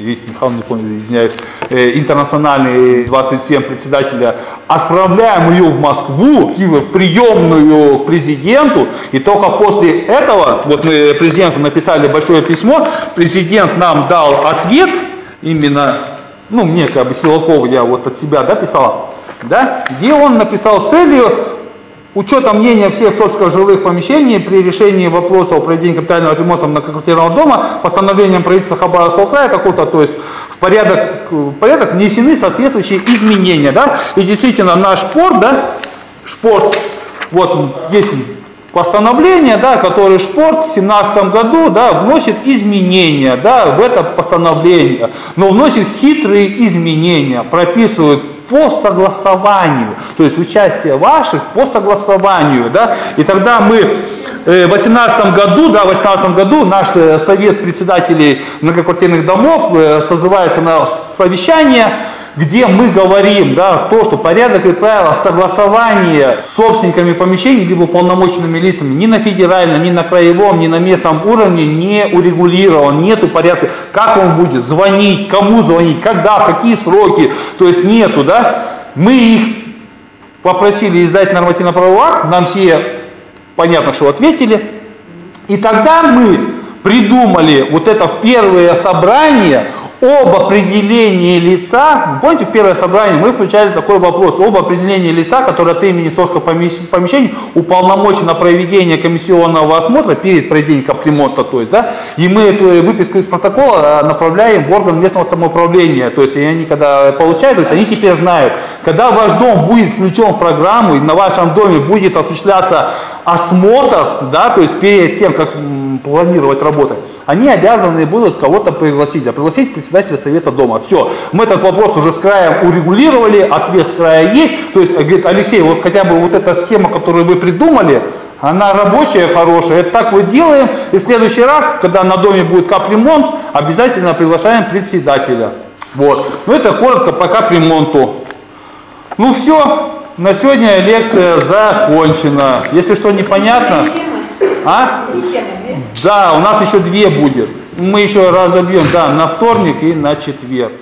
и Михаил, не помню, извиняюсь, интернациональный 27 председателя, отправляем ее в Москву, в приемную к президенту, и только после этого, вот мы президенту написали большое письмо, президент нам дал ответ, именно, ну, мне как бы Силаков, я вот от себя, да, писал, да, где он написал с целью учета мнения всех собственных жилых помещений при решении вопроса о проведении капитального ремонта многоквартирного дома постановлением правительства Хабаровского края какого-то, то есть в порядок, в порядок внесены соответствующие изменения, да, и действительно наш шпорт, да, шпорт, вот есть постановление, да, который шпорт в 17 году, да, вносит изменения, да, в это постановление, но вносит хитрые изменения, прописывает по согласованию, то есть участие ваших по согласованию, да, и тогда мы э, в 2018 году, да, в 2018 году наш э, совет председателей многоквартирных домов э, созывается на совещание, где мы говорим, да, то, что порядок и правила согласования с собственниками помещений, либо полномоченными лицами ни на федеральном, ни на краевом, ни на местном уровне не урегулирован, нету порядка, как он будет звонить, кому звонить, когда, в какие сроки, то есть нету, да, мы их попросили издать нормативно-правовой акт, нам все понятно, что ответили, и тогда мы придумали вот это в первое собрание об определении лица, помните, в первое собрание мы включали такой вопрос, об определении лица, которое от имени Совского помещения уполномочено на проведение комиссионного осмотра перед проведением капремонта, то есть, да, и мы эту выписку из протокола а, направляем в орган местного самоуправления, то есть, и они когда получают, то есть, они теперь знают, когда ваш дом будет включен в программу, и на вашем доме будет осуществляться осмотр, да, то есть перед тем, как планировать работы, они обязаны будут кого-то пригласить, а пригласить председателя совета дома. Все, мы этот вопрос уже с краем урегулировали, ответ с края есть, то есть, говорит, Алексей, вот хотя бы вот эта схема, которую вы придумали, она рабочая, хорошая, это так вот делаем, и в следующий раз, когда на доме будет капремонт, обязательно приглашаем председателя. Вот, ну это коротко по капремонту. Ну все, на сегодня лекция закончена. Если что непонятно... А? Да, у нас еще две будет. Мы еще разобьем, да, на вторник и на четверг.